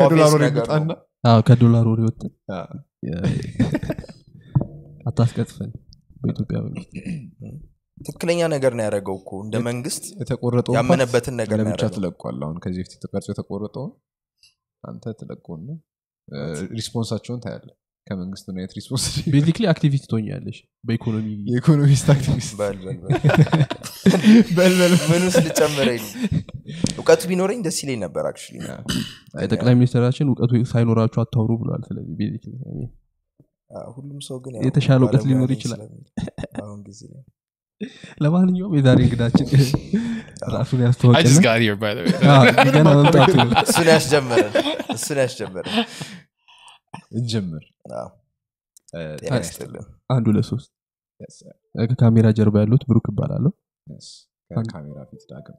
ከዶላር አዎ፣ ከዶላር ወጥተን አ፣ አታስቀጥፈን በኢትዮጵያ መንግስት ትክክለኛ ነገር ነው ያደረገው እኮ እንደ መንግስት የተቆረጠው ያመነበትን ነገር ነው ለብቻ ያደረገው። ትለቋል። አሁን ከዚህ በፊት ተቀርጾ የተቆረጠውን አንተ ትለቆና response ኣቸውን ታያለ ከመንግስት ምን አይነት response basically activist ትሆኛለሽ በኢኮኖሚ የ economist activist በል በል በል። በልበል ምን ውስጥ ልጨምረኝ? እውቀቱ ቢኖረኝ ደስ ይለኝ ነበር actually ጠቅላይ ሚኒስትራችን እውቀቱ ሳይኖራችሁ አታውሩ ብለዋል ስለዚህ basically ሁሉም ሰው ግን የተሻለ እውቀት ሊኖር ይችላል። አሁን ጊዜ ለማንኛውም የዛሬ እንግዳችን ራሱን I just ያስተዋወቅልን got here, by the way. አዎ፣ ገና መምጣቱ ነው። እሱን ያስጀመረን እሱን ያስጀመረን እንጀምር አዎ፣ እ፣ ጤና ታ- ይስጥልን አንድ ሁለት ሶስት። Yes, sir. ከካሜራ ጀርባ ያሉት ብሩክ ይባላለሁ. ከካሜራ ፊት ዳግም።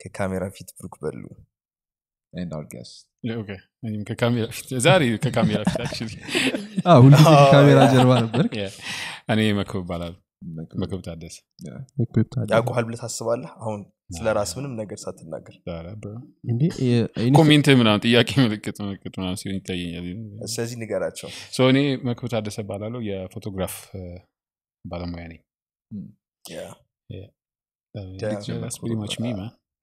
ከካሜራ ፊት ብሩክ በሉ። ዛሬ ከካሜራ ፊት ሁልጊዜ ከካሜራ ጀርባ ነበር. እኔ መክብ እባላለሁ መክብብ። መክብ ታደሰ. ያውቁሃል ብለህ ታስባለህ? አሁን ስለ ራስ ምንም ነገር ሳትናገር። comment ምናምን ጥያቄ ምልክት ምልክት ምናምን ሲሆን ይታየኛል። ስለዚህ ንገራቸው። እኔ መክብ ታደሰ እባላለሁ። የፎቶግራፍ ባለሙያ ነኝ.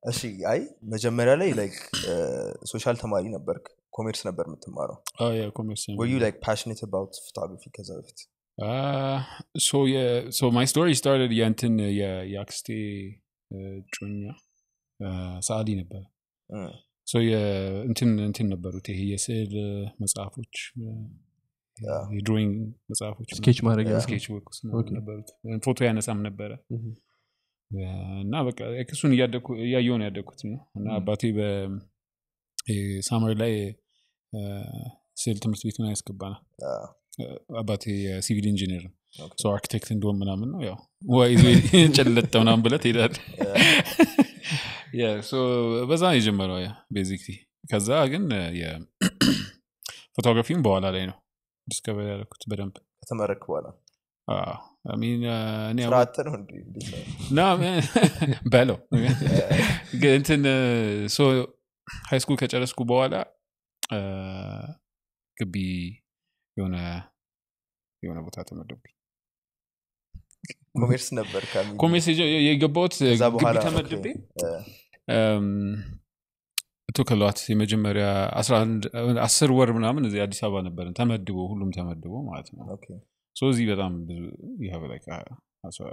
እሺ አይ መጀመሪያ ላይ like social ተማሪ ነበርክ። Commerce ነበር የምትማረው? like passionate about photography ከዛ በፊት Uh, so yeah, so my story started የእንትን የ- የአክስቴ እጮኛ ሰአሊ ነበር እም፣ so እንትን እንትን ነበሩት ይሄ የስዕል እ፣ መጽሐፎች yeah። የ drawing መጽሐፎች sketch ማድረግ yeah። sketch works okay። ነበሩት ፎቶ ያነሳም ነበረ. እና በቃ እሱን እያየሁ ነው ያደግኩት ነው እና Mhm. አባቴ በ summer ላይ እ፣ ስዕል ትምህርት ቤቱን ያስገባናል አባቴ የ civil engineer ነው። so architect እንደሆን ምናምን ነው ያው ወይ ጨለጠ ምናምን yeah so በዛ ነው የጀመረው yeah basically ከዛ ግን photography ም በኋላ ላይ ነው discover ያደረኩት በደንብ። ከተመረቅክ በኋላ? ና በለው። እንትን so high school ከጨረስኩ በኋላ ግቢ የሆነ የሆነ ቦታ ተመደብኩኝ። Commerce ነበር Commerce የገባሁት ግቢ ተመድቤ ቶክሏት የመጀመሪያ 11 አስር ወር ምናምን እዚህ አዲስ አበባ ነበርን። ተመድቦ ሁሉም ተመድቦ ማለት ነው። እዚህ በጣም ብዙ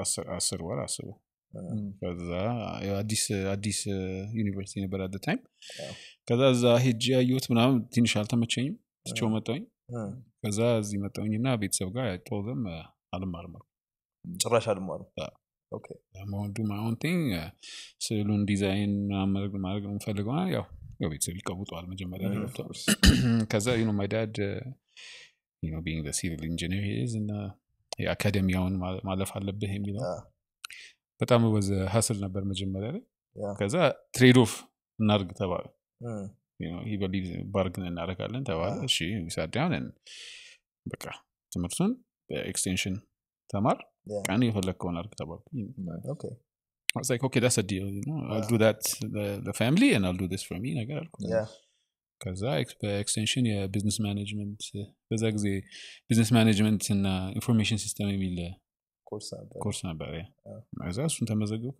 አስር- ወር አስቡ ከዛ አዲስ ዩኒቨርሲቲ ነበር at the time ከዛ እዛ ሄጅ ያየሁት ምናምን ትንሽ አልተመቸኝም። ትቼው እ። መጣኝ ከዛ እዚህ መጣኝ እና ቤተሰብ ጋር ጦዘም አልማርም ጭራሽ አልማርም አዎ። okay፣ wanna do my own thing ስዕሉን ዲዛይን ማድረግ ማድረግ የምፈልገው ያው ቤተሰብ ይቀውጠዋል መጀመሪያ ላይ ከዛ you know my dad you know being civil engineer ዝ እና የ academia ውን ማለፍ አለብህ የሚለው በጣም was a hassle ነበር መጀመሪያ ላይ። ከዛ trade off እናርግ ተባለ እ፣ በሊቭ bargain እናደረጋለን ተባለ እሺ ሳዳን በቃ ትምህርቱን በ extension ተማር ቀን የፈለግከውን አርግ ተባልኩ okay፣ I was like, okay, that's a deal. You know, I'll do that the, the family and I'll do this for me. ነገር አልኩ። ከዛ ex- በ extension የ business management በዛ ጊዜ business management እና information system የሚል ኮርስ ነበር። ከዛ እሱን ተመዘገብኩ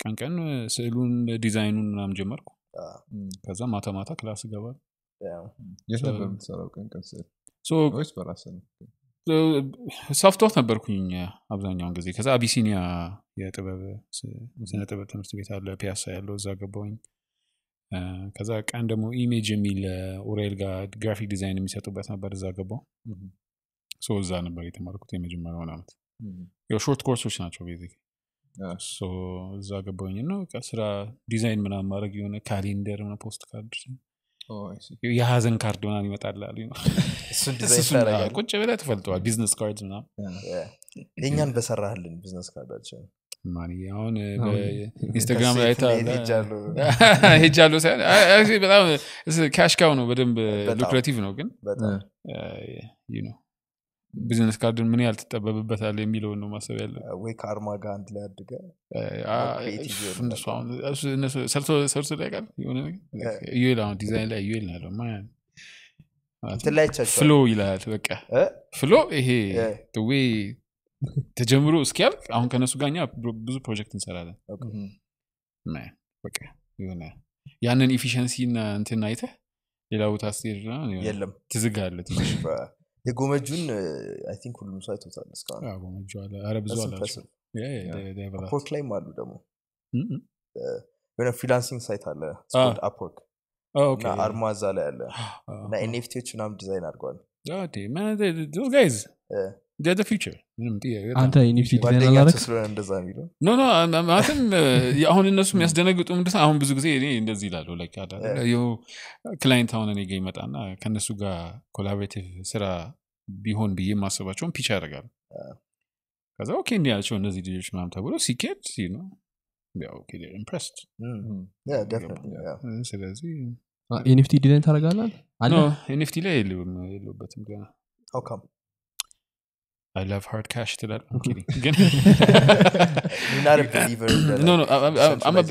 ቀን ቀን ስዕሉን ዲዛይኑን ምናምን ጀመርኩ ከዛ ማታ ማታ class እገባለሁ yeah፣ የት ነበር የምትሰራው ነበርኩኝ አብዛኛውን ጊዜ ከዛ አቢሲኒያ የጥበብ ስነ ጥበብ ትምህርት ቤት አለ ፒያሳ ያለው እዛ ገባውኝ ከዛ ቀን ደግሞ ኢሜጅ የሚል ኡራኤል ጋር graphic design የሚሰጡበት ነበር እዛ ገባው እዛ ነበር የተማርኩት የመጀመሪያውን ያው short course ኦች ናቸው basic እዛ ገባኝ ነው በቃ ስራ ዲዛይን ምናምን ማድረግ የሆነ calendar ምናምን post card. የሀዘን ካርድ ምናምን ይመጣላል? ቁጭ ብለህ ትፈልጠዋል ቢዝነስ ካርድ ምናምን ያ። የእኛን በሰራህልን business card ኣችን ማን አሁን ኢንስታግራም ላይ ሄጃለሁ። ሳይሆን በጣም cash cow ነው በደንብ በጣም። lucrative ነው ግን ቢዝነስ ካርድን ምን ያህል ትጠበብበታል የሚለውን ነው ማሰብ ያለ ወይ ከአርማ ጋር አንድ ላይ እነሱ ሰርቶ- ላይ ቃል የሆነ ነገር ዩኤል አሁን ዲዛይን ላይ ዩኤል ነው ያለው ፍሎ ይላል በቃ ፍሎ ይሄ? ዌይ ተጀምሮ እስኪያልቅ አሁን ከነሱ ጋር እኛ ብዙ ፕሮጀክት እንሰራለን። የሆነ ያንን ኢፊሽንሲ እና እንትን አይተህ ሌላ ቦታ ስትሄድ ምናምን የጎመጁን I think ሁሉም ሰው አይቶታል. Upwork ላይም አሉ ደግሞ. የሆነ freelancing site አለ። Oh, እና. አርማ እዛ ላይ አለ። እና NFT ዎች ምናምን ዲዛይን አድርገዋል። oh, damn, አንተ ዩኒቨርሲቲ ማለትም አሁን እነሱ የሚያስደነግጡ ምንድን? አሁን ብዙ ጊዜ እኔ እንደዚህ ይላሉ client አሁን እኔ ጋ ይመጣና ከእነሱ ጋር collaborative ስራ ቢሆን ብዬ የማስባቸውን pitch ያደርጋሉ። ከዛ okay እንዲ ያቸው እነዚህ ልጆች ምናምን ተብሎ ሲኬድ ነው impressed ስለዚህ NFT ዲዛይን ታደረጋላል የለውም የለውበትም ገና ሀውካም አይ ላቭ ሃርድ ካሽ ትላል ግን ሚናር believer No, no, I- I- I- I'm a-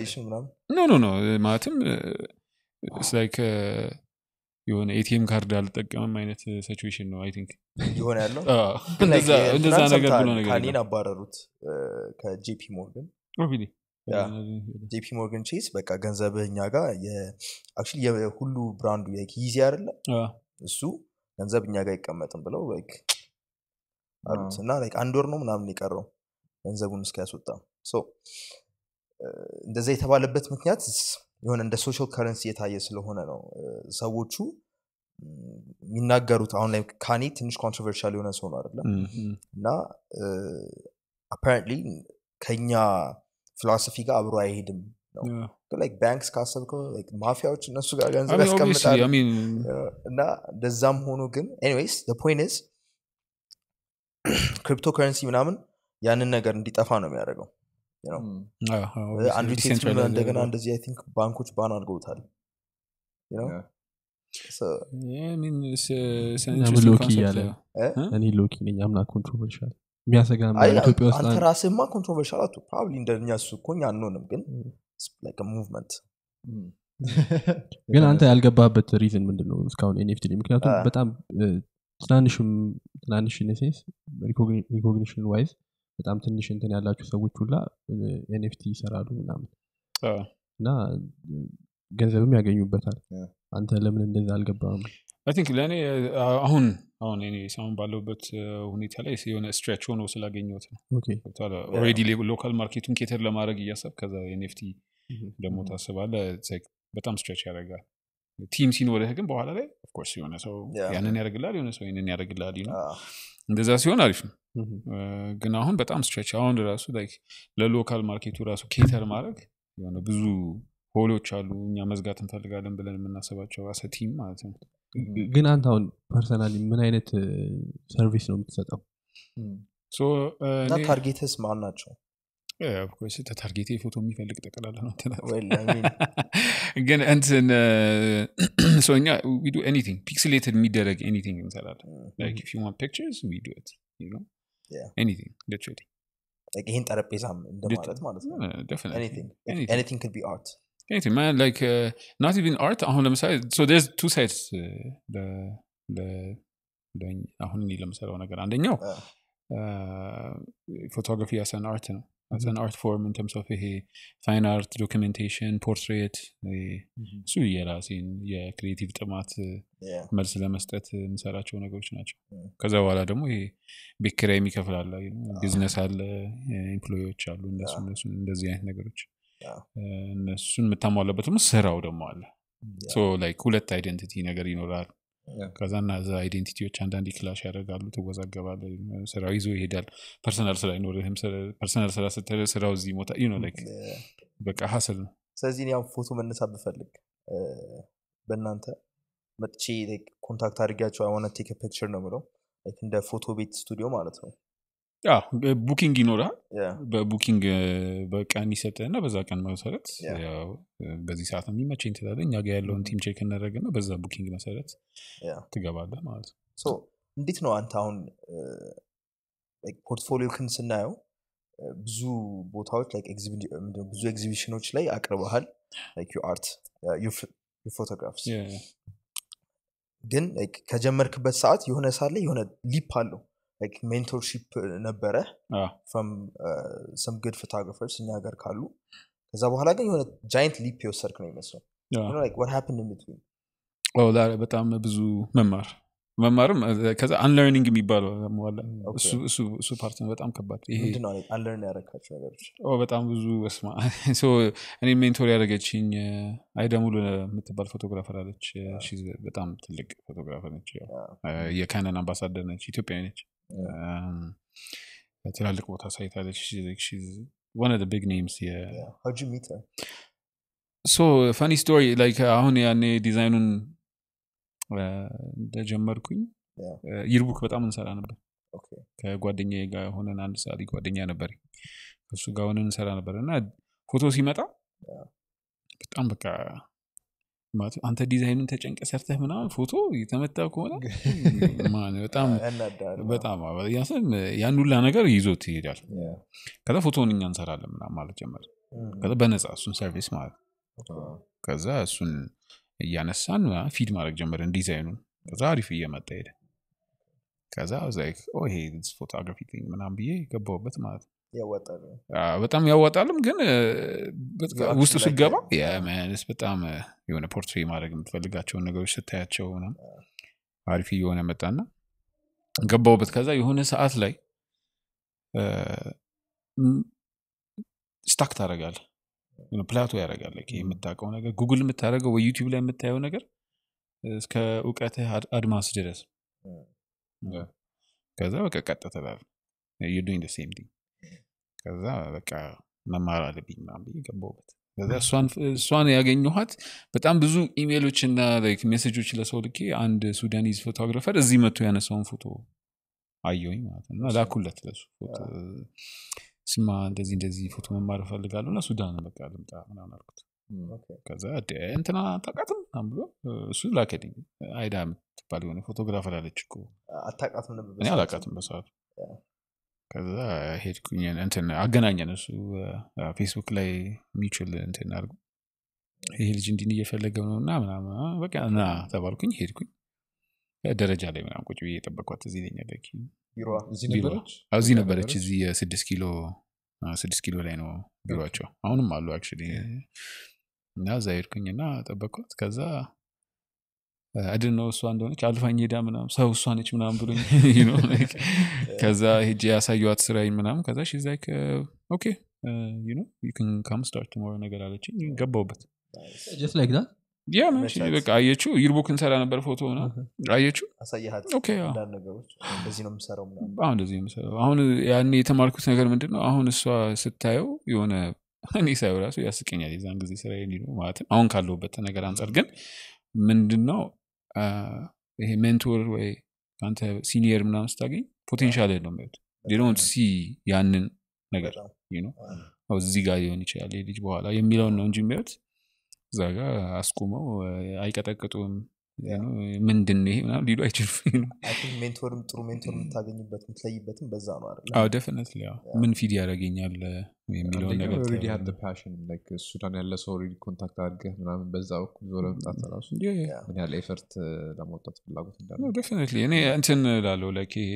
no no no ማለትም like የሆነ ኤቲኤም ካርድ አልጠቀምም አይነት situation ነው I think እየሆነ ያለው? እንደዛ ነገር ብሎ ነገር የለም። አባረሩት ከጄፒ ሞርገን? Oh? Yeah። ጄፒ ሞርገን ቼስ በቃ ገንዘብህ እኛ ጋር የሁሉ brand ኡ Yeezy አይደለ? እሱ ገንዘብ እኛ ጋር አይቀመጥም ብለው አሉት። እና አንድ ወር ነው ምናምን የቀረው ገንዘቡን እስኪያስወጣ እንደዛ የተባለበት ምክንያት የሆነ እንደ social currency የታየ ስለሆነ ነው። ሰዎቹ የሚናገሩት አሁን ላይ ካኒ ትንሽ controversial የሆነ ሰው ነው አይደለም. እና apparently ከኛ philosophy ጋር አብሮ አይሄድም ነው። banks ካሰብከው ማፊያዎች እነሱ ጋር ገንዘብ mean, እና እንደዛም ሆኖ ግን ኤኒዌይስ ፖይንት ክሪፕቶ ከረንሲ ምናምን ያንን ነገር እንዲጠፋ ነው የሚያደርገው። Obviously, አንዱ ቴትም decentralized እንደገና እንደዚህ አይ ቲንክ ባንኮች ባን አድርገውታል። ሎኪ እያለ yeah. እ? እኔ ሎኪ ነኝ አምና ኮንትሮቨርሻል የሚያሰጋ አይ፣ ኢትዮጵያ ውስጥ አንተ አንድ- ራስህማ ኮንትሮቨርሻል አቱ ፕሮባብሊ እንደኛ እሱ እኮ እኛ አንሆንም ግን movement ግን አንተ ያልገባበት reason ምንድን ነው እስካሁን? NFT ምክንያቱም አ። በጣም እ፣ ትናንሽም ትናንሽ sense recognition wise በጣም ትንሽ እንትን ያላችሁ ሰዎች ሁላ NFT ይሰራሉ ምናምን አዎ። እና ገንዘብም ያገኙበታል. አንተ ለምን እንደዛ አልገባም I think ለእኔ አሁን አሁን እኔ አሁን ባለሁበት ሁኔታ ላይ የሆነ stretch ሆኖ ስላገኘሁት ነው okay already local market ኡን cater ለማድረግ እያሰብ ከዛ NFT ደግሞ ታስባለ በጣም stretch ያደርጋል team ሲኖርህ ግን በኋላ ላይ of course የሆነ ሰው. ያንን ያደርግላል የሆነ ሰው ይንን ያደርግላል ነው እንደዛ ሲሆን አሪፍ ነው። ግን አሁን በጣም stretch አሁን ራሱ ለ local market ኡ ራሱ cater ማድረግ የሆነ ብዙ hole ኦች አሉ እኛ መዝጋት እንፈልጋለን ብለን የምናስባቸው as a team ማለት ነው። ግን አንተ አሁን personally ምን አይነት service ነው የምትሰጠው? targets ማን ናቸው target ኤ ፎቶ የሚፈልግ ጠቅላላ ነው ግን እንትን ሰው እኛ we do anything pixelated የሚደረግ anything እንሰራለን like if you want pictures we do it you know Yeah. anything literally like ይህን ጠረጴዛም እንደማለት ማለት ነው Yeah, definitely anything Anything. anything could be art anything man like uh, not even art አሁን ለምሳሌ so there's two sides uh, ለ- ለ- ለእኛ- አሁን እኔ ለምሰራው ነገር አንደኛው Ah. photography as an art ነው as an art form in terms of ይሄ fine art documentation portrait እሱ የራሴን የ creative ጥማት. መልስ ለመስጠት የምሰራቸው ነገሮች ናቸው። Mm. ከዛ በኋላ ደግሞ ይሄ ቤት ኪራይ የሚከፍል አለ ቢዝነስ አለ employee ዎች አሉ እነሱ. እነሱ እንደዚህ አይነት ነገሮች እነሱን የምታሟላበት ደግሞ ስራው ደግሞ አለ። like ሁለት identity ነገር ይኖራል Yeah. ከዛ እነዛ identity ዎች አንዳንድ clash ያደርጋሉ ትወዛገባለ ስራው ይዞ ይሄዳል personal ስራ አይኖርህም personal ስራ ስትል ስራው እዚህ ሞታ. በቃ hustle ነው ስለዚህ አሁን ፎቶ መነሳት ብፈልግ በእናንተ መጥቼ contact አድርጊያቸው I wanna take picture ነው ብለው እንደ ፎቶ ቤት ስቱዲዮ ማለት ነው booking ይኖራል. በ booking በቀን ይሰጥህ እና በዛ ቀን መሰረት በዚህ ሰዓት የሚመቸኝ ትላለህ። እኛ ጋር ያለውን team check እናደረግ እና በዛ booking መሰረት. ትገባለህ ማለት ነው። እንዴት ነው አንተ አሁን portfolio ክን ስናየው ብዙ ቦታዎች ብዙ ኤግዚቢሽኖች ላይ አቅርበሃል? art photographs. ግን ከጀመርክበት ሰዓት የሆነ ሳለ የሆነ leap አለው mentorship ነበረ። አዎ። from some good photographers እኛ ሀገር ካሉ። ከዛ በኋላ ግን የሆነ giant leap የወሰድክ ነው ይመስለው አዎ። what happened in between? ኦ፣ ላ- በጣም ብዙ መማር። መማርም ከዛ unlearning የሚባለው እሱ- part ነው በጣም ከባድ። በጣም ብዙ ስማ እኔ mentor ያደረገችኝ አይዳ ሙሉ የምትባል photographer አለች። በጣም ትልቅ photographer ነች። የ Canon አምባሳደር ነች ኢትዮጵያዊ ነች ትላልቅ ቦታ ሳይታለች one big names so funny story like አሁን ያኔ ዲዛይኑን እንደጀመርኩኝ. yearbook በጣም እንሰራ ነበር። ከጓደኛ ጋር ሆነን አንድ ሰዓሊ ጓደኛ ነበር ከሱ ጋር ሆነን እንሰራ ነበር እና ፎቶ ሲመጣ በጣም በቃ አንተ ዲዛይኑን ተጨንቀ ሰርተህ ምናምን ፎቶ የተመታ ከሆነ በጣም ያን ሁላ ነገር ይዞት ይሄዳል። ከዛ ፎቶውን እኛ እንሰራለን ምናምን ማለት ጀመር ከዛ በነፃ እሱን service ማለት ከዛ እሱን እያነሳን feed ማድረግ ጀመርን ዲዛይኑን ከዛ አሪፍ እየመጣ ሄደ። ከዛ ይሄ photography ምናምን ብዬ ገባሁበት ማለት ነው በጣም ያዋጣልም ግን ውስጡ ስገባ it's በጣም የሆነ portrait ማድረግ የምትፈልጋቸውን ነገሮች ስታያቸው አሪፍ እየሆነ መጣና ገባሁበት። ከዛ የሆነ ሰዓት ላይ stuck ታደረጋል plateau ያደረጋል የምታውቀው ነገር ጉግል የምታደረገው ወይ ዩቲዩብ ላይ የምታየው ነገር እስከ እውቀትህ አድ- አድማስ ድረስ. ከዛ በቃ ቀጥ ትላል you doing same thing ከዛ በቃ መማር አለብኝ ምናምን ብዬ ገባሁበት። እሷን ያገኘኋት በጣም ብዙ ኢሜሎች እና ሜሴጆች ለሰው ልኬ አንድ Sudanese photographer እዚህ መጥቶ ያነሳውን ፎቶ አየሁኝ ማለት ነው። እና ላኩለት ለሱ ስማ እንደዚህ እንደዚህ ፎቶ መማር እፈልጋለሁ እና ሱዳን በቃ ልምጣ ምናምን አልኩት። ከዛ "ደ፣ እንትና ታውቃትም ምናምን ብሎ እሱ ላከልኝ። አይዳ የምትባል የሆነ photographer አለች እኮ። አታውቃትም ነበር እኔ? አላውቃትም በሰዓቱ ከዛ ሄድኩኝ እንትን አገናኘን እሱ ፌስቡክ ላይ ሚችል እንትን አድርጉ። ይሄ ልጅ እንዲህ እየፈለገው ነው እና ምናምን በቃ ና ተባልኩኝ ሄድኩኝ። ደረጃ ላይ ምናምን ቁጭ ብዬ የጠበቅኳት እዚህ ቢሮዋ? እዚህ ነበረች? እዚህ የስድስት ኪሎ ስድስት ኪሎ ላይ ነው ቢሮቸው አሁንም አሉ actually። እና እዛ ሄድኩኝ እና ጠበቅኳት ከዛ አድን ነው እሷ እንደሆነች አልፋኝ ሄዳ ምናምን ሰው እሷ ነች ምናምን ብሎኝ you know, like ከዛ ሄጄ ያሳየዋት ስራኝ ምናምን ከዛ she's like okay come start more ነገር አለችኝ። yeah she በቃ አየችው። yearbook እንሰራ ነበር ፎቶ ና አየችው? እንደዚህ ነው አሁን ያኔ የተማርኩት ነገር ምንድን ነው አሁን እሷ ስታየው የሆነ እኔ ሳየው ራሱ ያስቀኛል የዛን ጊዜ ስራ ነው። ማለትም አሁን ካለሁበት ነገር አንጻር ግን ምንድን ነው ይሄ mentor ወይ ከአንተ senior ምናምን ስታገኝ potential ነው የሚያዩት don't see ያንን ነገር እዚህ ጋር ሊሆን ይችላል ልጅ በኋላ የሚለውን ነው እንጂ የሚያዩት። እዛ ጋር አስቁመው አይቀጠቅጡም ምንድን ነው ይሄ ምናምን ሊሉ አይችልም I think mentor ም ጥሩ mentor የምታገኝበት የምትለይበትም በዛ ነው አዎ definitely ምን feed ያደረገኛል የሚለውን ነገር ሱዳን ያለ ሰው already contact አድርገህ ምናምን በዛ በኩል ዞረ መምጣት ራሱ Yeah, yeah. ምን ያህል effort ለማውጣት ፍላጎት እንዳለ No, definitely. እኔ እንትን ላለው like ይሄ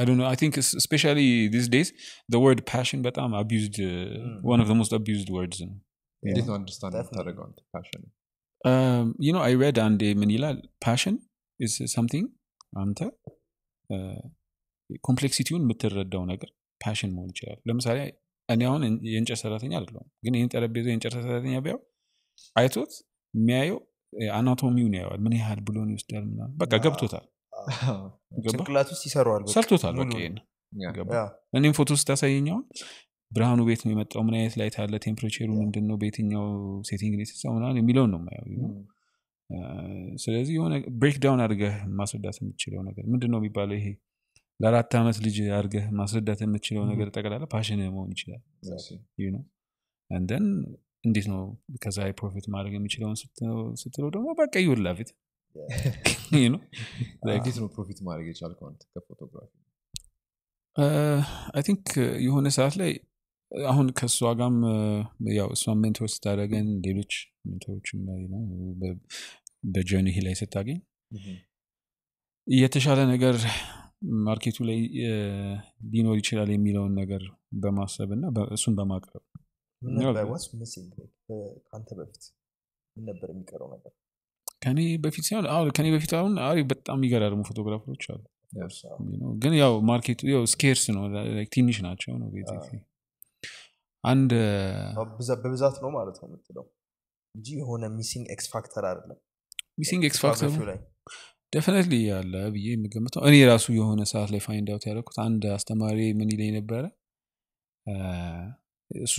I don't know. I think es- especially these days, the word passion በጣም abused, uh, one of the most abused words. passion you know, I read አንዴ ምን ይላል? Passion is something አንተ complexity ውን የምትረዳው ነገር passion መሆን ይችላል። ለምሳሌ እኔ አሁን የእንጨት ሰራተኛ አይደለሁም፣ ግን ይህን ጠረጴዛ የእንጨት ሰራተኛ ቢያው አይቶት የሚያየው anatomy ውን ያየዋል። ምን ያህል ብሎን ይወስዳል? ምናምን በቃ ገብቶታል፣ ጭንቅላት ውስጥ ይሰራዋል ሰርቶታል። በቃ ይሄን እኔም ፎቶ ስታሳየኝ አሁን ብርሃኑ ቤት ነው የመጣው ምን አይነት light አለ? temperature ኡ ምንድን ነው በየትኛው setting ነው የተሰራው ምናምን የሚለውን ነው የማየው ስለዚህ የሆነ break down አድርገህ ማስረዳት የምትችለው ነገር ምንድን ነው የሚባለው? ይሄ ለአራት ዓመት ልጅ አድርገህ ማስረዳት የምትችለው ነገር ጠቅላላ passion መሆን ይችላል። then እንዴት ነው ከዛ profit ማድረግ የሚችለውን ስትለው- ደግሞ በቃ? Like, እንዴት ነው profit ማድረግ የቻልከው ከ photography? I think የሆነ ሰዓት ላይ አሁን ከእሷ ጋም ያው እሷን mentor ስታደረገን ሌሎች mentor ኦችም you know, በ- በ journey ላይ ስታገኝ የተሻለ ነገር market ኡ ላይ ሊኖር ይችላል የሚለውን ነገር በማሰብ እና እሱን በማቅረብ ከአንተ በፊት ምን ነበር የሚቀረው ነገር? ከኔ በፊት ሲሆን ከኔ በፊት አሁን አሪፍ በጣም የሚገራርሙ photographer ኦች አሉ። ግን ያው market ኡ ያው scarce ነው ትንሽ ናቸው ነው አንድ በብዛት ነው ማለት ነው የምትለው? እንጂ የሆነ missing X factor አይደለም። missing X ላይ። definitely ያለ ብዬ የምገምተው። እኔ ራሱ የሆነ ሰዓት ላይ find out ያደረኩት አንድ አስተማሪ ምን ይለኝ ነበረ? እሱ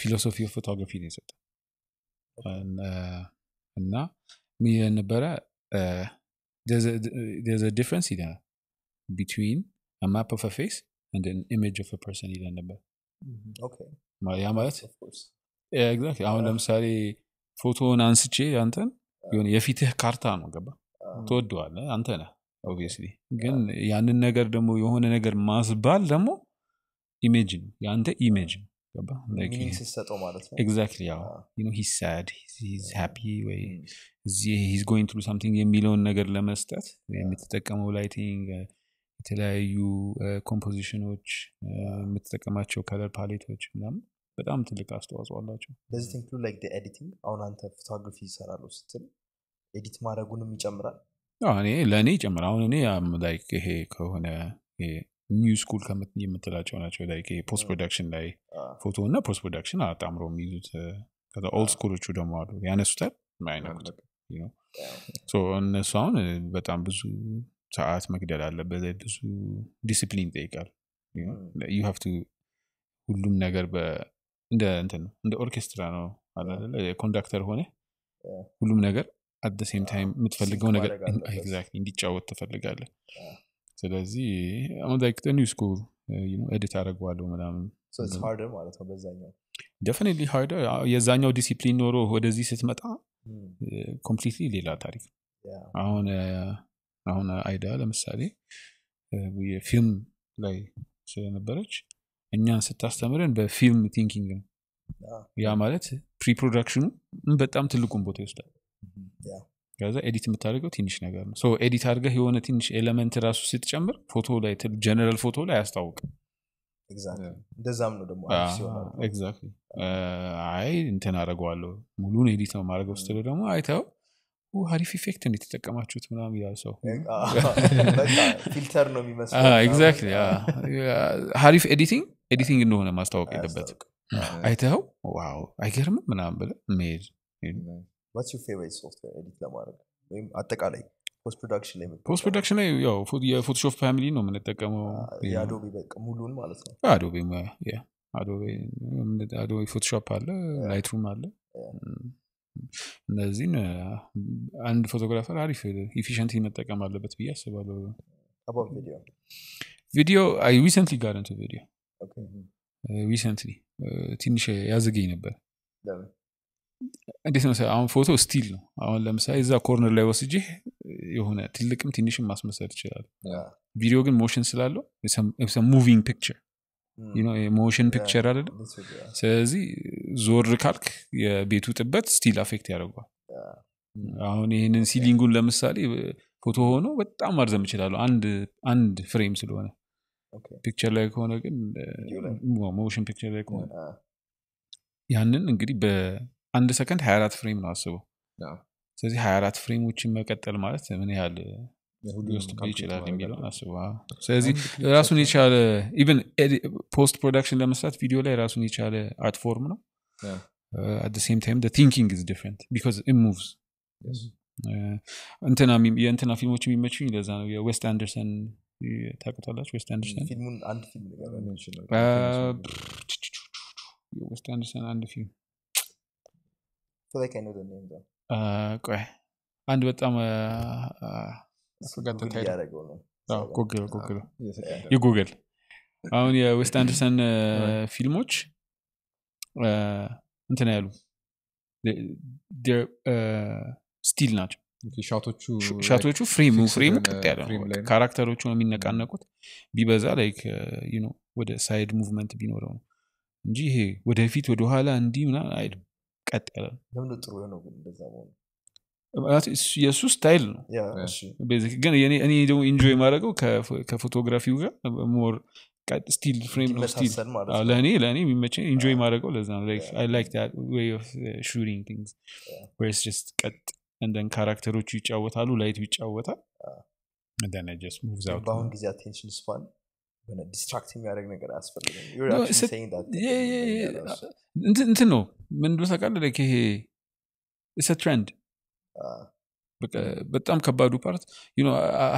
philosophy of photography ነው የሰጠው። እና- ምን ይለን ነበረ? difference ይለናል between map of face image of person ይለን ነበር ያ ማለት አሁን ለምሳሌ ፎቶውን አንስቼ አንተን የሆነ የፊትህ ካርታ ነው ገባ? ትወደዋለህ አንተ ነህ obviously ግን ያንን ነገር ደግሞ የሆነ ነገር ማስባል ደግሞ image ነው የአንተ image ነው። Exactly ያው he's sad he's happy ወይ he's going through something የሚለውን ነገር ለመስጠት የምትጠቀመው lighting የተለያዩ composition ኦች የምትጠቀማቸው color palette ኦች ምናምን በጣም ትልቅ አስተዋጽኦ አላቸው። በዚህ think like editing አሁን አንተ photography ይሰራሉ ስትል edit ማድረጉንም ይጨምራል? አዎ፣ እኔ ለእኔ ይጨምር አሁን እኔ like ይሄ ከሆነ new school የምትላቸው ናቸው። like ይሄ post production ላይ ፎቶ እና post production አጣምሮ የሚይዙት ከዛ old school ኦቹ ደግሞ አሉ። ያነሱታል? አይነኩት እነሱ አሁን በጣም ብዙ ሰዓት መግደል አለበት። ብዙ ዲስፕሊን ይጠይቃል። ሁሉም ነገር እንደ እንትን ነው እንደ ኦርኬስትራ ነው? conductor ሆነ. ሁሉም ነገር at same time የምትፈልገው ነገር exactly እንዲጫወት ትፈልጋለህ Yeah. ስለዚህ አሁን like new school edit አደረገዋለሁ ምናምን ማለት ነው በዛኛው definitely harder የዛኛው ዲሲፕሊን ኖሮ ወደዚህ ስትመጣ. completely ሌላ ታሪክ. አሁን አሁን አይዳ ለምሳሌ የፊልም ላይ ስለነበረች እኛን ስታስተምረን በፊልም thinking ነው. ያ ማለት pre production ኡ በጣም ትልቁን ቦታ ይወስዳል. ከዛ edit የምታደርገው ትንሽ ነገር ነው። so edit አድርገህ የሆነ ትንሽ element ራሱ ስትጨምር ፎቶ ላይ ጀነራል ፎቶ ላይ አያስታውቅም. እንደዛም ነው ደግሞ አይ እንትን አደረገዋለሁ ሙሉን edit ነው ማድረገው ስትለው ደግሞ አይተው አሪፍ effect እንዴት የተጠቀማችሁት ምናምን ይላል ሰው። filter ነው የሚመስለው ሀሪፍ editing editing እንደሆነ ማስታወቅ የለበት አይተኸው? wow! አይገርምም ምናምን ብለህ መሄድ ወይም አጠቃላይ post production ላይ የምትጠቀመው? post production ላይ ያው የ Photoshop family ነው የምንጠቀመው። የ Adobe በቃ ሙሉን ማለት ነው። Adobe Adobe Photoshop አለ Lightroom አለ። እነዚህን አንድ photographer አሪፍ efficient መጠቀም አለበት ብዬ አስባለሁ። ቪዲዮ I recently ጋር ቪዲዮ recently ትንሽ ያዝገኝ ነበር። እንዴት ነው አሁን ፎቶ still ነው። አሁን ለምሳሌ እዛ corner ላይ ወስጄ የሆነ ትልቅም ትንሽም ማስመሰል ይችላል። ቪዲዮ ግን motion ስላለው moving picture motion picture አይደለም ስለዚህ ዞር ካልክ የቤቱ ጥበት still affect ያደርገዋል። አሁን ይህንን ceiling ኡን ለምሳሌ ፎቶ ሆኖ በጣም ማርዘም ይችላሉ አንድ አንድ frame ስለሆነ picture ላይ ከሆነ ግን motion picture ላይ ከሆነ። ያንን እንግዲህ በአንድ ሰከንድ 24 frame ነው አስበው ስለዚህ 24 frame ኦችን መቀጠል ማለት ምን ያህል ሊወስድብህ ይችላል የሚለውን አስበው። ስለዚህ ራሱን የቻለ even post production ለመስራት ቪዲዮ ላይ ራሱን የቻለ art form ነው። At same time thinking is different because it moves። እንትና የሚ- የእንትና ፊልሞች የሚመቹኝ ለዛ ነው። የዌስ አንደርሰን ታውቁታላችሁ ዌስ አንደርሰን ፊልሙን አንድ ፊልም አንደርሰን አንድ ፊልም። ቆይ በጣም የጉግል አሁን የዌስ አንደርሰን ፊልሞች እንትን ያሉ still ናቸው shot ኦቹ shot ኦቹ frame frame ቀጥ ያለ ነው character ኦቹ ነው የሚነቃነቁት። ቢበዛ like ነው ወደ side movement ቢኖረው ነው እንጂ ይሄ ወደፊት ወደኋላ እንዲህ ምናምን አይልም ቀጥ ያለ ነው። የእሱ style ነው። ግን እኔ ደግሞ enjoy ማድረገው ከ photography ው ጋር more still frame ነው። still ለእኔ ለእኔ የሚመቸኝ enjoy ማድረገው ለዛ ነው። like that way of shooting things just ቀጥ እንደን character ኦቹ ይጫወታሉ light ኡ ይጫወታል. በአሁን ጊዜ attention የሆነ distract የሚያደርግ ነገር አያስፈልግም. እንትን ነው። ምን ብሎ ታውቃለህ ይሄ it's trend አዎ። በጣም ከባዱ part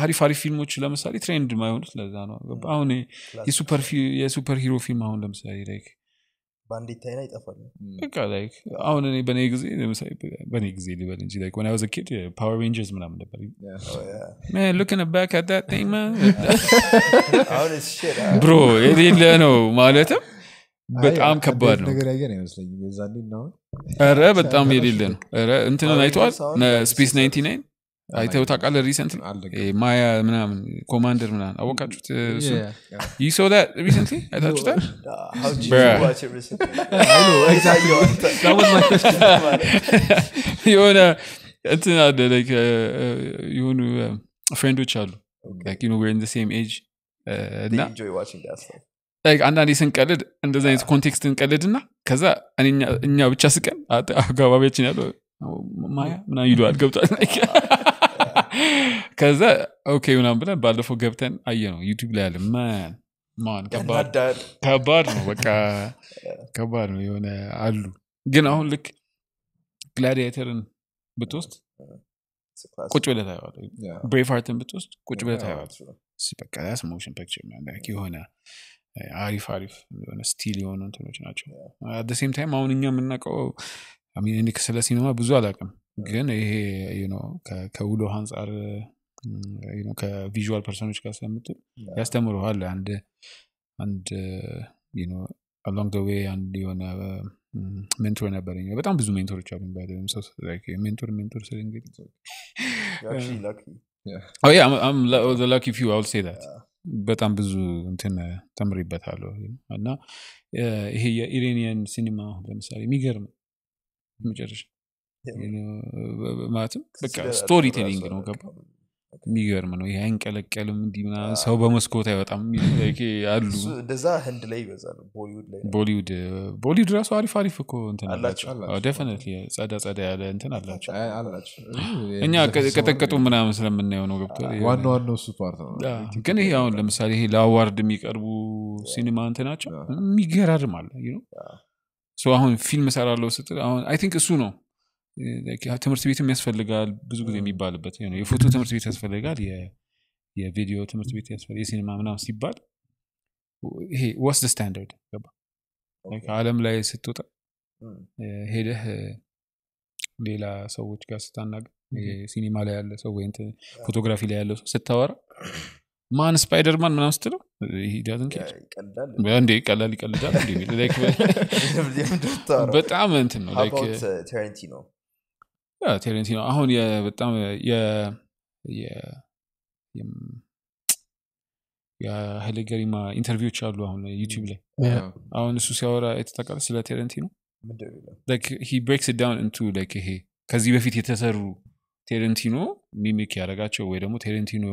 አሪፍ አሪፍ ፊልሞች ለምሳሌ trend ማይሆኑት ለዛ ነው። ገባ? አሁን የ super hero ፊልም አሁን ለምሳሌ like በአንድ ይታይና ይጠፋል። በቃ like አሁን እኔ በእኔ ጊዜ በእኔ ጊዜ ልበል እንጂ like when I was a kid Power Rangers ምናምን ነበር። Oh, yeah. man looking back at that thing man. አሁን it's shit. ብሮ የሌለ ነው ማለትም በጣም ከባድ ነው. ነገር ያየን አይመስለኝም። የዛኔ እና አሁን ረ በጣም የሌለ ነው። እንትንን አይተዋል? ስፔስ በአዲስ 99 አይተው ታውቃለህ ሪሰንት ማያ ምናምን ኮማንደር ምናምን አወቃችሁት እሱ Yeah. you saw that recently አይታችሁታል Ah, how did you Bruh. watch it recently? I know, exactly. That was my question. የሆነ እንትን አለ like uh, የሆኑ ፍሬንዶች አሉ Okay. like you know we're in the same age uh, They እና enjoy watching that stuff. like አንዳንዴ ስንቀልድ እንደዚ አይነት ኮንቴክስት እንቀልድ እና ከዛ እኛ ብቻ ስቀን አካባቢያችን ያለው ማያ ምና ይለዋል ገብቷል like ከዛ ኦኬ ምናምን ብለን ባለፈው ገብተን አየ ነው ዩቲብ ላይ ያለ ማን ማን ከባድ ነው በቃ ከባድ ነው የሆነ አሉ። ግን አሁን ልክ ግላዲያተርን ብትወስድ. ቁጭ ብለህ ታየዋለህ። ኸርትን ብትወስድ ቁጭ ብለህ ታየዋለህ። በቃ ስ motion picture የሆነ አሪፍ አሪፍ የሆነ still የሆኑ እንትኖች ናቸው። at same time አሁን እኛ የምናውቀው ስለ ሲኒማ ብዙ አላውቅም ግን ይሄ you know፣ ከ- ከውሎ አንጻር ከ visual person ኦች ጋር ስለምትል. ያስተምረዋል አንድ አንድ along way አንድ የሆነ mentor ነበረኝ በጣም ብዙ mentor ኦች አሉ mentor mentor ስል lucky. Oh yeah, I'm, I'm lu- the lucky few. I'll say that. Yeah. በጣም ብዙ እንትን ተምሬበታለሁ እና ይሄ የ Iranian ሲኒማ ለምሳሌ የሚገርም መጨረሻ ማለትም በቃ storytelling ነው ገባ የሚገርም ነው ይሄ አይንቀለቀልም እንዲህ ምናምን ሰው በመስኮት አይወጣም አሉ። እንደዛ ህንድ ላይ ይበዛል ቦሊውድ ቦሊውድ ራሱ አሪፍ አሪፍ እኮ ደፍነት ጸዳ ጸዳ ያለ እንትን አላቸው። እኛ ቀጠቀጡ ምናምን ስለምናየው ነው ገብቷል ዋና ዋናው እሱ part ነው። ግን ይሄ አሁን ለምሳሌ ይሄ ለ award የሚቀርቡ ሲኒማ እንትናቸው የሚገራርም አለ አሁን ፊልም ሰራለው ስትል አሁን I think እሱ ነው ትምህርት ቤትም ያስፈልጋል ብዙ ጊዜ የሚባልበት የፎቶ ትምህርት ቤት ያስፈልጋል የቪዲዮ ትምህርት ቤት ያስፈልጋል የሲኒማ ምናምን ሲባል ይሄ ዋስ ስታንዳርድ ገባ? ላይ ስትወጣ ሄደህ ሌላ ሰዎች ጋር ስታናገር ሲኒማ ላይ ያለ ሰው ወይ ፎቶግራፊ ላይ ያለ ሰው ስታወራ ማን ስፓይደርማን ምናምን ስትለው እንዴ? ቀላል ይቀልዳል? በጣም እንትን ነው How like about, uh, Tarantino? ታራንቲኖ አሁን የ- በጣም የሀይሌ ገሪማ interview ዎች አሉ አሁን ዩቲዩብ ላይ. አሁን እሱ ሲያወራ የተጠቃለ ስለ it down into like ይሄ ከዚህ በፊት የተሰሩ ታራንቲኖ mimic ያደረጋቸው ወይ ደግሞ ታራንቲኖ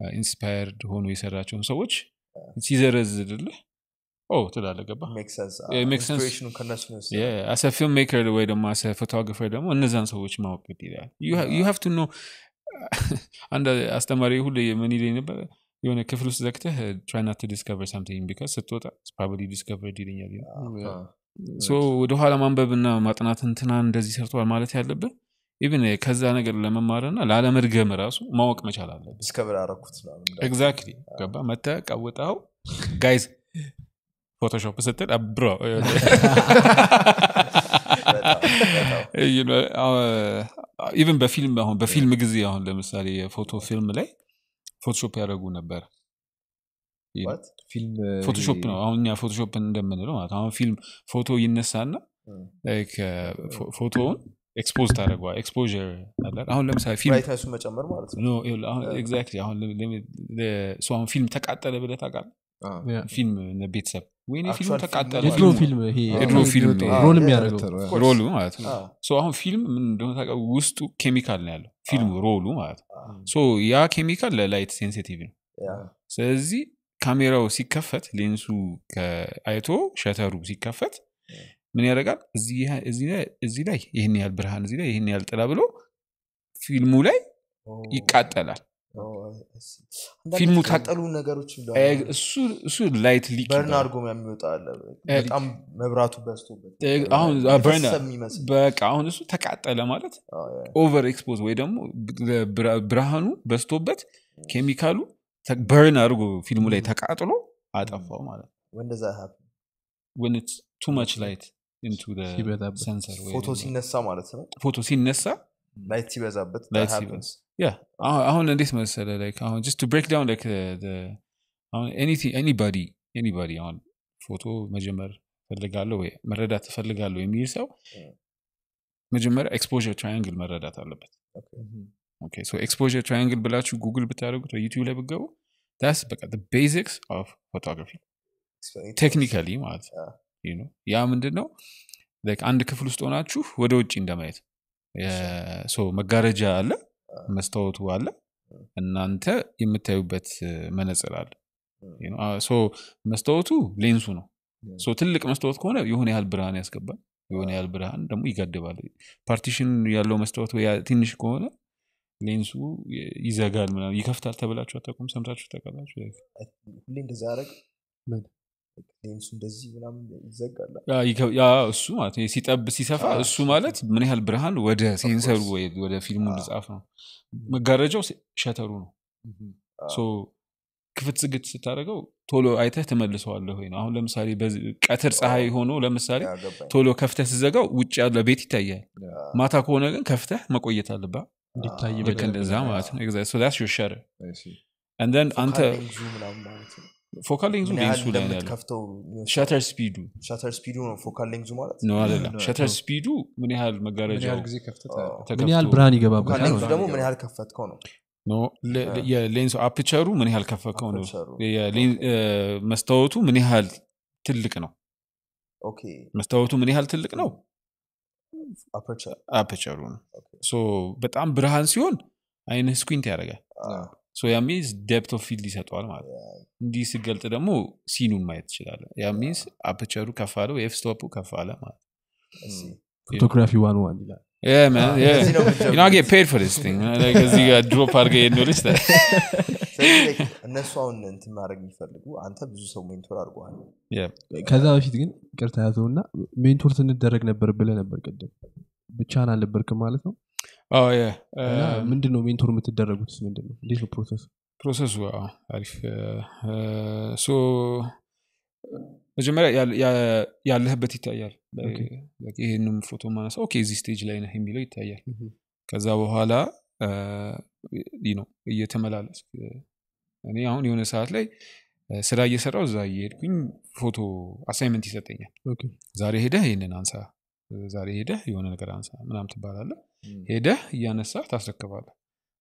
inspired ሆኖ የሰራቸውን ሰዎች ሲዘረዝልህ ኦ ትላለህ? ገባ Makes sense. Yeah, it makes sense. inspirational ከእነሱ ነው የወሰደው። as a filmmaker ወይ ደግሞ as a photographer ደግሞ እነዛን ሰዎች ማወቅ ግድ ይላል. you have to know አንድ አስተማሪ ሁሌ ምን ይለኝ ነበር? የሆነ ክፍል ውስጥ ዘግተህ try not discover something because ስትወጣ probably discovered ይለኛል ወደኋላ ማንበብና ማጥናት እንትና እንደዚህ ሰርተዋል ማለት ያለብን even ከዛ ነገር ለመማርና ላለመድገም ራሱ ማወቅ መቻል አለብን discover exactly ገባ መተ ቀውጠው guys ፎቶሾፕ ስትል በጣም even በፊልም አሁን በፊልም ጊዜ አሁን ለምሳሌ የፎቶ ፊልም ላይ ፎቶሾፕ ያደረጉ ነበር። ፎቶሾፕ ነው? አሁን እኛ ፎቶሾፕ እንደምንለው ማለት አሁን ፊልም ፎቶ ይነሳና like, uh, ፎቶውን expose ታደረገዋል expos አለ አሁን ለምሳሌ ፊልም መጨመር ማለት ነው? አሁን ፊልም ተቃጠለ ብለህ ታውቃለህ? Yeah። ፊልም ቤተሰብ ወይኔ ፊልሙ Actual ተቃጠለ የድሮ ፊልም ይሄ የድሮ ፊልም ነው። roll የሚያደርገው roll ኡ ማለት ነው። አሁን ፊልም ምን እንደሆነ ታውቃለህ? ውስጡ ኬሚካል ነው ያለው ፊልሙ roll ኡ ማለት ነው። ያ ኬሚካል ለ light sensitive ነው። Yeah። ስለዚህ ካሜራው ሲከፈት ሌንሱ አይቶ shutter ኡ ሲከፈት ምን ያደርጋል? እዚህ ላይ- እዚህ ላይ ይህን ያህል ብርሃን እዚህ ላይ ይህን ያህል ጥላ ብሎ ፊልሙ ላይ ይቃጠላል Oh፣ I see። አንዳንድ ፊልሙ ታ- የተቃጠሉ ነገሮች እሱ ላይት ሊክ በርን አድርጎ የሚወጣ በጣም መብራቱ በዝቶበት እ- አሁን እሱ ተቃጠለ ማለት over expose ወይ ደግሞ ብርሃኑ በዝቶበት ኬሚካሉ burn አድርጎ ፊልሙ ላይ ተቃጥሎ አጠፋው ማለት ነው When does that happen? when it's too much light into the ሲበዛበት። sensor ወይ ፎቶ ሲነሳ ማለት ነው ፎቶ ሲነሳ light ሲበዛበት. Yeah አሁን አሁን እንዴት መሰለ like አሁን just to break down like uh, the አሁን anything anybody anybody አሁን ፎቶ መጀመር ፈልጋለሁ ወይ? መረዳት እፈልጋለሁ የሚል ሰው Mm. መጀመሪያ exposure triangle መረዳት አለበት። exposure triangle ብላችሁ ጉግል ብታደርጉት ወይ ዩቲዩብ ላይ ብገቡ that's በቃ basics of photography. technically ማለት Yeah. you know፣ ያ ምንድን ነው like አንድ ክፍል ውስጥ ሆናችሁ ወደ ውጭ እንደማየት መጋረጃ አለ መስታወቱ አለ እናንተ የምታዩበት መነጽር አለ። You know፣ አ- so መስታወቱ ሌንሱ ነው። ትልቅ መስታወት ከሆነ የሆነ ያህል ብርሃን ያስገባል የሆነ ያህል ብርሃን ደግሞ ይገድባል። partition ያለው መስታወት ትንሽ ከሆነ ሌንሱ ይዘጋል ምናምን ይከፍታል ተብላችሁ አታውቁም? ሰምታችሁ ታውቃላችሁ? ሁሌ እንደዛ? ሌንሱ እንደዚህ ምናምን ይዘጋል yeah ይከ- yeah እሱ ማለት ሲጠብ ሲሰፋ እሱ ማለት ምን ያህል ብርሃን ወደ sensor ኡ ወደ ፊልሙ ልጻፍ ነው? መጋረጃው shutter ኡ ነው። ክፍት ዝግት ስታደርገው ቶሎ አይተህ ትመልሰዋለህ ወይ ነው? አሁን ለምሳሌ ቀትር ፀሐይ ሆኖ ለምሳሌ ቶሎ ከፍተህ ስዘጋው ውጭ ያለ ቤት ይታያል። ማታ ከሆነ ግን ከፍተህ መቆየት አዎ። ልክ እንደዛ ማለት ነው። Then አንተ focal ያህል ሌንሱ ላይ ነው ያለው። shutter speed ኡ። shutter speed ኡ ነው focal length ኡ ማለት? ነው አይደለም። No, shutter. speed ኡ ምን ያህል ምን መጋረጃው ያህል ብርሃን ይገባበታል ደግሞ ምን ያህል ከፈትከው ነው? የ lens ኡ aperture ኡ ምን ያህል ከፈትከው ነው? መስታወቱ ምን ያህል ትልቅ ነው? መስታወቱ ምን ያህል ትልቅ ነው? aperture ኡ ነው። በጣም ብርሃን ሲሆን አይንህ squint ያደርጋል ያ means depth of field ይሰጠዋል ማለት ነው። እንዲህ ስገልጥ ደግሞ scene ኡን ማየት ትችላለህ ያ means aperture ኡ ከፍ አለ f-stop ኡ ከፍ አለ ማለት ነው። photography one one ይላል. እዚህ ጋር drop እነሱ አሁን እንትን ማድረግ የሚፈልጉ አንተ ብዙ ሰው mentor አድርገዋል። Yeah. ከዛ በፊት ግን ይቅርታ ያዘው እና mentor ስንደረግ ነበር ብለ ነበር ቅድም። ብቻህን አልነበርክም ማለት ነው ምንድን ነው mentor የምትደረጉት ምንድን ነው እንዴት ነው process ኡ? አዎ፣ አሪፍ። so መጀመሪያ ያለህበት ይታያል። ይህንም ፎቶ ማነሳ okay እዚህ stage ላይ ነህ የሚለው ይታያል። ከዛ በኋላ ነው እየተመላለስ እኔ አሁን የሆነ ሰዓት ላይ ስራ እየሰራው እዛ እየሄድኩኝ ፎቶ assignment ይሰጠኛል። ዛሬ ሄደህ ይህንን አንሳ ዛሬ ሄደህ የሆነ ነገር አንሳ ምናም ትባላለህ ሄደህ እያነሳ ታስረክባለህ።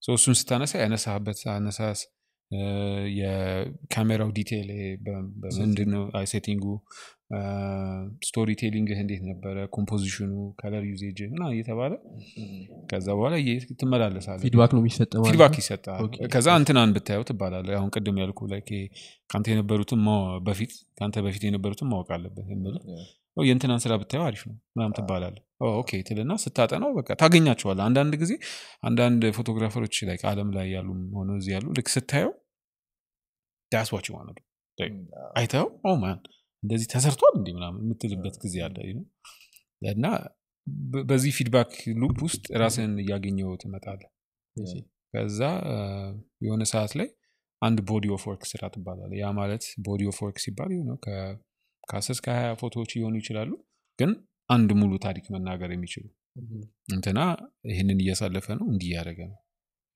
እሱን ስታነሳ ያነሳበት አነሳስ የካሜራው detail ይሄ በ- በምንድን ነው አይ setting ኡ storytelling ህ እንዴት ነበረ? composition ኡ color usage ምናምን እየተባለ ከዛ በኋላ ትመላለሳለህ። feedback ነው feedback? ይሰጣል። ከዛ እንትናን ብታየው ትባላለህ። አሁን ቅድም ያልኩ ከአንተ የነበሩትን በፊት ከአንተ በፊት የነበሩትን ማወቅ አለበት የምልህ። oh፣ የእንትናን ስራ ብታየው አሪፍ ነው ምናም ትባላለህ። oh፣ okay ትልና ስታጠናው በቃ ታገኛቸዋለህ። አንዳንድ ጊዜ አንዳንድ photographer ኦች ላይ አለም ላይ ያሉ ሆነ እዚህ ያሉ ልክ ስታየው that's what I want አይተው oh man እንደዚህ ተሰርቷል እንዲህ ምናምን የምትልበት ጊዜ አለ? እና በዚህ feedback loop ውስጥ ራስን እያገኘው ትመጣለህ። ከዛ የሆነ ሰዓት ላይ አንድ body of work ስራ ትባላለህ ያ ማለት body of work ሲባል ነው ከአስር እስከ ሀያ ፎቶዎች ሊሆኑ ይችላሉ። ግን አንድ ሙሉ ታሪክ መናገር የሚችሉ እንትና ይህንን እያሳለፈ ነው እንዲህ እያደረገ ነው።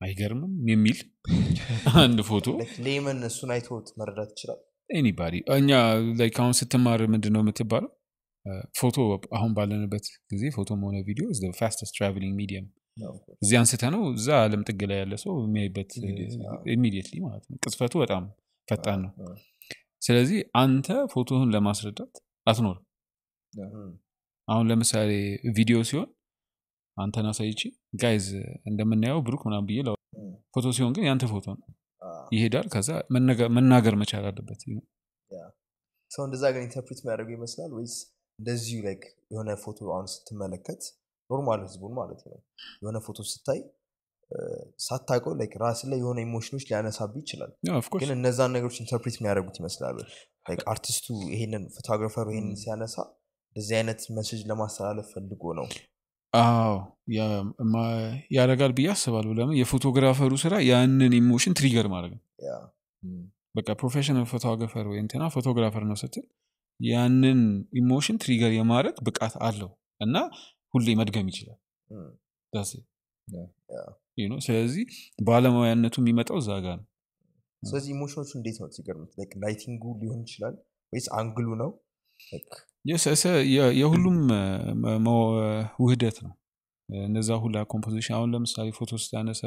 አይገርምም የሚል አንድ ፎቶ layman እሱን አይቶት መረዳት ይችላል anybody እኛ like አሁን ስትማር ምንድን ነው የምትባለው ፎቶ አሁን ባለንበት ጊዜ ፎቶም ሆነ ቪዲዮ fastest traveling medium እዚህ አንስተ ነው እዛ አለም ጥግ ላይ ያለ ሰው የሚያይበት immediately ማለት ነው። ቅጽበቱ በጣም ፈጣን ነው። ስለዚህ አንተ ፎቶህን ለማስረዳት አትኖርም። አሁን ለምሳሌ ቪዲዮ ሲሆን አንተን አሳይቺ guys እንደምናየው ብሩክ ምናምን ብዬ ላወራ። ፎቶ ሲሆን ግን ያንተ ፎቶ ነው ይሄዳል። ከዛ መናገር መቻል አለበት ሰው እንደዛ ግን interpret የሚያደርገው ይመስላል ወይስ እንደዚሁ like የሆነ ፎቶ አሁን ስትመለከት normal ህዝቡን ማለት ነው የሆነ ፎቶ ስታይ ሳታውቀው like ራስህ ላይ የሆነ emotion ኦች ሊያነሳብህ ይችላል. ግን እነዛን ነገሮች interpret የሚያደርጉት ይመስላሉ like አርቲስቱ ይሄንን photographer ኡ ይሄንን ሲያነሳ እንደዚህ አይነት message ለማስተላለፍ ፈልጎ ነው አዎ ያደርጋል ብዬ አስባለሁ። ለምን? የ photographer ኡ ስራ ያንን emotion trigger ማድረግ ነው። በቃ professional photographer ወይ እንትና photographer ነው ስትል ያንን emotion trigger የማድረግ ብቃት አለው እና ሁሌ መድገም ይችላል። ስለዚህ ባለሙያነቱ የሚመጣው እዛ ጋር ነው። ስለዚህ emotion ኦቹ እንዴት ነው like lighting ኡ ሊሆን ይችላል ወይስ angle ኡ ነው የሁሉም ውህደት ነው። እነዛ ሁላ composition አሁን ለምሳሌ ፎቶ ስታነሳ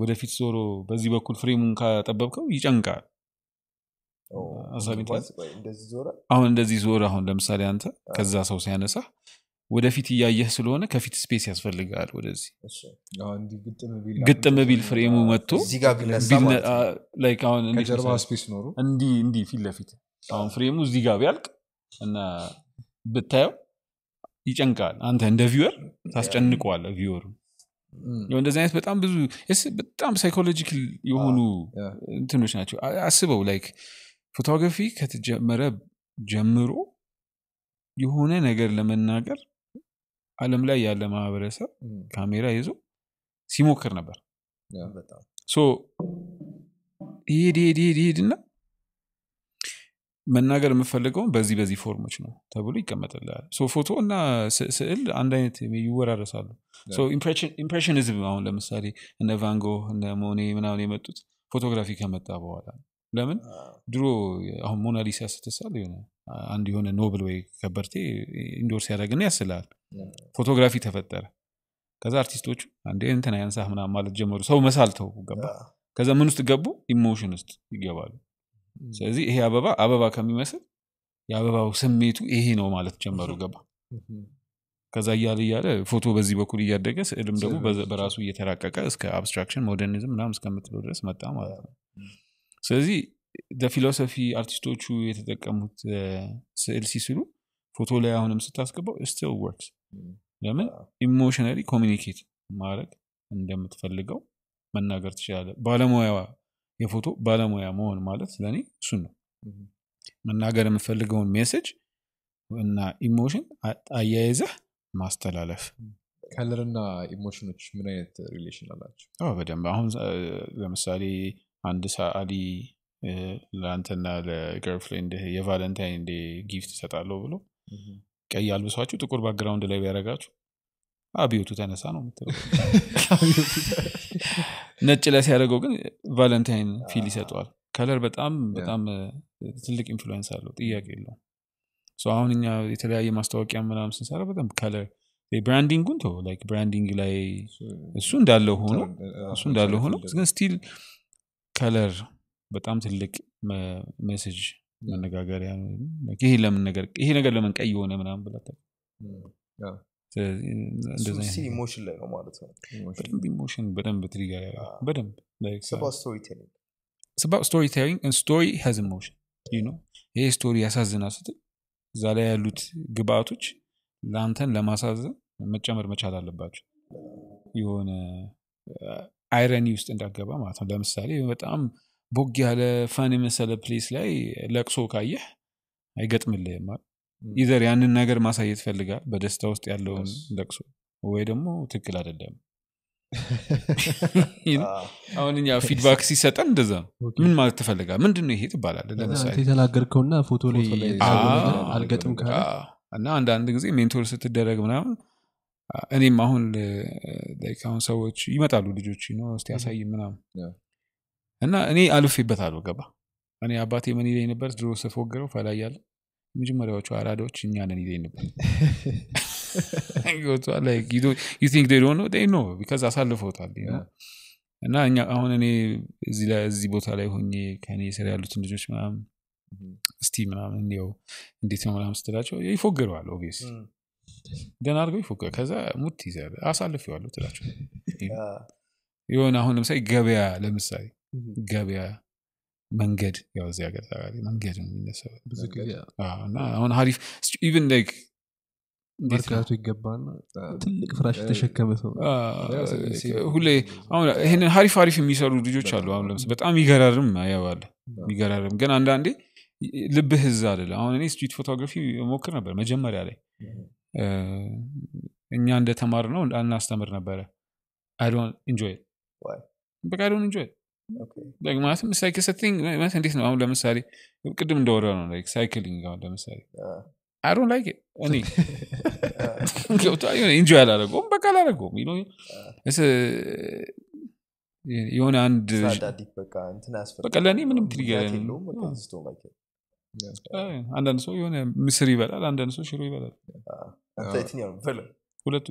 ወደፊት ዞሮ በዚህ በኩል frame ኡን ካጠበብከው ይጨንቃል። አሁን እንደዚህ ዞር አሁን ለምሳሌ አንተ ከዛ ሰው ሲያነሳ ወደፊት እያየህ ስለሆነ ከፊት space ያስፈልጋል ወደዚህ። ግጥም ቢል frame ኡ መጥቶ አሁን እንዲህ ፊት ለፊት አሁን frame ኡ እዚህ ጋር ቢያልቅ እና ብታየው ይጨንቃል። አንተ እንደ viewer ታስጨንቀዋለህ viewer ኡን እንደዚህ አይነት በጣም ብዙ በጣም psychological የሆኑ እንትኖች ናቸው። አስበው like photography ከተጀመረ ጀምሮ የሆነ ነገር ለመናገር አለም ላይ ያለ ማህበረሰብ ካሜራ ይዞ ሲሞክር ነበር። so ይሄድ ይሄድ ይሄድ ይሄድና መናገር የምፈልገውን በዚህ በዚህ form ኦች ነው ተብሎ ይቀመጥልሃል ፎቶ እና ስዕል አንድ አይነት ይወራረሳሉ። impressionism አሁን ለምሳሌ እነ ቫንጎ እነ ሞኔ ምናምን የመጡት photography ከመጣ በኋላ ለምን? ድሮ አሁን ሞናሊሳ ስትሳል የሆነ አንድ የሆነ noble ወይ ከበርቴ endorse ያደረግና ያስላል photography ተፈጠረ። ከዛ አርቲስቶቹ አንዴ እንትን ያንሳህ ምናምን ማለት ጀመሩ። ሰው መሳል ተው ገባ ከዛ ምን ውስጥ ገቡ? emotion ውስጥ ይገባሉ ስለዚህ ይሄ አበባ አበባ ከሚመስል የአበባው ስሜቱ ይሄ ነው ማለት ጀመሩ። ገባ? ከዛ እያለ እያለ ፎቶ በዚህ በኩል እያደገ ስዕልም ደግሞ በራሱ እየተራቀቀ እስከ abstraction modernism ምናምን እስከምትለው ድረስ መጣ ማለት ነው። ስለዚህ philosophy አርቲስቶቹ የተጠቀሙት ስዕል ሲስሉ ፎቶ ላይ አሁንም ስታስገባው still works ለምን emotionally communicate ማድረግ እንደምትፈልገው መናገር ትችላለህ ባለሙያ የፎቶ ባለሙያ መሆን ማለት ለእኔ እሱን ነው። መናገር የምፈልገውን message እና emotion አያይዘህ ማስተላለፍ። color ና emotion ኦች ምን አይነት relation አላቸው? አዎ በደንብ አሁን ለምሳሌ አንድ ሰአሊ እ፣ ለአንተና ለ girlfriend የ Valentine Day gift እሰጣለሁ ብሎ ቀይ አልብሷችሁ ጥቁር background ላይ ቢያደርጋችሁ አብዮቱ ተነሳ ነው የምትለው ነጭ ላይ ሲያደርገው ግን Valentine feel ይሰጠዋል። color በጣም በጣም ትልቅ influence አለው። ጥያቄ የለውም። አሁን እኛ የተለያየ ማስታወቂያ ምናምን ስንሰራ በጣም color branding ኡን ተው like branding ላይ እሱ እንዳለው ሆኖ እሱ እንዳለ ሆኖ ግን still color በጣም ትልቅ message መነጋገሪያ ይሄ ለምን ነገር ይሄ ነገር ለምን ቀይ የሆነ ምናምን ብለህ ነገር። emotion ላይ ነው ማለት ነው። በደንብ emotion በደንብ trigger በደንብ storytelling story has emotion ነው ይሄ story ያሳዝናል ስትል እዛ ላይ ያሉት ግብአቶች ለአንተን ለማሳዘን መጨመር መቻል አለባቸው። የሆነ irony ውስጥ እንዳገባ ማለት ነው። ለምሳሌ በጣም ቦግ ያለ fun የመሰለ place ላይ ለቅሶ ካየህ አይገጥምልህም ማለት either ያንን ነገር ማሳየት ፈልጋል በደስታ ውስጥ ያለውን. ለቅሶ ወይ ደግሞ ትክክል አይደለም? አሁን እኛ feedback ሲሰጠን እንደዛ ምን ማለት ትፈልጋል ምንድን ነው ይሄ ትባላለ የተናገርከውና ፎቶ ላይ አልገጥም ካለ? እና አንዳንድ ጊዜ ሜንቶር ስትደረግ ምናምን እኔም አሁን አሁን ሰዎች ይመጣሉ ልጆች ነው እስቲ ያሳይ ምናምን. እና እኔ አልፌበታለሁ ገባ። እኔ አባቴ ምን ይለኝ ነበር? ድሮ ስፎግረው ፈላይ ያለ መጀመሪያዎቹ አራዳዎች እኛ ነን ይለኝ ነበር ገብቶሃል? Like, you don't- you think they don't know? They know, because አሳልፈውታል? እና እኛ አሁን እኔ እዚህ ቦታ ላይ ሆኜ ከኔ ስር ያሉትን ልጆች ምናምን እስቲ ምናምን ያው እንዴት ነው ምናምን ስትላቸው ይፎግረዋል እም፣ ደህና አድርገው ይፎግረ ከዛ ሙት ይዛል አሳልፌዋለሁ ትላቸው የሆነ አሁን ለምሳሌ ገበያ ለምሳሌ ገበያ መንገድ ያው እዚህ ሀገር መንገድ ነው የሚነሳው እና አሁን ሀሪፍ ኢቨን ላይክ? መርካቶ ይገባና ትልቅ ፍራሽ የተሸከመ ሰው ሁሌ አሁን ይህንን ሀሪፍ ሀሪፍ የሚሰሩ ልጆች አሉ። አሁን ለምሳሌ በጣም ይገራርም ያዋለ ይገራርም ግን አንዳንዴ ልብህ እዛ አይደለ አሁን እኔ ስትሪት ፎቶግራፊ ሞክር ነበር መጀመሪያ ላይ። እኛ እንደ ተማር ነው አናስተምር ነበረ። አይ ዶንት ኢንጆይ? በቃ አይ ዶንት ኢንጆይ ማለትም ሳይክል ሰቲንግ ማለት እንዴት ነው አሁን ለምሳሌ ቅድም እንደወራ ነው like ሳይክሊንግ አሁን ለምሳሌ አ፣ I don't like it እኔ ገብቶሃል? የሆነ enjoy አላደረገውም በቃ አላደረገውም you know? እስ- የሆነ አንድ በቃ ለእኔ ምንም አንዳንድ ሰው የሆነ ምስር ይበላል አንዳንድ ሰው ሽሮ ይበላል ነው? ሁለቱ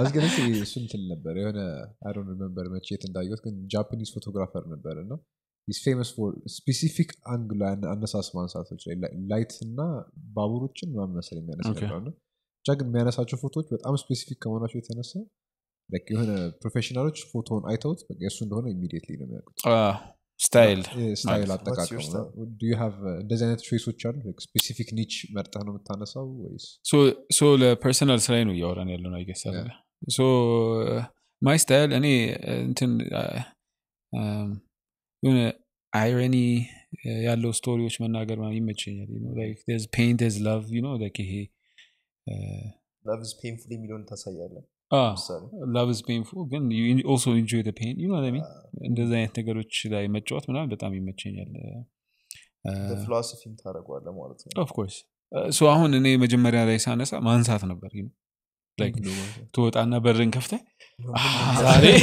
አስገነ እሱን ትል ነበር። የሆነ I don't remember መቼት እንዳየት ግን Japanese photographer ነበር እና famous for specific angle አነሳስ ማንሳቶች ላይ light እና ባቡሮችን ምናምን መሰለኝ የሚያነሳ ነበር እና ብቻ ግን የሚያነሳቸው ፎቶዎች በጣም specific ከመሆናቸው የተነሳ የሆነ professional ኦች ፎቶውን አይተውት የእሱ እንደሆነ immediately ነው የሚያውቁት style style What's your አጠቃቀሙ style? ነው። Do you have, uh, እንደዚህ አይነት ቾይሶች አሉ specific niche መርጠህ ነው የምታነሳው ወይስ so ለ personal ስራዬ ነው እያወራን ያለ ነው I guess so my style እኔ እንትን የሆነ irony ያለው story ዎች መናገር ይመቸኛል pain is love ይሄ Love is painful የሚለውን ታሳያለህ። Is painful ግን you in- also enjoy the pain you know what I mean? እንደዚህ አይነት ነገሮች ላይ መጫወት ምናምን በጣም ይመቸኛል። philosophy ም ታደረጓለ ማለት ነው። ኦፍ ኮርስ ሶ አሁን እኔ መጀመሪያ ላይ ሳነሳ ማንሳት ነበር ትወጣና በርን ከፍተህ ዛሬ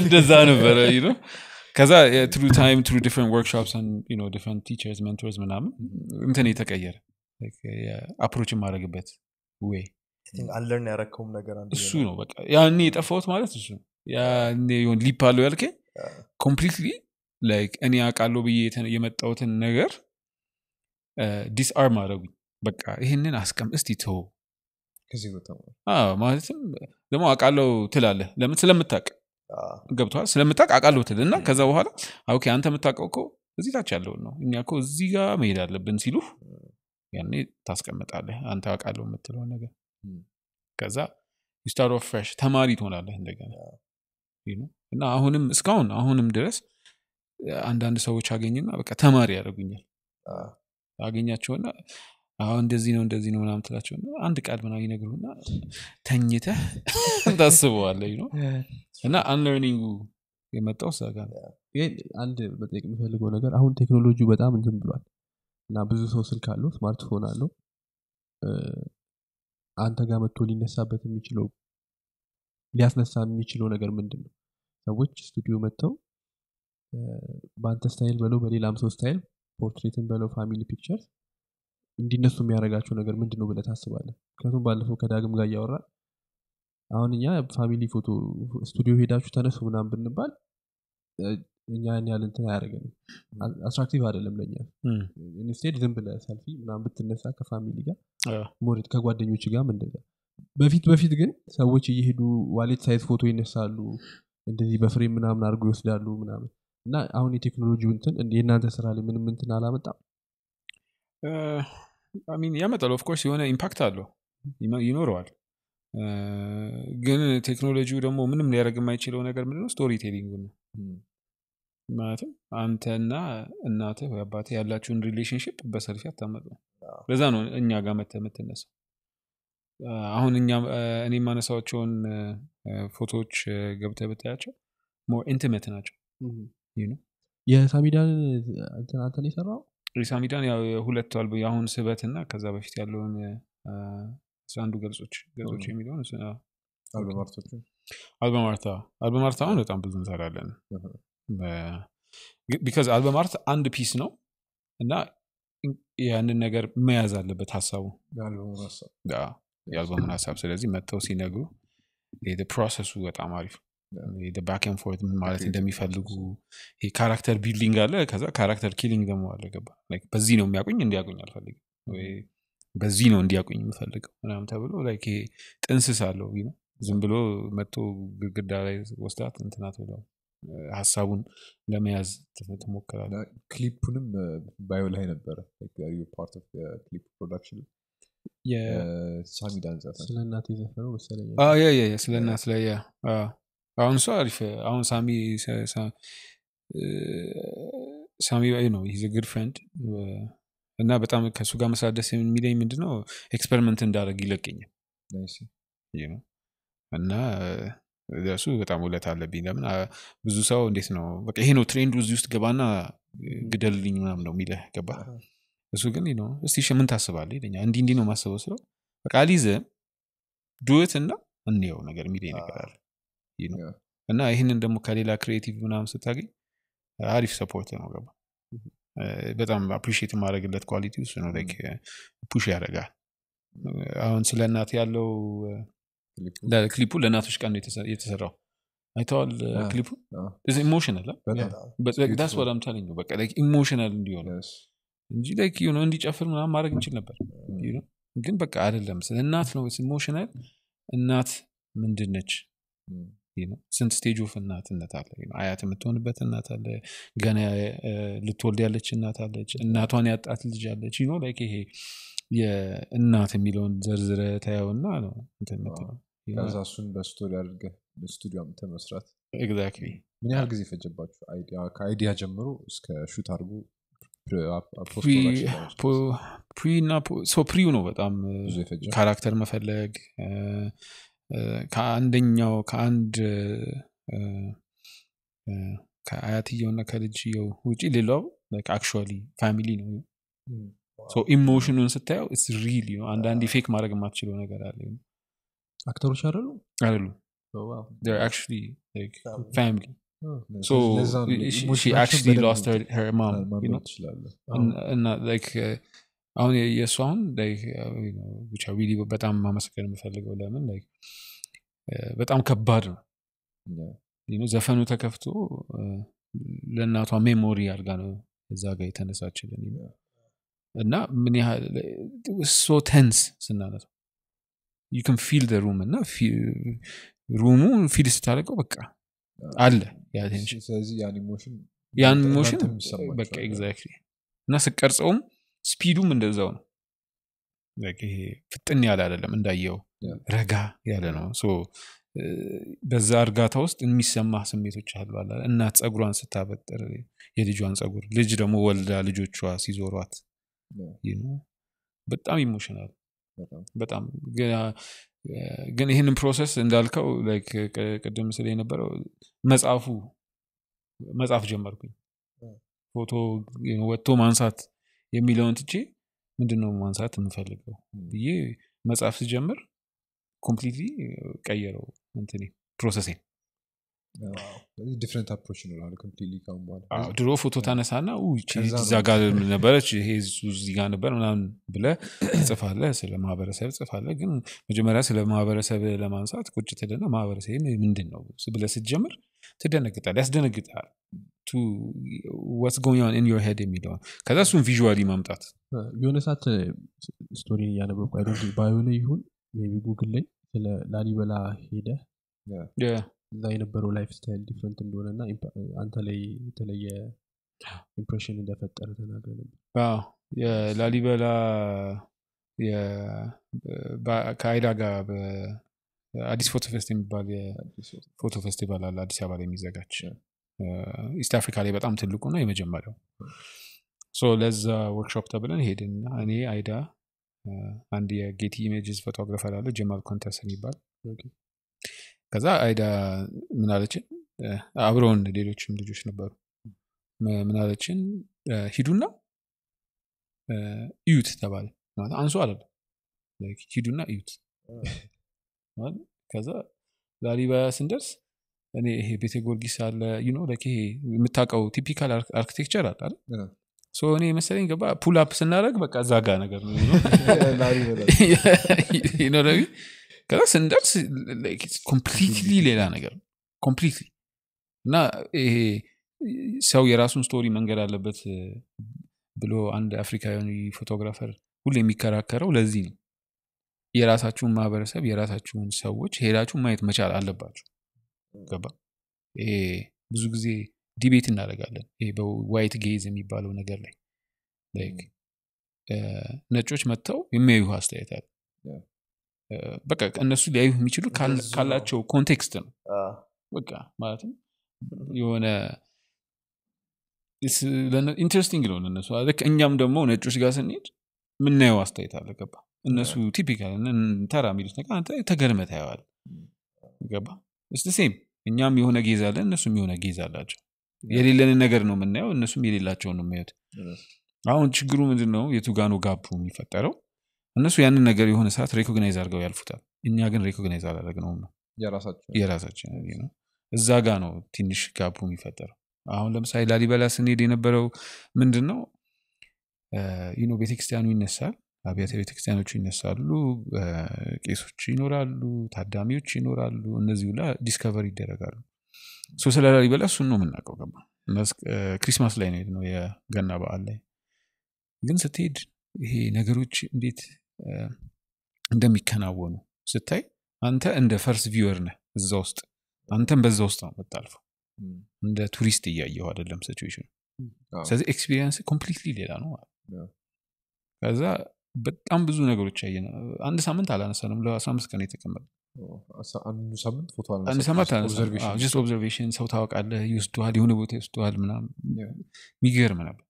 እንደዛ ነበረ you know? ከዛ through time through different workshops different teachers mentors ምናምን እንትን የተቀየረ approach የማድረግበት ወይ unlearn ያረከውም ነገር እሱ ነው በቃ። ያኔ የጠፋሁት ማለት እሱ ነው። ያኔ የሆነ leap አለው ያልከኝ? completely like እኔ አውቃለሁ ብዬ የመጣሁትን ነገር disarm አደረጉኝ። በቃ ይህንን አስቀም እስቲ ቦታ ማለትም ደግሞ አውቃለሁ ትላለህ። ለምን? ስለምታቅ ገብተዋል ስለምታቅ አውቃለሁ ትል እና ከዛ በኋላ okay አንተ የምታውቀው እኮ እዚህ ታች ያለውን ነው። እኛ እኮ እዚህ ጋር መሄድ አለብን ሲሉ ያኔ ታስቀምጣለህ አንተ አውቃለሁ የምትለውን ነገር ከዛ start off fresh ተማሪ ትሆናለህ እንደገና? እና አሁንም እስካሁን አሁንም ድረስ አንዳንድ ሰዎች አገኝና በቃ ተማሪ ያደርጉኛል አገኛቸውና አሁን እንደዚህ ነው እንደዚህ ነው ምናምን ትላቸውና አንድ ቃል ምናምን ይነግሩና ተኝተህ ታስበዋለህ know? እና አንለርኒንጉ የመጣው እዛ ጋር ነው። ግን አንድ መጠየቅ የምፈልገው ነገር አሁን ቴክኖሎጂ በጣም እንትን ብሏል እና ብዙ ሰው ስልክ አለው ስማርትፎን አለው አንተ ጋር መጥቶ ሊነሳበት የሚችለው ሊያስነሳ የሚችለው ነገር ምንድን ነው ሰዎች ስቱዲዮ መጥተው በአንተ style በለው በሌላም ሰው style portrait ን በለው family picture እንዲነሱ የሚያደርጋቸው ነገር ምንድን ነው ብለህ ታስባለህ? ምክንያቱም ባለፈው ከዳግም ጋር እያወራ አሁን እኛ family ፎቶ ስቱዲዮ ሄዳችሁ ተነሱ ምናምን ብንባል እኛ ያን ያህል እንትን አያደርገንም። attractive አይደለም ለኛ እም፣ instead ዝም ብለህ ሰልፊ ምናምን ብትነሳ ከ family ጋር ሞሪት ከጓደኞች ጋር እንደዛ በፊት በፊት ግን ሰዎች እየሄዱ wallet size ፎቶ ይነሳሉ እንደዚህ በ frame ምናምን አድርጎ ይወስዳሉ ምናምን። እና አሁን የቴክኖሎጂው እንትን እንደ የእናንተ ስራ ላይ ምንም እንትን አላመጣም? mean ያመጣል። of course የሆነ impact አለው። ይኖረዋል። ግን ቴክኖሎጂው ደግሞ ምንም ሊያደርግ የማይችለው ነገር ምንድነው? storytelling ነው። ማለትም አንተና እናትህ ወይ አባትህ ያላችሁን relationship በሰልፊ አታመጡ ለዛ ነው እኛ ጋር መተ የምትነሳው። አሁን እኛ እኔ የማነሳቸውን ፎቶዎች ገብተ ብታያቸው more intimate ናቸው? የሳሚዳን አንተን የሰራው ሪሳሚዳን ያው የሁለቱ አልበም የአሁን ስበት እና ከዛ በፊት ያለውን አንዱ ገጾች ገጾች የሚለውን አልበም art album art አሁን በጣም ብዙ እንሰራለን። because album art አንድ piece ነው። እና ያንን ነገር መያዝ አለበት ሀሳቡ። የአልበሙን ሀሳብ። ስለዚህ መጥተው ሲነግሩ process ኡ በጣም አሪፍ back and forth ምን ማለት እንደሚፈልጉ character building አለ ከዛ character killing ደግሞ አለ ገባ በዚህ ነው የሚያቁኝ እንዲያቁኝ አልፈልግም። ወይ በዚህ ነው እንዲያቁኝ የምፈልገው ምናምን ተብሎ ጥንስስ አለው? ዝም ብሎ መጥቶ ግድግዳ ላይ ወስዳት እንትናት ብለው ሀሳቡን ለመያዝ ትሞክራለህ ክሊፑንም ባዮ ላይ ነበረ። part clip production? ሳሚ ስለ እናት የዘፈነው መሰለኝ ስለ ያ አሁን እሱ አሪፍ አሁን ሳሚ ሳሚ ነው። he's a good friend እና በጣም ከእሱ ጋር መስራት ደስ የሚለኝ ምንድነው? experiment እንዳደረግ ይለቀኛል። እና እሱ በጣም ውለታ አለብኝ። ለምን? ብዙ ሰው እንዴት ነው? በቃ ይሄ ነው trend ኡ እዚህ ውስጥ ገባና ግደልልኝ ምናምን ነው የሚለህ ገባ? እሱ ግን ነው። እስቲ ምን ታስባለህ? ይለኛል። እንዲህ እንዲህ ነው ማስበው ስለው በቃ አልይዝህም do it እና እንየው ነገር የሚለኝ ነገር አለ. እና ይህንን ደግሞ ከሌላ creative ምናምን ስታገኝ አሪፍ support ነው። ገባ? በጣም appreciate የማድረግለት quality እሱ ነው። like push ያደርጋል። አሁን ስለ እናት ያለው ክሊፑ? ለእናቶች ቀን ነው የተሰ- የተሰራው። አይተዋል? ክሊፑ? emotional ዳስ. ወዳም ቻለኝ በቃ emotional እንዲሆን እንጂ like you know እንዲጨፍር ምናምን ማድረግ እንችል ነበር። You know? ግን በቃ አይደለም። ስለ እናት ነው emotional እናት ምንድን ነች you know? ስንት stage of እናትነት አለ? You know? አያት የምትሆንበት እናት አለ? ገና ልትወልድ ያለች እናት አለች? እናቷን ያጣት ልጅ አለች? You know? like ይሄ የእናት የሚለውን ዘርዝረ ታየውና ነው እሱን በ story አድርገህ በስቱዲዮ አምጥተህ መስራት። ምን ያህል ጊዜ ፈጀባችሁ? idea ከ idea ጀምሮ እስከ shoot አድርጎ post pre production ላይ መጨረስ? po- pre እና po- so pre ው ነው በጣም? character መፈለግ ከአንደኛው ከአንድ እ፣ እ፣ ከአያትየው እና ከልጅየው ውጪ ሌላው actually family ነው። emotion ኡን ስታየው real አንዳንድ fake ማድረግ የማትችለው ነገር አለ actor ኦች አይደሉ actually lost her, her mom you know? እና like uh, አሁን uh, ብቻ በጣም ማመስገን የምፈልገው ለምን like, uh, በጣም ከባድ ነው። ዘፈኑ ተከፍቶ uh, ለእናቷ ሜሞሪ አድርጋ ነው እዛ ጋር የተነሳችልን. እና ምን ያህል ሶ ተንስ ስናነሳው ዩ ን ፊል ሩም እና ሩሙ ፊል ስታደርገው በቃ አለ ያን emotion በቃ exactly እና ስቀርጸውም speed ኡም እንደዛው ነው። ፍጥን ያለ አይደለም እንዳየው. ረጋ ያለ ነው። በዛ እርጋታ ውስጥ የሚሰማ ስሜቶች አሉ አለ? እናት ጸጉሯን ስታበጥር የልጇን ጸጉር ልጅ ደግሞ ወልዳ ልጆቿ ሲዞሯት በጣም emotional በጣም ግን ይህንን process እንዳልከው ቅድም ስለ የነበረው መጽሐፉ መጽሐፍ ጀመርኩኝ። ፎቶ ወጥቶ ማንሳት የሚለውን ትቼ ምንድን ነው ማንሳት የምፈልገው ብዬ መጽሐፍ ስጀምር completely ቀየረው እንትኔ process ኤን different approach ይኖራል completely ካሁን በኋላ. አዎ፣ ድሮ ፎቶ ታነሳና እዛ ጋር ነበረች? ይሄ እሱ እዚህ ጋር ነበር ምናምን ብለ ትጽፋለ ስለ ማህበረሰብ ጽፋለ ግን መጀመሪያ ስለ ማህበረሰብ ለማንሳት ቁጭ ትልና ማህበረሰብ ምንድን ነው ብለ ስትጀምር ትደነግጣል ያስደነግጣል። going on in your head የሚለውን። ከዛ እሱን visually ማምጣት። የሆነ ሰዓት story እያነበብኩ I don't ባዮ ላይ ይሁን ቢ ጉግል ላይ ስለ ላሊበላ ሄደ Yeah. እዛ የነበረው life style different እንደሆነ እና አንተ ላይ የተለየ impression እንደፈጠረ ተናግረ ነበር። በ- ከአይዳ ጋር በአዲስ ፎቶ ፌስት የሚባል የፎቶ ፌስቲቫል አለ አዲስ አበባ ላይ የሚዘጋጅ። East Africa ላይ በጣም ትልቁ ነው የመጀመሪያው። so ለዛ ወርክሾፕ ተብለን ሄድን። እኔ አይዳ አንድ የ Getty Images photographer አለ ጀማል ኮንተስ የሚባል ከዛ አይዳ አ፣ አብረውን ሌሎችም ልጆች ነበሩ። ም- ምን አለችን? አ፣ ሂዱና እዩት ተባለ። ማለት አንሱ አለ ሂዱና እዩት ከዛ ላሊበላ ስንደርስ እኔ ይሄ ቤተ ጊዮርጊስ አለ you know ይሄ የምታውቀው typical architecture አለ አይደል? so እኔ መሰለኝ ገባ pull up ስናደረግ በቃ እዛ ጋ ነገር ነው ከዛ ስንደርስ completely ሌላ ነገር. completely እና ይሄ ሰው የራሱን story መንገድ አለበት ብሎ አንድ አፍሪካዊ photographer ሁሉ የሚከራከረው ለዚህ ነው። የራሳችሁን ማህበረሰብ የራሳችሁን ሰዎች ሄዳችሁ ማየት መቻል አለባችሁ። ገባ? ይሄ ብዙ ጊዜ debate እናደርጋለን። ይሄ በ white gaze የሚባለው ነገር ላይ። ነጮች መጥተው የሚያዩ አስተያየት አለ በቃ እነሱ ሊያዩ የሚችሉ ካላቸው context ነው። በቃ ማለትም የሆነ interesting ነው ለእነሱ ልክ እኛም ደግሞ ነጮች ጋር ስንሄድ ምናየው አስተያየት አለ። ገባ? እነሱ typical ተራ የሚሉት ነገር አንተ ተገርመ ታየዋል ገባ? same እኛም የሆነ gaze አለን እነሱም የሆነ gaze አላቸው። የሌለንን ነገር ነው የምናየው እነሱም የሌላቸውን ነው የሚያዩት። አሁን ችግሩ ምንድን ነው የቱ ጋ ነው gap ኡ የሚፈጠረው እነሱ ያንን ነገር የሆነ ሰዓት recognize አድርገው ያልፉታል። እኛ ግን recognize አላደረግነውም ነው። የራሳችን ነው እዛ ጋ ነው ትንሽ gap ኡ የሚፈጠረው። አሁን ለምሳሌ ላሊበላ ስንሄድ የነበረው ምንድን ነው you know ቤተክርስቲያኑ ይነሳል አብያተ ቤተክርስቲያኖቹ ይነሳሉ ቄሶች ይኖራሉ ታዳሚዎች ይኖራሉ እነዚህ ሁላ discover ይደረጋሉ። so ስለ ላሊበላ እሱን ነው የምናውቀው። ገባ Christmas ላይ ነው ነው የገና በዓል ላይ። ግን ስትሄድ ይሄ ነገሮች እንዴት እንደሚከናወኑ ስታይ አንተ እንደ first viewer ነህ እዛ ውስጥ። አንተም በዛ ውስጥ ነው የምታልፈው። እንደ ቱሪስት እያየው አይደለም situation ስለዚህ experience completely ሌላ ነው ከዛ በጣም ብዙ ነገሮች ያየ አንድ ሳምንት አላነሳንም። ለአስራ አምስት ቀን የተቀመጠ አንድ ሳምንት observation ሰው ታወቃለህ ይወስደዋል የሆነ ቦታ ይወስደዋል ምናም የሚገርም ነበር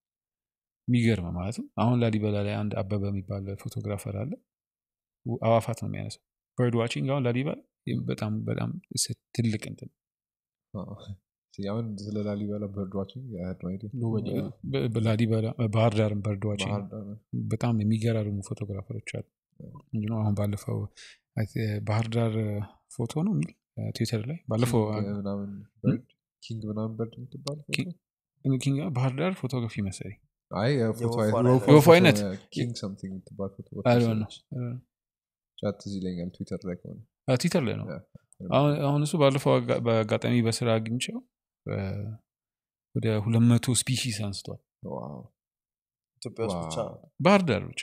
የሚገርም ማለትም አሁን ላሊበላ ላይ አንድ አበበ የሚባል photographer አለ። አዕዋፋት ነው የሚያነሳው። bird watching አሁን ላሊበላ በጣም በጣም ትልቅ እንትን አሁን ስለ ላሊበላ bird watching ላሊበላ ባህር ዳርም bird watching በጣም የሚገራርሙ photographer ኦች አሉ። አሁን ባለፈው ባህር ዳር ፎቶ ነው የሚል ትዊተር ላይ ባለፈው ኪንግ ምናምን በርድ የምትባል ባህር ዳር ፎቶግራፊ መሰለኝ ሰምቲንግ የምትባል ፎቶ ጫት እዚህ ይለኛል ትዊተር ላይ ከሆነ። ትዊተር ላይ ነው። አሁን እሱ ባለፈው በአጋጣሚ በስራ አግኝቸው ወደ ሁለት መቶ ስፒሺስ አንስቷል። ባህር ዳር ብቻ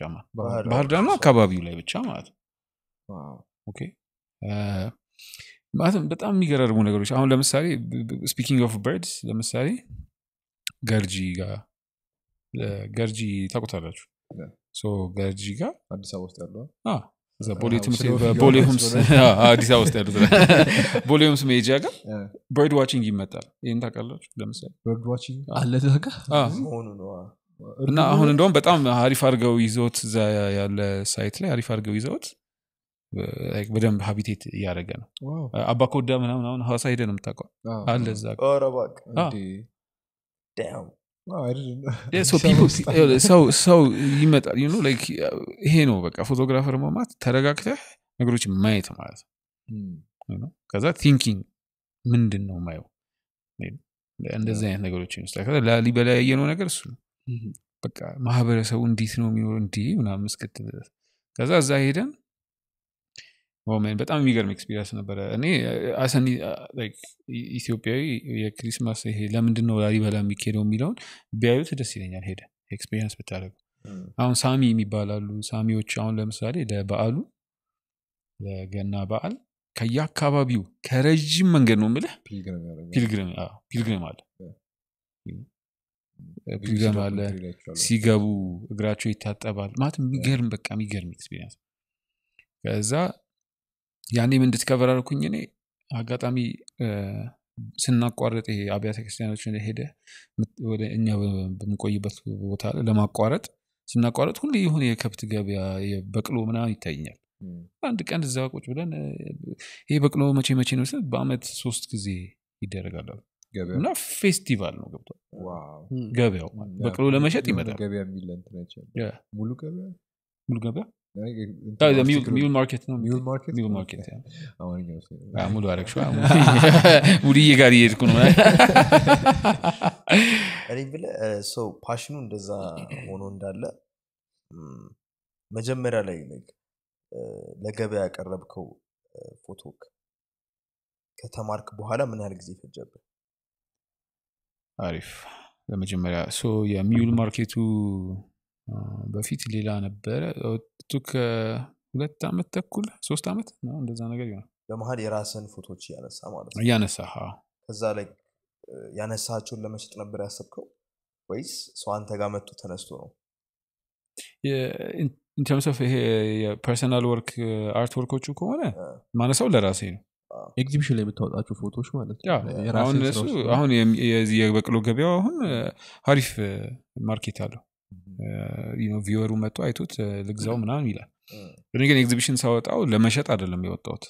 ባህር ዳር ነው አካባቢው ላይ ብቻ ማለት ማለትም በጣም የሚገራርሙ ነገሮች። አሁን ለምሳሌ speaking of birds ለምሳሌ ገርጂ ጋር ገርጂ ታውቁታላችሁ ገርጂ ጋር አዲስ አበባ ውስጥ ያለው? አዲስ አበባ ውስጥ ያሉት ቦሌ ሆምስ መሄጃ ጋር bird watching ይመጣል። ይህን ታውቃላችሁ? ለምሳሌ እና አሁን እንደውም በጣም አሪፍ አድርገው ይዘውት እዛ ያለ ሳይት ላይ አሪፍ አድርገው ይዘውት በደንብ ሀቢቴት እያደረገ ነው። አባኮዳ ምናምን አሁን ሀዋሳ ሄደ ነው የምታውቀው? አለ እዛ ኧረ እባክህ ሰው ይመጣል ይሄ ነው በቃ ፎቶግራፈር መማት ተረጋግተህ ነገሮች ማየት ማለት ነው። ከዛ ቲንኪንግ ምንድን ነው ማየው እንደዚህ አይነት ነገሮች ይመስላል። ላሊበላ ያየነው ነገር እሱ ነው። በቃ ማህበረሰቡ እንዴት ነው የሚኖር እንዲህ ምናምን እስክትል ከዛ እዛ ሄደን ኦሜን በጣም የሚገርም ኤክስፒሪንስ ነበረ። እኔ አሰኒ ኢትዮጵያዊ የክሪስማስ ይሄ ለምንድን ነው ላሊበላ የሚካሄደው የሚለውን ቢያዩት ደስ ይለኛል። ሄደ ኤክስፒሪንስ ብታደረጉ አሁን ሳሚ የሚባላሉ ሳሚዎች አሁን ለምሳሌ ለበዓሉ ለገና በዓል ከየአካባቢው ከረዥም መንገድ ነው ምልህ pilgrim አለ። pilgrim አለ። ሲገቡ እግራቸው ይታጠባል። ማለት የሚገርም በቃ የሚገርም experience ከዛ ያኔ ምን አልኩኝ እኔ አጋጣሚ ስናቋረጥ ይሄ አብያተ ክርስቲያኖችን ሄደ ወደ እኛ በምንቆይበት ቦታ ለማቋረጥ ስናቋረጥ ሁሌ የሆነ የከብት ገበያ የበቅሎ ምናምን ይታይኛል አንድ ቀን እዛ ቁጭ ብለን ይሄ በቅሎ መቼ መቼ ነው ስል በአመት ሶስት ጊዜ ይደረጋል እና ፌስቲቫል ነው ገብቷል። ገበያው በቅሎ ለመሸጥ ይመጣል። ሙሉ ገበያ ሚውል ማርኬት ነው ሚውል ማርኬት ሚውል ማርኬት ያ። አማርኛው ሰው አ፣ ሙሉ አረግሽው ሙድዬ ጋር እየሄድኩ ነው እኔ ብለህ ሰው ፓሽኑ እንደዛ ሆኖ እንዳለ መጀመሪያ ላይ ለገበያ ያቀረብከው ፎቶ ከተማርክ በኋላ ምን ያህል ጊዜ ፈጀብህ? አሪፍ ለመጀመሪያ so የ mule market ኡ በፊት ሌላ ነበረ። ቱ ከሁለት ዓመት ተኩል? ሶስት ዓመት ነው እንደዛ ነገር ይሆናል። በመሀል የራስን ፎቶዎች እያነሳ ማለት ነው። እያነሳ ከዛ ላይ ያነሳቸውን ለመሸጥ ነበር ያሰብከው? ወይስ ሰው አንተ ጋር መጥቶ ተነስቶ ነው? in terms of ይሄ የ personal work art work ኦቹ ከሆነ ማነሳው ለራሴ ነው። ኤግዚቢሽን ላይ የምታወጣቸው ፎቶዎች ማለት ነው? አሁን የዚህ የበቅሎ ገበያው አሁን አሪፍ market አለው viewer ኡ መጥቶ አይቶት እ፣ ልግዛው ምናምን ይላል። እኔ ግን ኤግዚቢሽን ሳወጣው ለመሸጥ አይደለም የወጣሁት።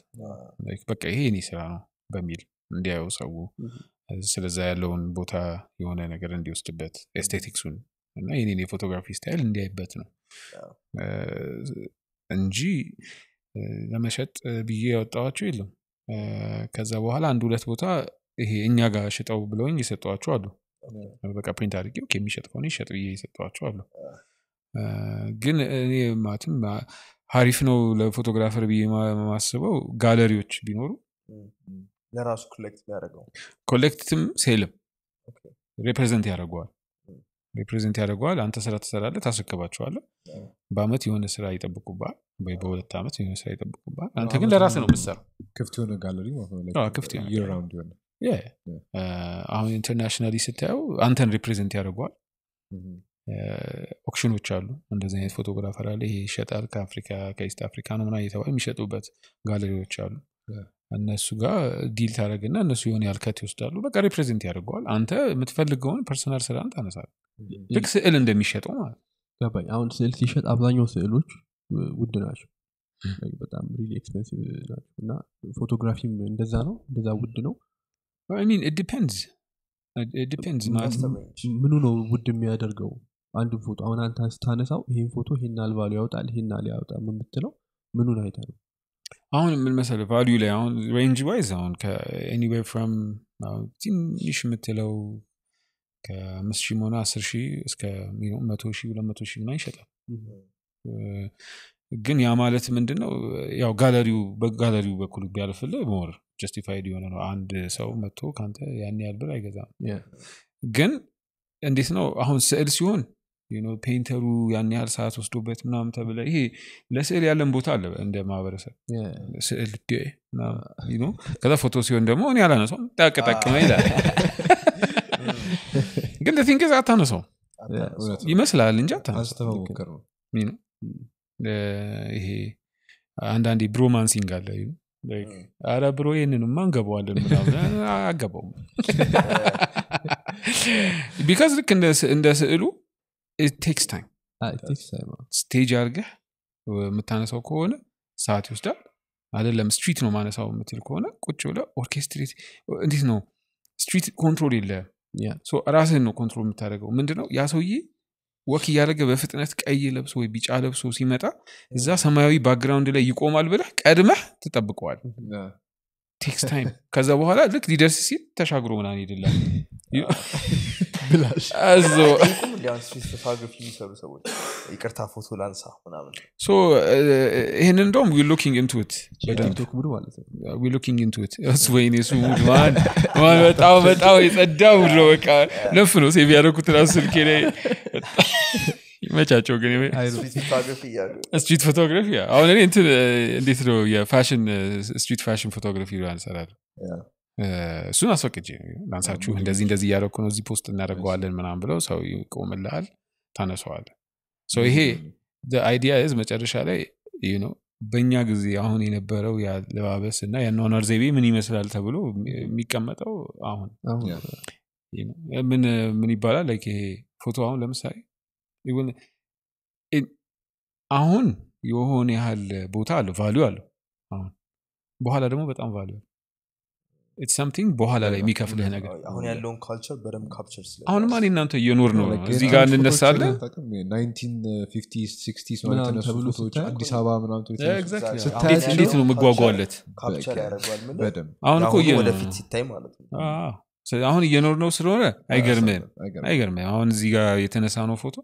በቃ ይሄ የኔ ስራ ነው በሚል እንዲያየው ሰው ስለዛ ያለውን ቦታ የሆነ ነገር እንዲወስድበት aesthetics ኡን እና የኔን የ photography style እንዲያይበት ነው። እንጂ ለመሸጥ ብዬ ያወጣኋቸው የለም። ከዛ በኋላ አንድ ሁለት ቦታ ይሄ እኛ ጋር ሽጠው ብለውኝ የሰጠዋቸው አሉ በቃ print አድርጌ የሚሸጥ ከሆነ ይሸጥ ብዬ የሰጠዋቸው አሉ ግን እኔ ማለትም አ- ሀሪፍ ነው ለ photographer ብዬ ማስበው ጋለሪዎች ቢኖሩ ለራሱ collect ቢያደርገው? collect ም sell ም represent ያደርገዋል። represent ያደርገዋል። አንተ ስራ ትሰራለህ ታስረክባቸዋለህ። በአመት የሆነ ስራ ይጠብቁባል ወይ በሁለት ዓመት የሆነ ስራ ይጠብቁባል አንተ ግን ለራስህ ነው የምትሰራው። ክፍት የሆነ ጋለሪ ክፍት የሆነ አሁን internationally ስታየው አንተን represent ያደርገዋል. ኦክሽኖች አሉ። እንደዚህ አይነት photographer አለ። ይሄ ይሸጣል ከአፍሪካ ከ East Africa ነው ምናምን እየተባለ የሚሸጡበት ጋለሪዎች አሉ. እነሱ ጋር deal ታደረግና እነሱ የሆነ ያሉት ይወስዳሉ። በቃ represent ያደርገዋል። አንተ የምትፈልገውን personal ስራን ታነሳል ልክ ስዕል እንደሚሸጠው ማለት ገባኝ። አሁን ስዕል ሲሸጥ አብዛኛው ስዕሎች ውድ ናቸው። በጣም really expensive ናቸው። እና photography ም እንደዛ ነው። እንደዛ ውድ ነው I mean, it depends. It- depends. ምኑ ነው ውድ የሚያደርገው? አንድን ፎቶ አሁን አንተ ስታነሳው ይህን ፎቶ ይህን ያህል value ያወጣል ይህን ያህል ያወጣል የምትለው ምኑን አይተ ነው? አሁን ምን መሰለህ value ላይ አሁን range wise አሁን ከ anywhere from ትንሽ የምትለው ከአምስት ሺህ ሆነ አስር ሺህ እስከ መቶ ሺህ ሁለት መቶ ሺህ ምናምን ይሸጣል። እ፣ ግን ያ ማለት ምንድን ነው ያው ጋለሪው በጋለሪው በኩል ቢያልፍልህ more justified የሆነ ነው። አንድ ሰው መጥቶ ከአንተ ያን ያህል ብር አይገዛም. ግን እንዴት ነው አሁን ስዕል ሲሆን painter ኡ ያን ያህል ሰዓት ወስዶበት ምናምን ተብሎ ይሄ ለስዕል ያለን ቦታ አለ እንደ ማህበረሰብ. ስዕል ከዛ ፎቶ ሲሆን ደግሞ እኔ አላነሳውም። ጠቅ ጠቅ ነው ይላል። ግን lot of things ነው። ይመስላል እንጂ እ፣ ይሄ አንዳንዴ bromancing አለ አረ bro ይህንንማ እንገባዋለን ምናምን አገባውም because ልክ እንደ ስዕሉ takes time it takes time, አዎ። stage አድርገህ የምታነሳው ከሆነ ሰዓት ይወስዳል። አይደለም street ነው ማነሳው የምትል ከሆነ ቁጭ ብለህ orchestrate እንዴት ነው? street control Yeah. ራስህን ነው control የምታደርገው። ምንድነው? ያ ሰውዬ walk እያደረገ በፍጥነት ቀይ ለብሶ ወይ ቢጫ ለብሶ ሲመጣ እዛ ሰማያዊ background ላይ ይቆማል ብለህ ቀድመህ ትጠብቀዋል takes time ከዛ በኋላ ልክ ሊደርስ ሲል ተሻግሮ ምናምን ይድላል ይቅርታ ፎቶ ላንሳ ምናምን። ይህን እንደውም we looking into it በደንብ። ቲክቶክ mood ማለት ነው። we looking into it እሱ ወይኔ እሱ mood ማን? ማን? በጣም በጣም የጸዳ mood ነው በቃ። ነፍ ነው save ያደረኩት ራሱ ስልኬ ላይ ይመቻቸው ግን street photography አሁን እኔ እንትን እንዴት ነው የ fashion street fashion photography አንሰራል እሱን አስፈቅጄ ነው ላንሳችሁ። እንደዚህ እንደዚህ እያደረኩ ነው እዚህ post እናደርገዋለን ምናምን ብለው ሰው ይቆምልሃል ታነሳዋለህ ይሄ idea is መጨረሻ ላይ you know በእኛ ጊዜ አሁን የነበረው የአለባበስ እና የአኗኗር ዘይቤ ምን ይመስላል ተብሎ የሚቀመጠው አሁን ምን ምን ይባላል? like ይሄ ፎቶ አሁን ለምሳሌ አሁን የሆነ ያህል ቦታ አለው value አለው። አሁን በኋላ ደግሞ በጣም value something በኋላ ላይ የሚከፍልህ ነገር አሁን ያለውን culture በደንብ capture ስለ አሁንማ እኔ እናንተ እየኖር ነው። እዚህ ጋር እንነሳለን። ፎቶዎችን አታውቅም? የ1950s 60s ምናምን ምናምን የተነሱ ተብሎ ፎቶዎች ስታያቸው አዲስ አበባ ምናምን የተነሱ Exactly. ስታያቸው እንዴት- እንዴት ነው በደንብ አሁን እኮ እየ- ወደፊት ሲታይ ማለት ነው። አዎ። ስለዚህ አሁን እየኖር ነው ስለሆነ አይገርምህም። አይገርምም። አይገርምህም። አሁን እዚህ ጋር የተነሳ ነው ፎቶ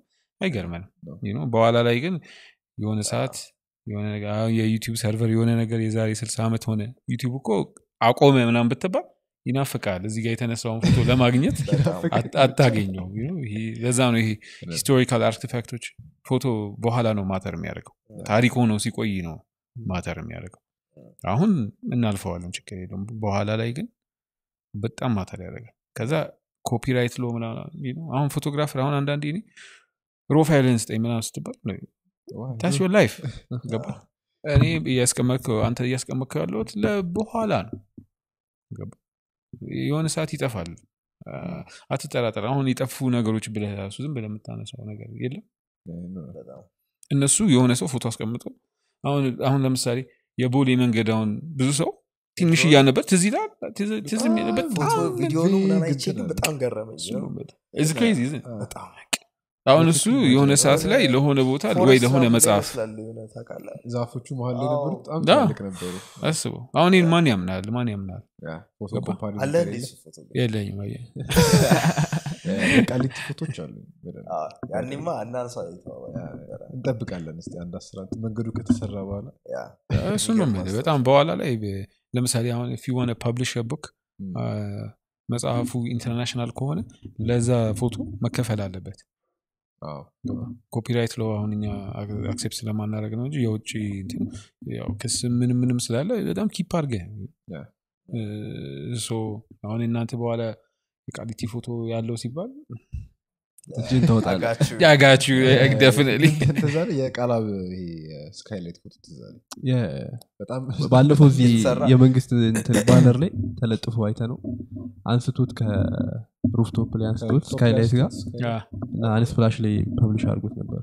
know፣ በኋላ ላይ ግን የሆነ ሰዓት የዩቲዩብ server የሆነ ነገር የዛሬ 60 ዓመት ሆነ። ዩቲዩብ እኮ አቆመ ምናምን ብትባል ይናፍቃል። እዚህ ጋር የተነሳውን ፎቶ ለማግኘት አታገኘው ለዛ ነው ይሄ historical artifact ኦች ፎቶ በኋላ ነው matter የሚያደርገው። ታሪክ ሆነው ሲቆይ ነው matter የሚያደርገው። አሁን እናልፈዋለን ችግር የለውም። በኋላ ላይ ግን በጣም matter ያደርጋል። ከዛ copyright law ምናምን አሁን photographer አሁን አንዳንዴ እኔ profile ን ስጠኝ ምናምን ስትባል that's your life ገባ? እኔ እያስቀመጥከው አንተ እያስቀመጥከው ያለሁት ለበኋላ ነው። ገባ? የሆነ ሰዓት ይጠፋል። አትጠራጠር። አሁን የጠፉ ነገሮች ብለህ ራሱ ዝም ብለህ የምታነሳው ነገር የለም። እነሱ የሆነ ሰው ፎቶ አስቀምጦ አሁን አሁን ለምሳሌ የቦሌ መንገድ አሁን ብዙ ሰው ትንሽ እያነበር ትዝ ይላል? ትዝ- ትዝ የሚል በጣም ፎቶ ቪዲዮኑ ምናምን big አይቼ ግን እንትን በጣም ገረመኝ አሁን እሱ የሆነ ሰዓት ላይ ለሆነ ቦታ ወይ ለሆነ መጽሐፍ ዛፎቹ መሀል ላይ አዎ። ነበሩ? ትልቅ ነበሩ። አስበው። አሁን ይህን ማን ያምናል? ማን ያምናል? እሱ? የለኝም። የቃሊቲ ፎቶች አሉ እንጠብቃለን እስቲ አንድ አስራ መንገዱ ከተሰራ በኋላ። ያ እሱን ነው በጣም በኋላ ላይ በ- ለምሳሌ አሁን if you wanna publish book መጽሐፉ international ከሆነ ለዛ ፎቶ መከፈል አለበት copyright law አሁን እኛ accept ስለማናደረግ ነው እንጂ የውጭ ክስ ምንም ምንም ስላለ በጣም keep So አሁን እናንተ በኋላ የቃሊቲ ፎቶ ያለው ሲባል እጅን ያጋችሁ Definitely? የቃላብ ስካይላይት ፎቶ ባለፈው እዚህ የመንግስት እንትን banner ላይ ተለጥፎ አይተ ነው አንስቶት ከ rooftop ላይ አንስቶት Skylight ጋር እና Unsplash ላይ publish አድርጎት ነበር።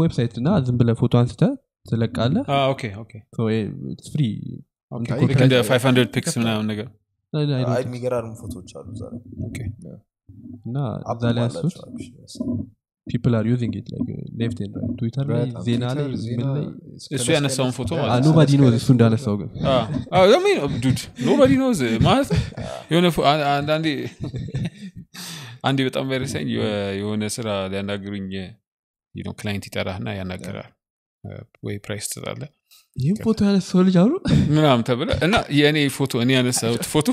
website እና ዝም ብለህ ፎቶ አንስተ ትለቃለ free ልክ እንደ 500px ምናምን ነገር የሚገራርሙ ፎቶዎች አሉ እና እዛ ላይ actually። people are using it like left and right ትዊተር ላይ ዜና ላይ ምን ላይ እሱ ያነሳውን ፎቶ ማለት nobody knows እሱ እንዳነሳው ግን dude nobody knows ማለት የሆነ አንዳንዴ አንዴ በጣም ደረሰኝ የሆነ ስራ ሊያናግሩኝ ክላይንት ይጠራህና ያናገራል ወይ ፕራይስ ትሰጣለ ይህም ፎቶ ያነሳው ልጅ አሉ? ምናምን ተብለ እና የእኔ ፎቶ እኔ ያነሳሁት ፎቶ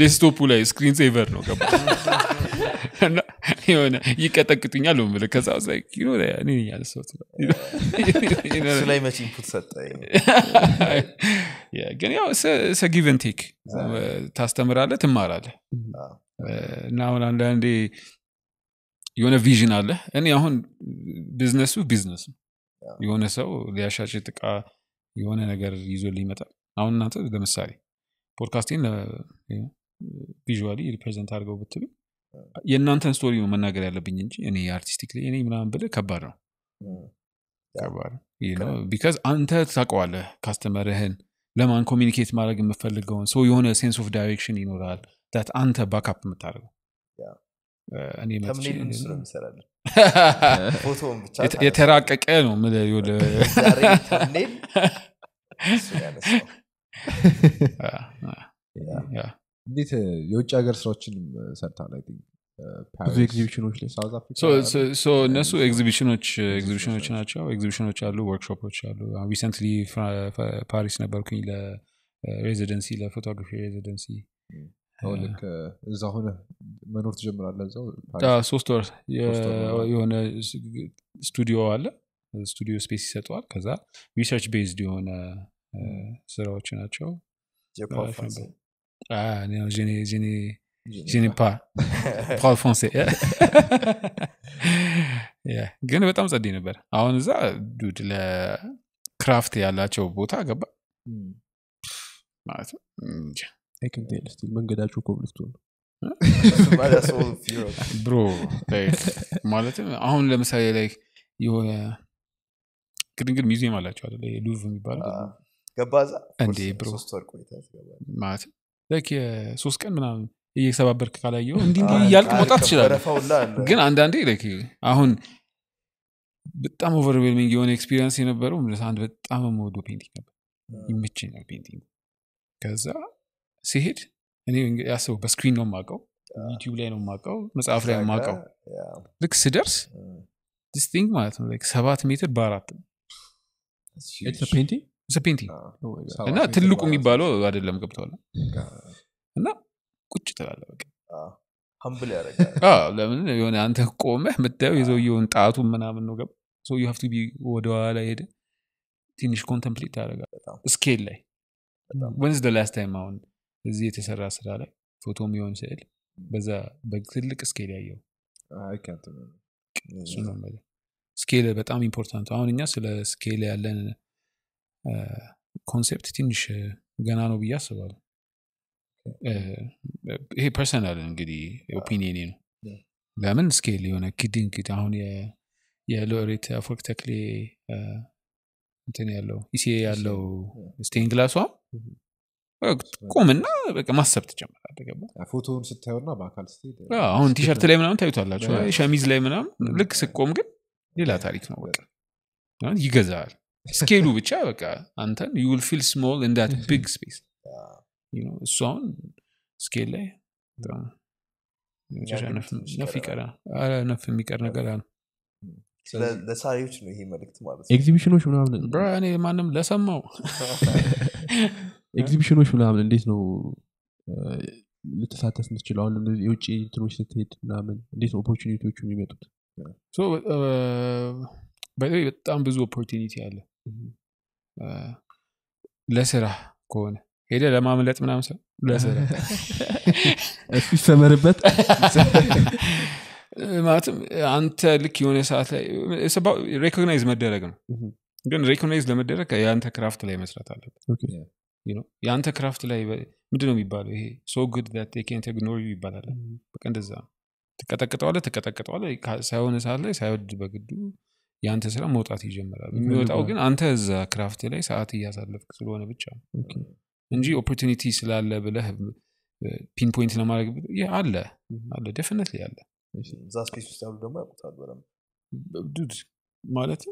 ዴስክቶፑ ላይ ስክሪን ሴቨር ነው። ገባ እና የሆነ ይቀጠቅጡኛል ነው የምልህ። ከዛ እኔ ያነሳሁት ላይ መቼ ኢንፑት ሰጠ ግን ያው ሰጊቨን ቴክ ታስተምራለ ትማራለ እና አሁን አንዳንዴ የሆነ vision አለ እኔ አሁን business ኡ business ነው። የሆነ ሰው ሊያሻሽጥ እቃ የሆነ ነገር ይዞ ይመጣል። አሁን እናንተ ለምሳሌ ፖድካስቴን visually represent አድርገው ብትሉ የእናንተን story ነው መናገር ያለብኝ እንጂ እኔ artistic እኔ ምናምን ብልህ ከባድ ነው። እም። ከባድ ነው። because አንተ ታውቀዋለህ ካስተመርህን ለማን communicate ማድረግ የምፈልገውን ሰው የሆነ sense of direction ይኖራል። ት አንተ back up የምታደርገው የተራቀቀ ነው እንዴት የውጭ ሀገር ስራዎችንም ሰርታል I think ብዙ ኤግዚቢሽኖች ላይ ሳውዝ አፍሪካ ሶ- ሶ- so እነሱ ኤግዚቢሽኖች ኤግዚቢሽኖች ናቸው። ኤግዚቢሽኖች አሉ ወርክሾፖች አሉ። recently ፓሪስ ነበርኩኝ ለ residency ለ photography residency ልክ እዛ ሆነ መኖር ትጀምራለህ እዛው ፓሪስ? አ፣ ሶስት ወር የሆነ ስቱዲዮ አለ ስቱዲዮ space ይሰጠዋል። ከዛ research based የሆነ ስራዎች ናቸው. ግን በጣም ጸዴ ነበር። አሁን እዛ ዱድ ለክራፍት ያላቸው ቦታ ገባ ማለት እንጃ። አይክንቴል ስቲል መንገዳቸው ኮብልስቶን ነው ብሮ ማለትም አሁን ለምሳሌ ላይ የሆነ ግድንግድ ሚዚየም አላቸው አለ ሉቭ የሚባለው እንዴ ሶስት- ብሮ። ማለት like የሶስት ቀን ምናምን እየሰባበርክ ካላየው እንዲህ እንዲህ እያልክ መውጣት አለ። ግን አንዳንዴ like አሁን በጣም overwhelming የሆነ experience የነበረው አንድ በጣም የምወደው painting ነበር ይመቸኛል painting ከዛ ሲሄድ እኔ ያስበው በ screen ነው የማውቀው ዩቲዩብ ላይ ነው የማውቀው መጽሐፍ ላይ ነው የማውቀው። ልክ ስደርስ እም፣ this thing ማለት ነው ሰባት ሜትር በአራት ነው። ፔንቲንግ ፔንቲንግ ሰባት እና ትልቁ የሚባለው አይደለም ገብተዋል እና ቁጭ ትላለ ለምን የሆነ አንተ ቆመህ የምታየው የሰውየውን ጣቱን ምናምን ነው ገባ ሰው ዩ ሀፍቱ ቢ ወደኋላ ሄደ ትንሽ ኮንተምፕሌት ታደረጋል በጣም ስኬል ላይ። ወንዝ ደ ላስት ታይም አሁን እዚህ የተሰራ ስራ ላይ ፎቶ የሚሆን ስዕል በዛ በትልቅ ስኬል ያየው። scale በጣም important አሁን እኛ ስለ scale ያለን concept ትንሽ ገና ነው ብዬ አስባለሁ። ይሄ personal እንግዲህ opinion ኤ ነው። ለምን scale የሆነ ግድንግድ አሁን የሎሬት አፈወርቅ ተክሌ እንትን ያለው ኢሲኤ ያለው stained glass ኧዋ ቁምና በቃ ማሰብ ትጀምራለህ። ፎቶውን ስታየውና በአካል አሁን ቲሸርት ላይ ምናምን ታዩታላችሁ. ሸሚዝ ላይ ምናምን ልክ ስቆም ግን ሌላ ታሪክ ነው በቃ። ይገዛል። scale ኡ ብቻ በቃ አንተን you will feel small in that big space እሱ አሁን scale ላይ ነፍ ትንሽ ነፍ የሚቀር ነገር አለ። ለሳሪዎች ነው ይሄ መልእክት ማለት ኤግዚቢሽኖች ምናምን ማንም ለሰማው ኤግዚቢሽኖች ምናምን እንዴት ነው? እ፣ ልትሳተፍ የምትችለው? አሁን የውጭ እንትኖች ስትሄድ ምናምን እንዴት ነው opportunity ዎቹ የሚመጡት? በጣም ብዙ opportunity አለ። ለስራ ከሆነ ሄደ ለማምለጥ ምናምን ሰው ለስራ እሱ ይሰመርበት። ማለትም አንተ ልክ የሆነ ሰዓት ላይ recognize መደረግ ነው. ግን ሬኮግናይዝ ለመደረግ የአንተ ክራፍት ላይ መስራት አለበት? የአንተ ክራፍት ላይ በ- ምንድን ነው የሚባለው ይሄ? ሶ ጉድ ቴኬን ተግኖር ይባላል በቃ እንደዛ ትቀጠቅጠዋለ ትቀጠቅጠዋለ ሳይሆነ ሰዓት ላይ ሳይወድ በግዱ የአንተ ስራ መውጣት ይጀምራል። የሚወጣው ግን አንተ እዛ ክራፍት ላይ ሰዓት እያሳለፍክ ስለሆነ ብቻ እንጂ ኦፖርቹኒቲ ስላለ ብለህ ፒንፖይንት ለማድረግ አለ። አለ ደፍነት አለ። እዛ ስፔስ ውስጥ ያሉ ደግሞ ያውቁታል በደንብ። dude ማለት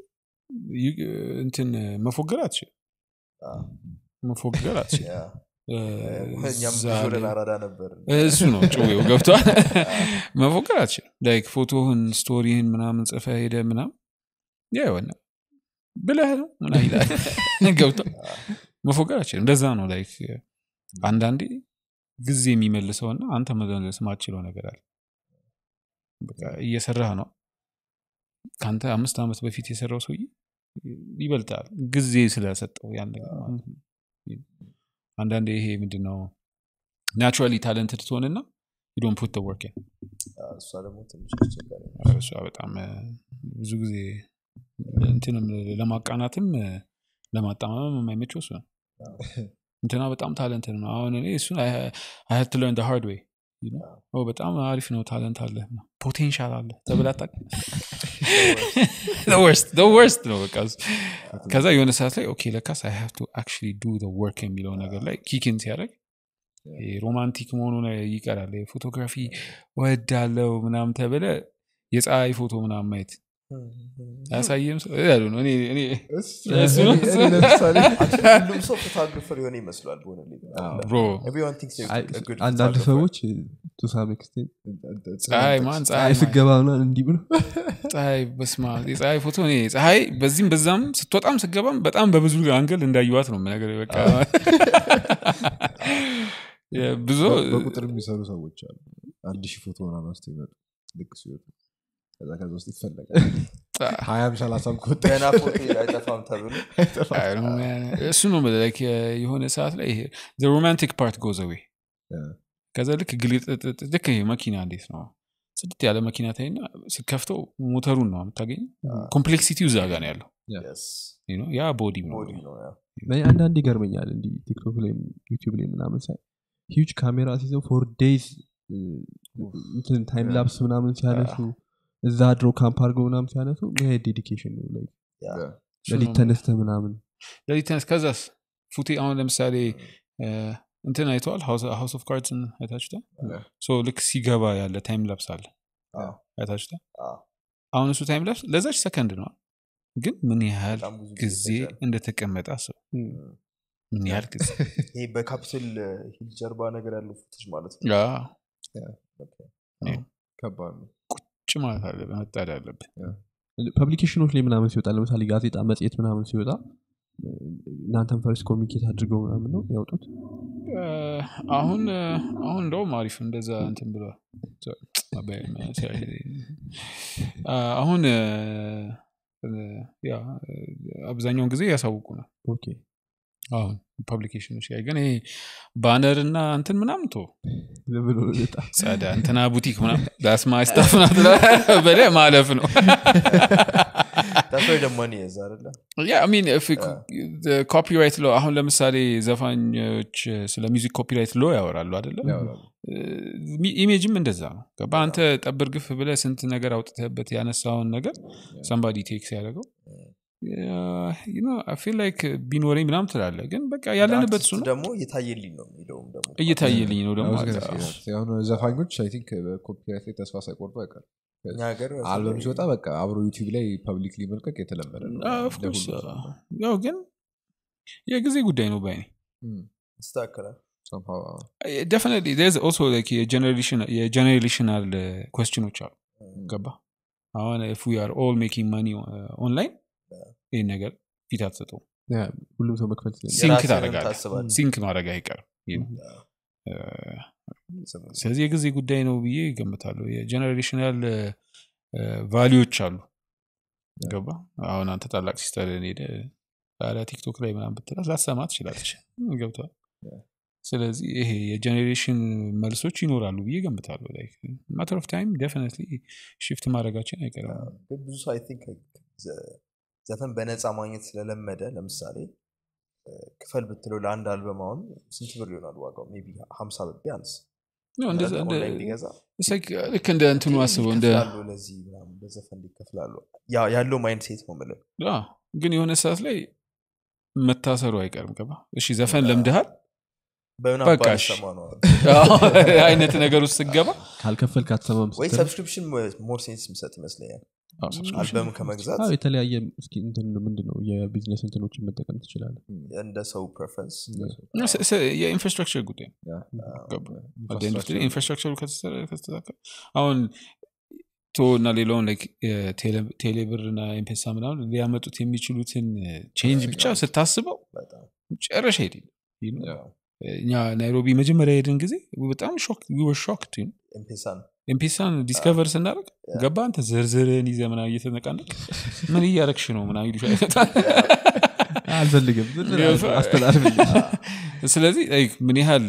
እንትን መፎገር አትችል መፎገር አትችል እሱ ነው ጭዌው ገብቷል። መፎገር አትችል like ፎቶህን story ህን ምናምን ጽፈ ሄደ ምናምን ያ የሆነ ብለህ ነው ምና ይላል ገብቷል። መፎገር አትችልም። እንደዛ ነው like አንዳንዴ ጊዜ የሚመልሰውና አንተ መመለስ ማችለው ነገር አለ። በቃ እየሰራህ ነው። ከአንተ አምስት ዓመት በፊት የሰራው ሰውዬ ይበልጣል። ጊዜ ስለሰጠው ያን ነገር ማለት ነው አንዳንዴ ይሄ ምንድን ነው naturally talented ትሆንና don't put work እሷ ደግሞ ትንሽ በጣም ብዙ ጊዜ እንትንም ለማቃናትም ለማጣመምም የማይመቸው እሱ ነው እንትና በጣም talented ነው። አሁን እኔ እሱን hard way በጣም አሪፍ ነው talent አለ potential አለ ተብላጣ worst ነው በቃ እሱ። ከዛ የሆነ ሰዓት ላይ okay ለካስ I have to actually do work የሚለው ነገር ላይ kick in ሲያደርግ romantic መሆኑ ይቀራል። photography ወዳለው ምናም ተብለ የፀሐይ ፎቶ ምናም ማየት አያሳየም ሰው? ያሉ ነው። ሁሉም ሰው photographer የሆነ good አንዳንድ. ሰዎች to some extent ፀሐይ ማን ፀሐይ? ስገባ ምናምን እንዲህ ብሎ ፀሐይ በስማ የፀሐይ ፎቶ እኔ ፀሐይ በዚህም በዛም ስትወጣም ስገባም በጣም በብዙ angle እንዳየዋት ነው ነገር በቃ። ብዙ በቁጥር የሚሰሩ ሰዎች አሉ። አንድ ሺህ ፎቶ ምናምን አንስተው ይመጡ ልክ ሲወጡ ከዛ ከዛ ውስጥ ይፈለጋል። ሀያም ሰላሳም ፎቶ አይጠፋም ተብሎ ነው እሱ የሆነ ሰዓት ላይ ይሄ romantic part goes. ከዛ ልክ ግልጥጥጥ ልክ ይሄ መኪና እንዴት ነው ጽድት ያለ መኪና ታይና ስከፍተው ሞተሩን ነው የምታገኝ complexity ው እዛ ጋር ነው ያለው። ያ body ነው አንዳንድ ይገርመኛል እንዲህ TikTok ላይ YouTube ላይ ምናምን ሳይ ሂውጅ ካሜራ ሲይዘው for days time lapse ምናምን ሲያነሱ እዛ ድሮ ካምፕ አድርገው ምናምን ሲያነሱ ምን dedication ነው? ላይ ለሊት ተነስተ ምናምን ሌሊት ተነስ ከዛስ footage አሁን ለምሳሌ እንትን አይተዋል? House of Cards ን. so ልክ ሲገባ ያለ time lapse አለ። አዎ። አሁን እሱ time lapse ለዛች ሰከንድ ነው። ግን ምን ያህል ጊዜ እንደተቀመጠ አስብ። ምን ያህል ጊዜ? ይሄ በ Capitol Hill ጀርባ ነገር ያለው footage ማለት ነው። አዎ፣ ከባድ ነው ቁጭ ማለት አለ መጣድ አለብን publication ኦች ላይ ምናምን ሲወጣ ለምሳሌ ጋዜጣ መጽሔት ምናምን ሲወጣ እናንተን first communicate አድርገው ምናምን ነው ያወጡት እ፣ አሁን አሁን እንደውም አሪፍ እንደዛ እንትን ብሏል። አሁን አብዛኛውን ጊዜ ያሳውቁ ነው ፐብሊኬሽኖች ላይ ግን ይሄ ባነር እና እንትን ምናምን ቶ ጸዳ እንትና ቡቲክ ምናምን ዳስማ ስታፍ በለ ማለፍ ነው። ኮፒራይት ሎ አሁን ለምሳሌ ዘፋኞች ስለ ሚውዚክ ኮፒራይት ሎ ያወራሉ አደለም ያወራሉ። ኢሜጅም እንደዛ ነው። ገባ? አንተ ጠብር ግፍ ብለ ስንት ነገር አውጥተህበት ያነሳውን ነገር somebody takes ያደረገው feel like ቢኖረኝ ምናም ትላለ ግን በቃ ያለንበት እሱ ደግሞ እየታየልኝ ነው የሚለውም ደግሞ እየታየልኝ ነው ደግሞ ዘፋኞች I think በ copyright ላይ ተስፋ ሳይቆርጡ አይቀር አልበም ሲወጣ በቃ አብሮ YouTube ላይ publicly መልቀቅ የተለመደ ነው። ግን የጊዜ ጉዳይ ነው ባይ Mm. ይስተካከላል። there's also የ generational question ኦች አሉ። ገባ አሁን if are all making money online ይህን ነገር ፊት አትሰጠው ሁሉም ሰው መክፈል sync ታስባለህ። sync ማድረግ አይቀርም ስለዚህ የጊዜ ጉዳይ ነው ብዬ ይገምታለሁ የ generational value ዎች አሉ። ገባ አሁን አንተ ታላቅ sister ሄደ ኧረ TikTok ላይ ምናምን ብትላት ላትሰማ ትችላለች። ገብቶሃል ስለዚህ ይሄ የ generation መልሶች ይኖራሉ ብዬ ገምታለሁ matter of time definitely shift ማድረጋችን አይቀርም። ብዙ ሰው I think ዘፈን በነፃ ማግኘት ስለለመደ ለምሳሌ ክፈል ብትለው ለአንድ አልበም አሁን ስንት ብር ይሆናል ዋጋው? maybe ሀምሳ ብር ቢያንስ። ልክ እንደ እንትኑ አስበው ለዚህ ምናምን ለዘፈን ይከፍላሉ። ያ- ያለው mindset ነው የምልህ። አዎ፣ ግን የሆነ ሰዓት ላይ መታሰሩ አይቀርም ገባ? እሺ ዘፈን ለምድሃል በምን በቃ አባል እሺ። ሰማ ነው። አይነት ነገር ውስጥ ስገባ ካልከፈል ካትሰማም ወይ subscription more sense የሚሰጥ ይመስለኛል አልበም ከመግዛት የተለያየ እስኪ እንትን ምንድን ነው የቢዝነስ እንትኖችን መጠቀም ትችላለህ እንደ ሰው preference የ infrastructure ጉዳይ. infrastructure ኡ ከተስተካከለ አሁን ቶ እና ሌላውን ቴሌብር እና ኤምፔሳ ምናምን ሊያመጡት የሚችሉትን ቼንጅ ብቻ ስታስበው ጨረሻ ሄድ. እኛ ናይሮቢ መጀመሪያ ሄድን ጊዜ በጣም ሾክድ ኤምፔሳን ኤምፔሳን ዲስከቨር ስናደርግ ገባ አንተ ዝርዝርን ይዘ ምና እየተነቃነቅ ምን እያረግሽ ነው ምና ይሉሻል አልፈልግም። ስለዚህ ምን ያህል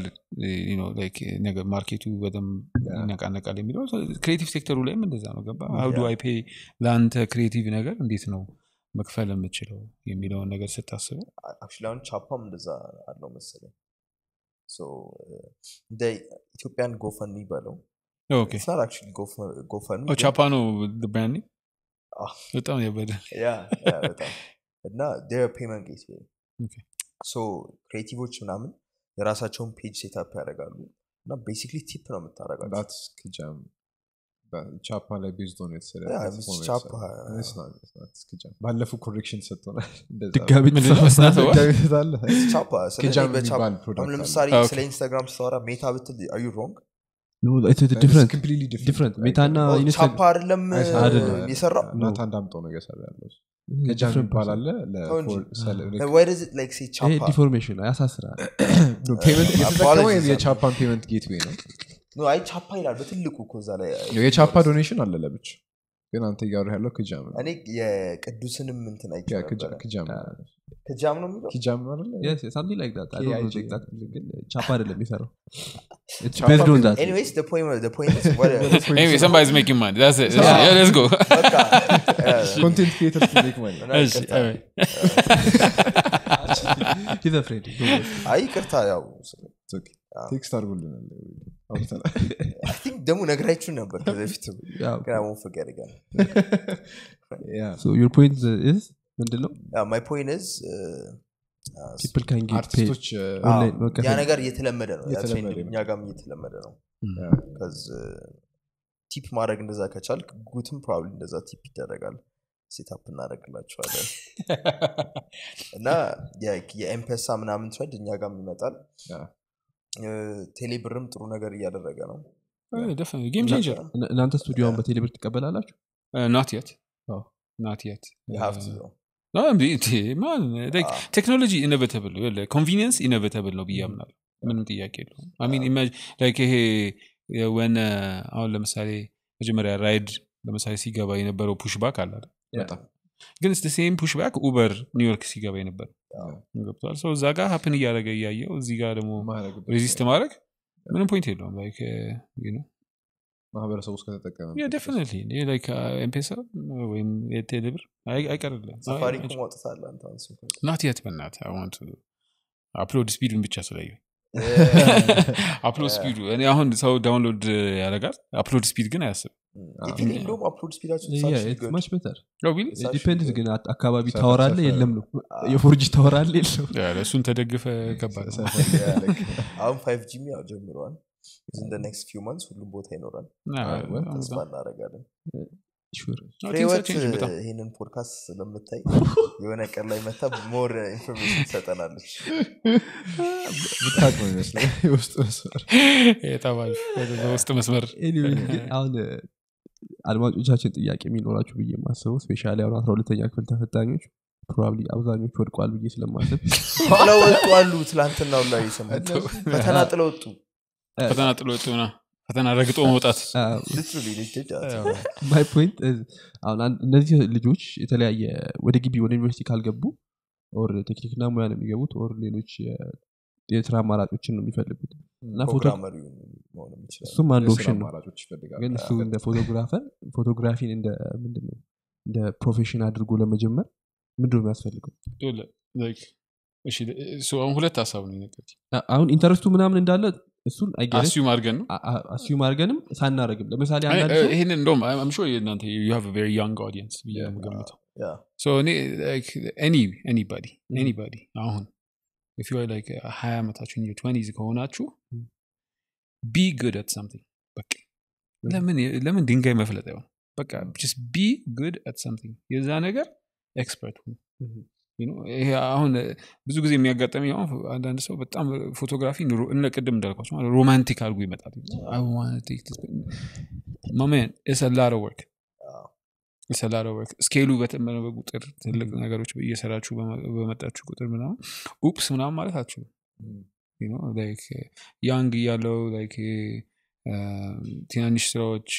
you know, like ነገ market ኡ በደንብ ይነቃነቃል የሚለው creative sector ኡ ላይም እንደዛ ነው። ገባ? how do I pay ለአንተ creative ነገር እንዴት ነው መክፈል የምችለው የሚለውን ነገር ስታስበው? አሁን ቻፓም እንደዛ አለው መሰለኝ። እንደ ኢትዮጵያን GoFund በለው okay ስናት actually GoFund ኦ፣ ቻፓ ነው አዎ። በጣም የበደ ያ በጣም እና payment gate Okay. ሶ ክሬቲቮች ምናምን የራሳቸውን ፔጅ ሴታፕ ያደርጋሉ እና ቤሲክሊ ቲፕ ነው የምታደርጋቸው That's Kijam. But ቻፓ ላይ Mr. ነው. ባለፈው ኮሬክሽን ሰጥቶናል እንደዛ ድጋሚ ምንድን ነው? It's not a what? ድጋሚ ትላለህ? ቻፓ ስለ ለምሳሌ Ah. ስለ ኢንስታግራም ስታወራ ሜታ ብትል አዩ ሮንግ ሜታና ቻፓ አይደለም አይሰራም። አይደለም። የሰራው? ናታን ዳምጠው ነው የሰራ ያለው. Say ቻፓ ዲፎርሜሽን ያሳስራል. የተጠቀመው Apologies. የቻፓን ፔመንት ጌትዌይ ነው. አይ ቻፓ ይላል በትልቁ እኮ እዛ ላይ የቻፓ ዶኔሽን አለ ለብቻ ግን አንተ እያወሩ ያለው ክጃም ነው እኔ የቅዱስንም እንትን አይቼ ያ፣ ነበረ። ክጃ- ክጃም ነው ክጃም ነው የሚለው ኪጃም ነው አይደለ ሳምቲንግ ላይክ ዛት አይ ዶንት ኖ KIG. ኤግዛክት ግን ቻፓ አይደለም የሰራው ቻፓ ቤዝድ ኦን ግን- ዛት ኤኒዌይስ the point the point is what anyway somebody's making money that's it yeah, let's go በቃ ኮንቴንት ክሬተር ሜክ ማኒ እና እሺ፣ ይቅርታ። alright. ሂዝ አ ፍሬንድ አይ ይቅርታ ያው text አድርጎልናል ደግሞ ነግራችሁ ነበር ያው ግን I won't forget again yeah my point ነገር እየተለመደ ነው። እኛ ጋርም እየተለመደ ነው። tip ማድረግ እንደዛ ከቻልክ ጉትም probably እንደዛ tip ይደረጋል። setup እናደረግላቸዋለን እና የኤምፔሳ ምናምን trend እኛ ጋርም ይመጣል ቴሌብርም ጥሩ ነገር እያደረገ ነው። game changer እና- እናንተ ስቱዲዮን በቴሌብር ትቀበላላችሁ? not yet not ቴክኖሎጂ inevitable ነው። convenience inevitable ነው ብዬ አምናለሁ። ምንም ጥያቄ የለውም። ይሄ ወነ አሁን ለምሳሌ መጀመሪያ ራይድ ለምሳሌ ሲገባ የነበረው pushback አይደል? በጣም ግን same pushback ኡበር ኒውዮርክ ሲገባ የነበረው ገብቷል። ሰው እዛ ጋር happen እያደረገ እያየው እዚህ ጋር ደግሞ resist ማድረግ ምንም point የለውም። like ማህበረሰቡ ውስጥ ከተጠቀመ definitely like ኤምፔሳ ወይም የቴሌብር አይቀርልን ሳፋሪኮም አውጥታል አንተ አሁን ስልክ ውስጥ። ናት የት በናት አፕሎድ ስፒዱን ብቻ ስላዩ አፕሎድ ስፒዱ። እኔ አሁን ሰው ዳውንሎድ ያደርጋል። አፕሎድ ስፒድ ግን አያስብ. ግን አካባቢ ታወራለ የለም ነው። የፎርጂ ታወራለ የለም እሱን ተደግፈ ከባድ ነው። አሁን ፋይቭ ጂም ያው ጀምረዋል ሁሉም ቦታ ይኖራል። ተስፋ እናደረጋለን ይህንን ፖድካስት ስለምታይ የሆነ ቀን ላይ መታ more information ትሰጠናለች። ምታቅ ነው ይመስላል የውስጥ መስመር በውስጥ አሁን አድማጮቻችን ጥያቄ የሚኖራችሁ ብዬ የማስበው especially አሁን አስራ ሁለተኛ ክፍል ተፈታኞች probably አብዛኞቹ ወድቋል ብዬ ስለማስብ ጥለው ወጡ አሉ ትላንትናው ላይ የሰማሁት ፈተና ጥለው ወጡ። ፈተና ጥሎ ወጡ ና ፈተና ረግጦ መውጣት. my point አሁን እነዚህ ልጆች የተለያየ ወደ ግቢ ወደ ዩኒቨርሲቲ ካልገቡ or ቴክኒክና ሙያ ነው የሚገቡት or ሌሎች የስራ አማራጮችን ነው የሚፈልጉት እና እሱም አንድ option ነው ግን እሱ እንደ photographer photography ን እንደ ምንድን ነው እንደ profession አድርጎ ለመጀመር ምንድን ነው የሚያስፈልገው ይኸውልህ፣ like፣ እሺ እሱ አሁን ሁለት ሀሳብ ነው አሁን interest ኡ ምናምን እንዳለ እሱን assume አድርገን ነው? assume አድርገንም ሳናረግም ለምሳሌ አይ፣ አንዳንድ ሰው ይሄንን እንደውም I'm sure የእናንተ you have very young audience ብዬ ነው የምገምተው። Yeah. So እኔ any anybody anybody አሁን if you are like ሀያ ዓመታችሁ in twenties ከሆናችሁ Mm. be good at something በቃ። ለምን ለምን ድንጋይ መፍለጥ አይሆን በቃ just be good at something የዛ ነገር expert ሁኑ። Mhm. You know፣ ይሄ አሁን ብዙ ጊዜ የሚያጋጠመኝ አሁን አንዳንድ ሰው በጣም ፎቶግራፊ እነ ቅድም እንዳልኳቸው ሮማንቲክ አድርጎ ይመጣል። I wanna take this pic- My man, it's a lot of work. አዎ። It's a lot of work. ስኬሉ በተመነ ቁጥር ትልቅ ነገሮች እየሰራችሁ በመ- በመጣችሁ ቁጥር ምናምን ኡፕስ ምናምን ማለት አችሁ ያንግ እያለው ትናንሽ ስራዎች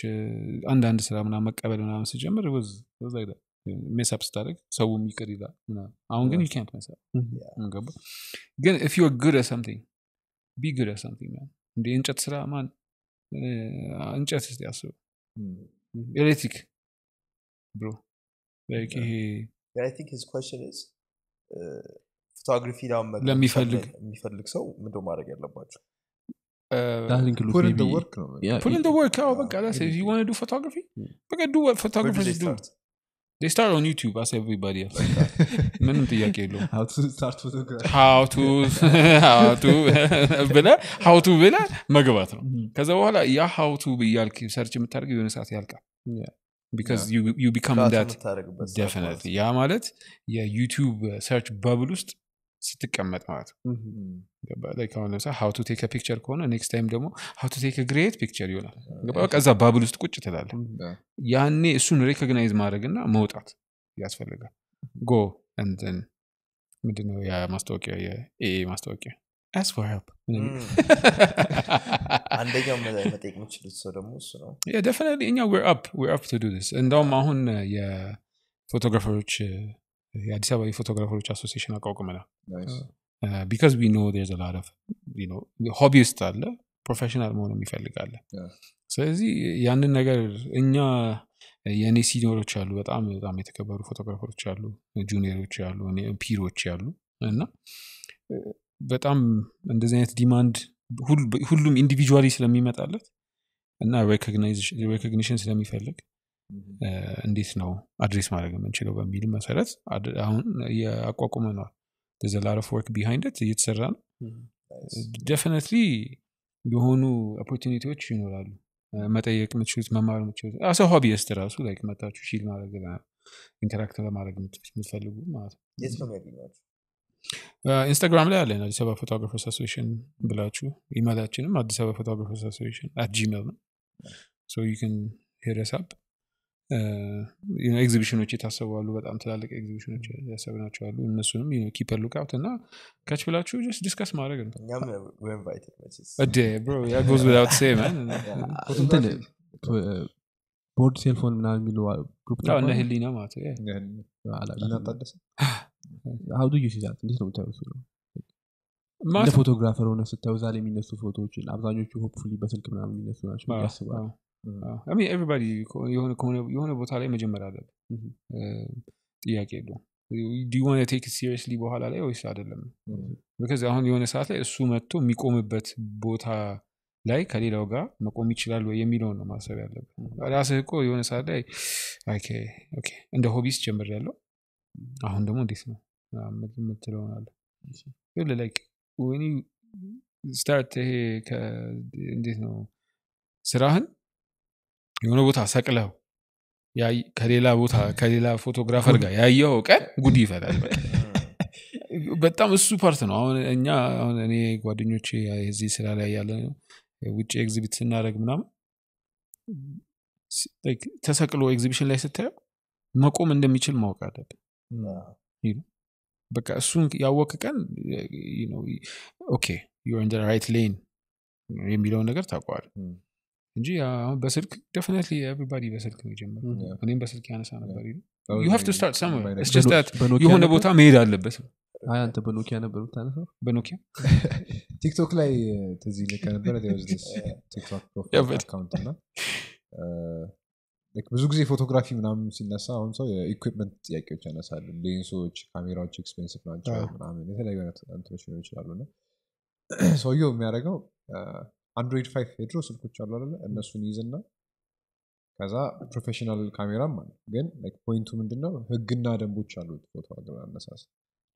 አንዳንድ ስራ ምናምን መቀበል ምናምን ስጀምር ሜሳፕ ስታደርግ ሰውም ይቅር ይላል አሁን ግን ዩ ካንት መሳብ ገባ ግን ኢፍ ዩ ጉድ ሰምቲንግ ቢ ጉድ ሰምቲንግ እንደ የእንጨት ስራ ማን? እንጨት ስ ያስቡ ኤሌክትሪክ ብሮ። like ይሄ Yeah, I think his question is ፎቶግራፊ ለሚፈልግ- ሰው ምንድን ማድረግ ያለባቸው? that they start? on YouTube as everybody else ምንም ጥያቄ የለውም How to start photography. how to how to ብለህ how to ብለህ መግባት ነው ከዛ በኋላ ያ how to እያልክ search የምታደርገው የሆነ ሰዓት ያልቃል Yeah. because you you become class that የምታደርግበት ሰዓት ማለት definitely ያ ማለት የዩቲዩብ search bubble ውስጥ ስትቀመጥ ማለት ነው። አሁን ለምሳሌ to take a picture ከሆነ next time ደግሞ to take a great picture ይሆናል? በቃ እዛ bubble ውስጥ ቁጭ Yeah. ያኔ እሱን recognize ማድረግ እና መውጣት ያስፈልጋል። go እንትን ምንድነው? ያ ማስታወቂያ የ ኤ ማስታወቂያ. አንደኛው መጠየቅ የምችሉት ሰው ደግሞ እሱ ነው። Yeah, definitely እኛ we're up we're up to do this. እንዳውም አሁን የ photographer ኦች የአዲስ አበባ የ photographer ኦች association አቋቁመናል. because we know a lot of hobbyist አለ professional መሆን የሚፈልግ አለ. ስለዚህ ያንን ነገር እኛ የእኔ senior ኦች አሉ በጣም በጣም የተከበሩ photographer ኦች አሉ junior ኦች አሉ እኔ peer ኦች አሉ እና በጣም እንደዚህ አይነት demand ሁሉም individually ስለሚመጣለት እና recognition ስለሚፈልግ እንዴት ነው address ማድረግ የምንችለው በሚል መሰረት አሁን አቋቁመነዋል ዘላረፍ ወርክ ቢሃይንደት እየተሰራ ነው። definitely የሆኑ opportunity ዎች ይኖራሉ። መጠየቅ የምትችሉት መማር የምትችሉት as a hobbyist ራሱ like መጥታችሁ chill ማድረግ interact ለማድረግ የምት- የምትፈልጉ ማለት ነው። ኢንስታግራም ላይ አለን። አዲስ አበባ photographers association ብላችሁ ኢሜላችንም አዲስ አበባ photographers association at Gmail ነው። so you can ሄደሳብ ኤግዚቢሽኖች የታሰቡ አሉ በጣም ትላልቅ ኤግዚቢሽኖች ያሰብናቸው አሉ እነሱንም keep a lookout እና ከች ብላችሁ discuss ማድረግ ነው። board cellphone ምናምን የሚሉ group እነ ህሊና ማለት how do you see that እንዴት ነው የምታዩት? እንደ ማለት photographer ሆነ ስታዩ ዛ ላይ የሚነሱ ፎቶዎችን አብዛኞቹ hopefully በስልክ ምናምን የሚነሱ ናቸው አስባለሁ everybody የሆነ ቦታ ላይ መጀመር. እ፣ ጥያቄ የለውም do you wanna take it seriously በኋላ ላይ ወይስ አይደለም ከዚ አሁን የሆነ ሰዓት ላይ እሱ መጥቶ የሚቆምበት ቦታ ላይ ከሌላው ጋር መቆም ይችላል ወይ የሚለውን ነው ማሰብ ያለብን ራስህ እኮ የሆነ ሰዓት ላይ እንደ hobbyist ጀምር ያለው አሁን ደግሞ እንዴት ነው like when you start ይሄ እንዴት ነው ስራህን የሆነ ቦታ ሰቅለው ከሌላ ቦታ ከሌላ photographer ጋር ያየው ቀን ጉድ ይፈላል በቃ። በጣም እሱ part ነው አሁን እኛ አሁን እኔ ጓደኞቼ የዚህ ስራ ላይ ያለ ውጭ exhibit ስናደርግ ምናምን ተሰቅሎ ኤግዚቢሽን ላይ ስታየው መቆም እንደሚችል ማወቅ አለብን በቃ እሱን ያወቅ ቀን okay your right lane የሚለውን ነገር Mm. እንጂ አሁን በስልክ definitely everybody በስልክ ነው የጀመረው. እኔም በስልክ ያነሳ ነበር የሆነ? ቦታ መሄድ አለበት። አንተ በኖኪያ ነበር ብታነሳው በኖኪያ? ቲክቶክ ላይ there was this ቲክቶክ account እና ብዙ ጊዜ photography ምናምን ሲነሳ አሁን ሰው የ equipment ጥያቄዎች ያነሳሉ። ሌንሶች ካሜራዎች expensive ናቸው ምናምን የተለያዩ አይነት እንትኖች ሊሆኑ ይችላሉ እና ሰውየው የሚያደርገው አንድሮይድ five የድሮ ስልኮች አሉ አለ እነሱን ይዝና ከዛ professional ካሜራም አለ። ግን point ኡ ምንድነው? ህግና ደንቦች አሉት ፎቶ አነሳስ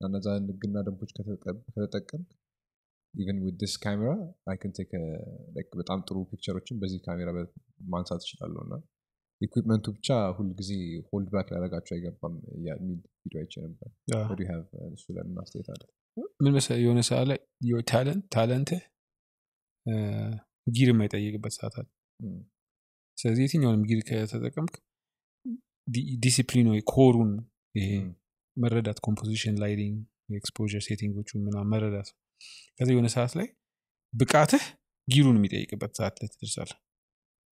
እና እነዛን ህግና ደንቦች ከተጠቀም- even with this camera በጣም ጥሩ picture ኦችን በዚህ ካሜራ ማንሳት እችላለሁ። እና equipment ኡ ብቻ ሁል ጊዜ hold back ሊያደርጋቸው አይገባም የሚል ቪዲዮ አይቼ ነበር? እሱ ላይ ምን አስተያየት አለ? ምን መሰለህ? የሆነ ሰዓት ላይ talent talent ህ gear የማይጠይቅበት ሰዓት አለ. ስለዚህ የትኛውንም gear ከተጠቀምክ ዲሲፕሊን ወይ core ኡን ይሄ. መረዳት composition lighting exposure setting ኦቹ ምናምን መረዳት ከዚ የሆነ ሰዓት ላይ ብቃትህ gear ኡን የሚጠይቅበት ሰዓት ላይ ትደርሳለህ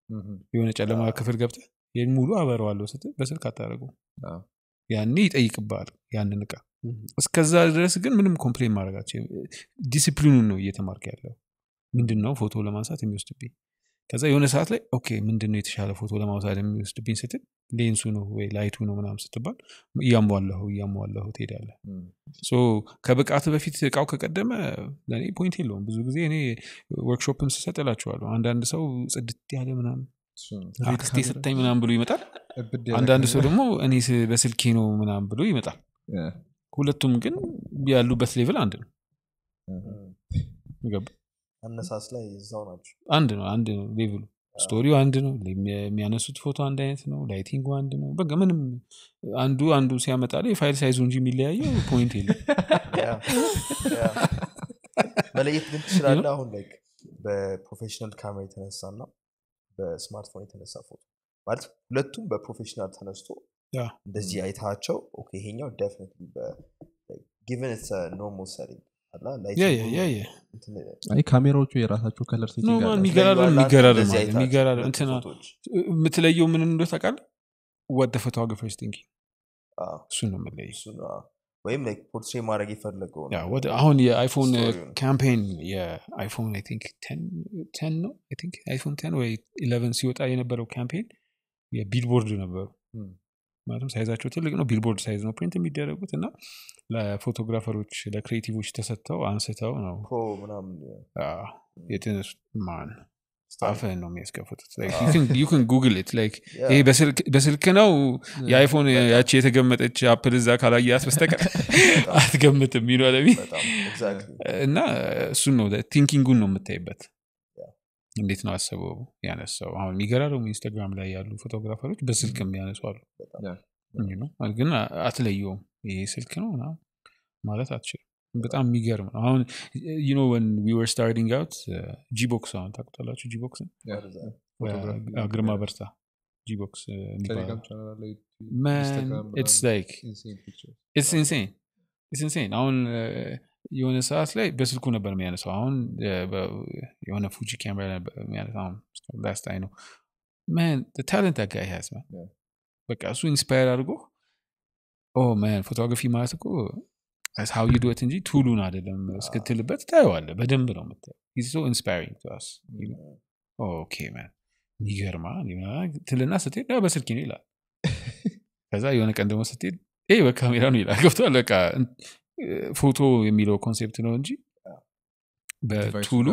Mhm. የሆነ ጨለማ ክፍል ገብተህ ይህን ሙሉ አበራዋለሁ ስትል በስልክ አታደርገው ያኔ ይጠይቅብሃል ያንን እቃ እስከዛ ድረስ ግን ምንም complain ማድረጋቸው ዲሲፕሊኑን ነው እየተማርክ ያለው ምንድን ነው ፎቶ ለማንሳት የሚወስድብኝ ከዛ የሆነ ሰዓት ላይ okay ምንድን ነው የተሻለ ፎቶ ለማንሳት የሚወስድብኝ ስትል ሌንሱ ነው ወይ light ኡ ነው ምናምን ስትባል እያሟላሁ እያሟላሁ ትሄዳለህ. so ከብቃት በፊት እቃው ከቀደመ ለእኔ point የለውም ብዙ ጊዜ እኔ ወርክሾፕም ስሰጥ እላቸዋለሁ አንዳንድ ሰው ጽድት ያለ ምናምን አክስቴ ስታኝ ምናምን ብሎ ይመጣል አንዳንድ ሰው ደግሞ እኔ በስልኬ ነው ምናምን ብሎ ይመጣል. ሁለቱም ግን ያሉበት level አንድ ነው? አነሳስ ላይ እዛው ናቸው። አንድ ነው አንድ ነው level ኡ። story ው አንድ ነው የሚ- የሚያነሱት ፎቶ አንድ አይነት ነው lighting ኡ አንድ ነው። በቃ ምንም አንዱ አንዱ ሲያመጣ ላይ file size ኡ እንጂ የሚለያየው point የለም። መለየት ግን ትችላለህ አሁን ላይ በ professional camera የተነሳ እና በስማርትፎን የተነሳ ፎቶ ማለት ሁለቱም በ professional ተነስቶ እንደዚህ አይታቸው okay ይሄኛው definitely given normal setting ካሜራዎቹ የራሳቸው color የምትለየው ምን እንደሆነ ታውቃለህ? what the photographer's thinking እሱን ነው የምለየው ወይም portray ማድረግ የፈለገው ያ ወደ አሁን የአይፎን campaign የአይፎን I think ten ነው? I think iPhone ten ወይ eleven ሲወጣ የነበረው campaign የ billboard ነበሩ. ማለትም size ኣቸው ትልቅ ነው። billboard size ነው print የሚደረጉት እና ለፎቶግራፈሮች ለክሬቲቮች ተሰጥተው አንስተው ነው። የተነሱት man አፍህን ነው የሚያስከፍቱት። you can Google Yeah. ይሄ በስልክ- ነው። የአይፎን ያቺ የተገመጠች apple እዛ ካላያት በስተቀር አትገምትም exactly እና እሱን ነው thinking ኡን ነው የምታይበት. እንዴት ነው አስበው ያነሳው? አሁን የሚገራረሙ ኢንስታግራም ላይ ያሉ photographer ኦች በስልክ የሚያነሱ አሉ። ግን አትለየውም ይሄ ስልክ ነው ማለት አትችልም። በጣም የሚገርም ነው። አሁን you know when we were starting out ጂቦክስ አሁን ታቁታላችሁ ጂቦክስን. ግርማ በርታ ጂቦክስ. ኢትስ ኢንሴን ኢትስ ኢንሴን አሁን uh, የሆነ ሰዓት ላይ በስልኩ ነበር የሚያነሳው። አሁን የሆነ ፉጂ ካሜራ ነበር የሚያነሳው። ላስት አይ ነው። ማን ታለንት ጋይ ያዝ. በቃ እሱ ኢንስፓየር አድርጎ ኦ ማን ፎቶግራፊ ማለት እኮ ሀው ዩ እንጂ ቱሉን አይደለም እስክትልበት ታየዋለ በደንብ ነው የምታየው። so inspiring to us okay man የሚገርማ ትልና ስትሄድ "ያ በስልክ ነው ይላል። ከዛ የሆነ ቀን ደግሞ ስትሄድ በካሜራ ነው ይላል። ገብቷል? በቃ ፎቶ የሚለው concept ነው እንጂ በ tool ኡ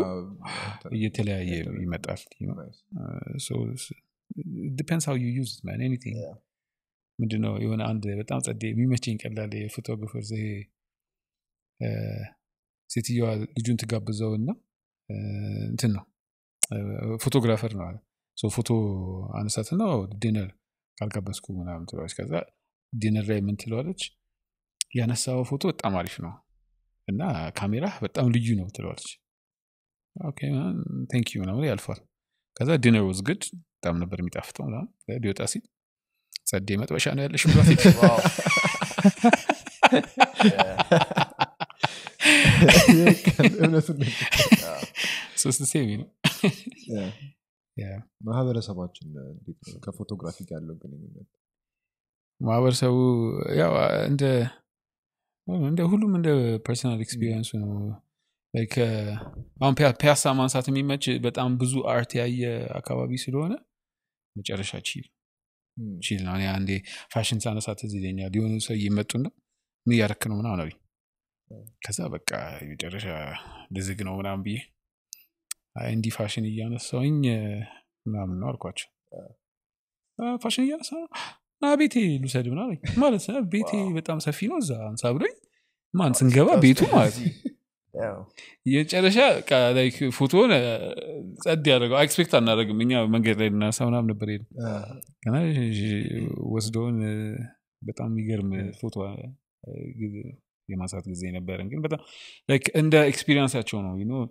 እየተለያየ ይመጣል. depends how you use man anything Yeah. ምንድነው? የሆነ አንድ በጣም ጸዴ የሚመቸኝ ቀልድ የ photographer ይሄ እ፣ ሴትዮዋ ልጁን ትጋብዘው እና እ፣ እንትን ነው photographer ነው አለ። ፎቶ አነሳትና dinner ካልጋበዝኩ ምናምን ትለዋለች። ከዛ dinner ላይ ምን ትለዋለች ያነሳው ፎቶ በጣም አሪፍ ነው። እና ካሜራ በጣም ልዩ ነው ትለዋለች። thank you ምናምን ያልፏል ከዛ dinner was good በጣም ነበር የሚጣፍጠው ምናምን ሊወጣ ሲል ጸዴ መጥበሻ ነው ያለሽ ብሏት. ሶስት ሴሚ ነው. ማህበረሰባችን ከ photography ጋር ያለው ግንኙነት? ማህበረሰቡ ያው እንደ እንደ ሁሉም እንደ personal experience ኡ ነው። Uh, አሁን ፒያ- ፒያሳ ማንሳት የሚመች በጣም ብዙ art ያየ አካባቢ ስለሆነ መጨረሻ chill. chill ነው። አንዴ ፋሽን ሳነሳ ትዝ ይለኛል። የሆኑ ሰው እየመጡና ምን እያረክ ነው ምናምን አሉኝ። ከዛ በቃ መጨረሻ ልዝግ ነው ምናምን ብዬ አይ እንዲህ ፋሽን እያነሳውኝ ምናምን ነው አልኳቸው። "አ፣ ፋሽን እያነሳ ቤቴ ልውሰድ ምናምን ማለት ቤቴ በጣም ሰፊ ነው እዛ አንሳ ብሎኝ ማን ስንገባ ቤቱ ማለት ነው. የጨረሻ ፎቶን ጸድ ያደረገው ኤክስፔክት አናደረግም እኛ መንገድ ላይ እናነሳ ምናምን ነበር ሄድ. ገና ወስደውን በጣም የሚገርም ፎቶ የማንሳት ጊዜ ነበረን። ግን በጣም እንደ experience ኣቸው ነው። you know.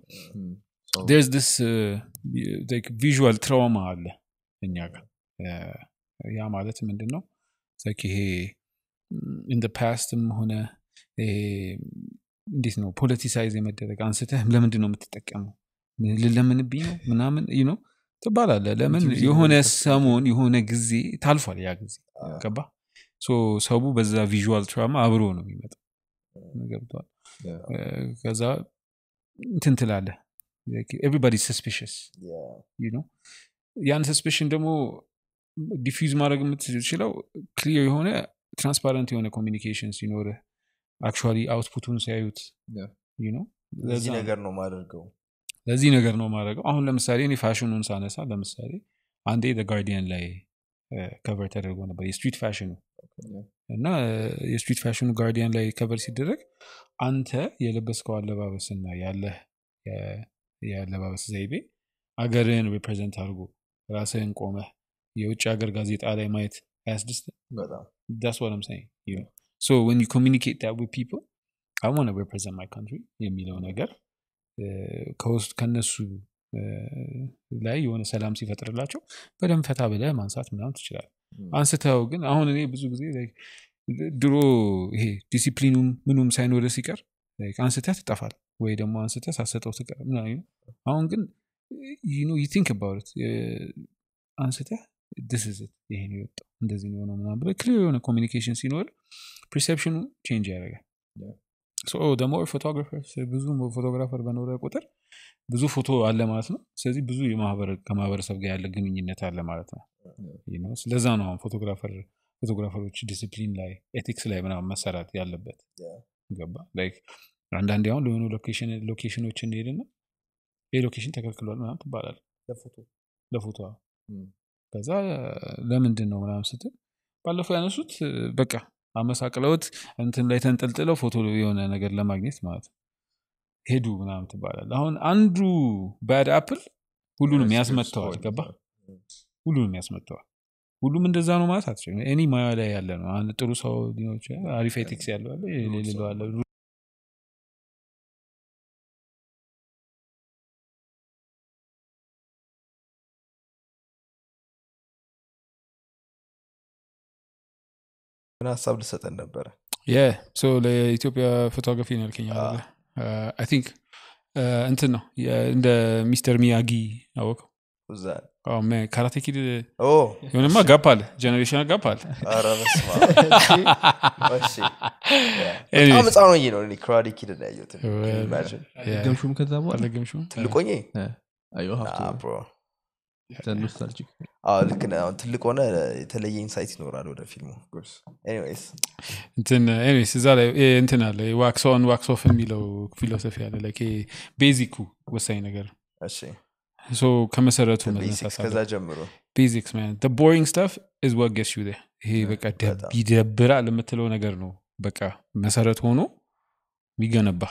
So, there's this visual trauma አለ እኛ ጋር ያ ማለት ምንድን ነው ይሄ in past ም ሆነ እንዴት ነው? politicize የመደረግ አንስተህ ለምንድን ነው የምትጠቀመው? ልለምንብኝ ነው ምናምን ነው ትባላለ ለምን የሆነ ሰሞን የሆነ ጊዜ ታልፏል ያ ጊዜ ገባ? ሰዉ በዛ visual trauma አብሮ ነው የሚመጣው። yeah. ከዛ እንትን ትላለህ። everybody suspicious ያን suspicion ደግሞ defuse ማድረግ የምትችለው clear የሆነ transparent የሆነ communication ሲኖር actually output ኡን ሲያዩት. ነው ለዚህ ነገር ነው ማደርገው። ለዚህ ነገር ነው ማድረገው አሁን ለምሳሌ እኔ ፋሽኑን ሳነሳ ለምሳሌ አንዴ ጋርዲያን ላይ cover ተደርጎ ነበር። የ street ፋሽኑ እና የ street ፋሽኑ ጋርዲያን ላይ cover ሲደረግ አንተ የለበስከው አለባበስና ያለህ የአለባበስ ዘይቤ አገርህን represent አድርጎ ራስህን ቆመህ የውጭ ሀገር ጋዜጣ ላይ ማየት አያስደስት በጣም that's what I'm saying. You know? So when you communicate that with people, I want to represent my country የሚለው ነገር ከውስጥ ከነሱ ላይ የሆነ ሰላም ሲፈጥርላቸው በደንብ ፈታ ብለህ ማንሳት ምናምን ትችላል. አንስተው ግን አሁን እኔ ብዙ ጊዜ like ድሮ ይሄ ዲሲፕሊኑም ምኑም ሳይኖር ሲቀር like አንስተህ ትጠፋል ወይ ደግሞ አንስተህ ሳሰጠው ትቀር አሁን ግን you think about አንስተህ this is it ይሄ ነው የወጣው እንደዚህ ነው የሆነው ምናምን ብለህ clear የሆነ communication ሲኖር perception ኡ change ያደርጋል. ደግሞ photographers ብዙ photographer በኖረ ቁጥር ብዙ ፎቶ አለ ማለት ነው። ስለዚህ ብዙ ከማህበረሰብ ጋር ያለ ግንኙነት አለ ማለት ነው። You know? ስለዛ ነው አሁን photographer photographer ኦች discipline ላይ ethics ላይ ምናምን መሰራት ያለበት. ገባ? like አንዳንዴ አሁን ለሆኑ location ኦች እንሄድና ይህ location ተከልክሏል ምናምን ትባላል ለፎቶ ከዛ ለምንድን ነው ምናምን ስትል ባለፈው ያነሱት በቃ አመሳቅለውት እንትን ላይ ተንጠልጥለው ፎቶ የሆነ ነገር ለማግኘት ማለት ነው። ሄዱ ምናምን ትባላል አሁን አንዱ bad apple ሁሉንም ያስመተዋል ገባ ሁሉንም ያስመተዋል። ሁሉም እንደዛ ነው ማለት አትችልም። እኔ ማያ ላይ ያለ ነው። አንድ ጥሩ ሰው ይችላል። አሪፍ ethics ያለው አለ ምን ሀሳብ ልሰጠን ነበረ? ለኢትዮጵያ ፎቶግራፊ ነው ያልከኝ አይ ቲንክ እንትን ነው እንደ ሚስተር ሚያጊ አወቀው ካራቴ ኪድ የሆነማ ጋፕ አለ ጀኔሬሽን ጋፕ አለ። ህፃን ሆኜ ነው እኔ ክራዲ ኪድ ነው ያየሁት። Imagine። ገምሹም ከዛ በኋላ? አለገምሽም ትልቅ ልክ ትልቅ ሆነ የተለየ insight ይኖራል ወደ ፊልሙ anyways እዛ ላይ እንትን አለ wax on wax off የሚለው ፊሎሶፊ አለ like basic ኩ ወሳኝ ነገር። so ከመሰረቱ basics መነሳሳት ከዛ ጀምሮ basics man boring stuff is gets you ይሄ በቃ ይደብራል የምትለው ነገር ነው። በቃ መሰረት ሆኖ የሚገነባ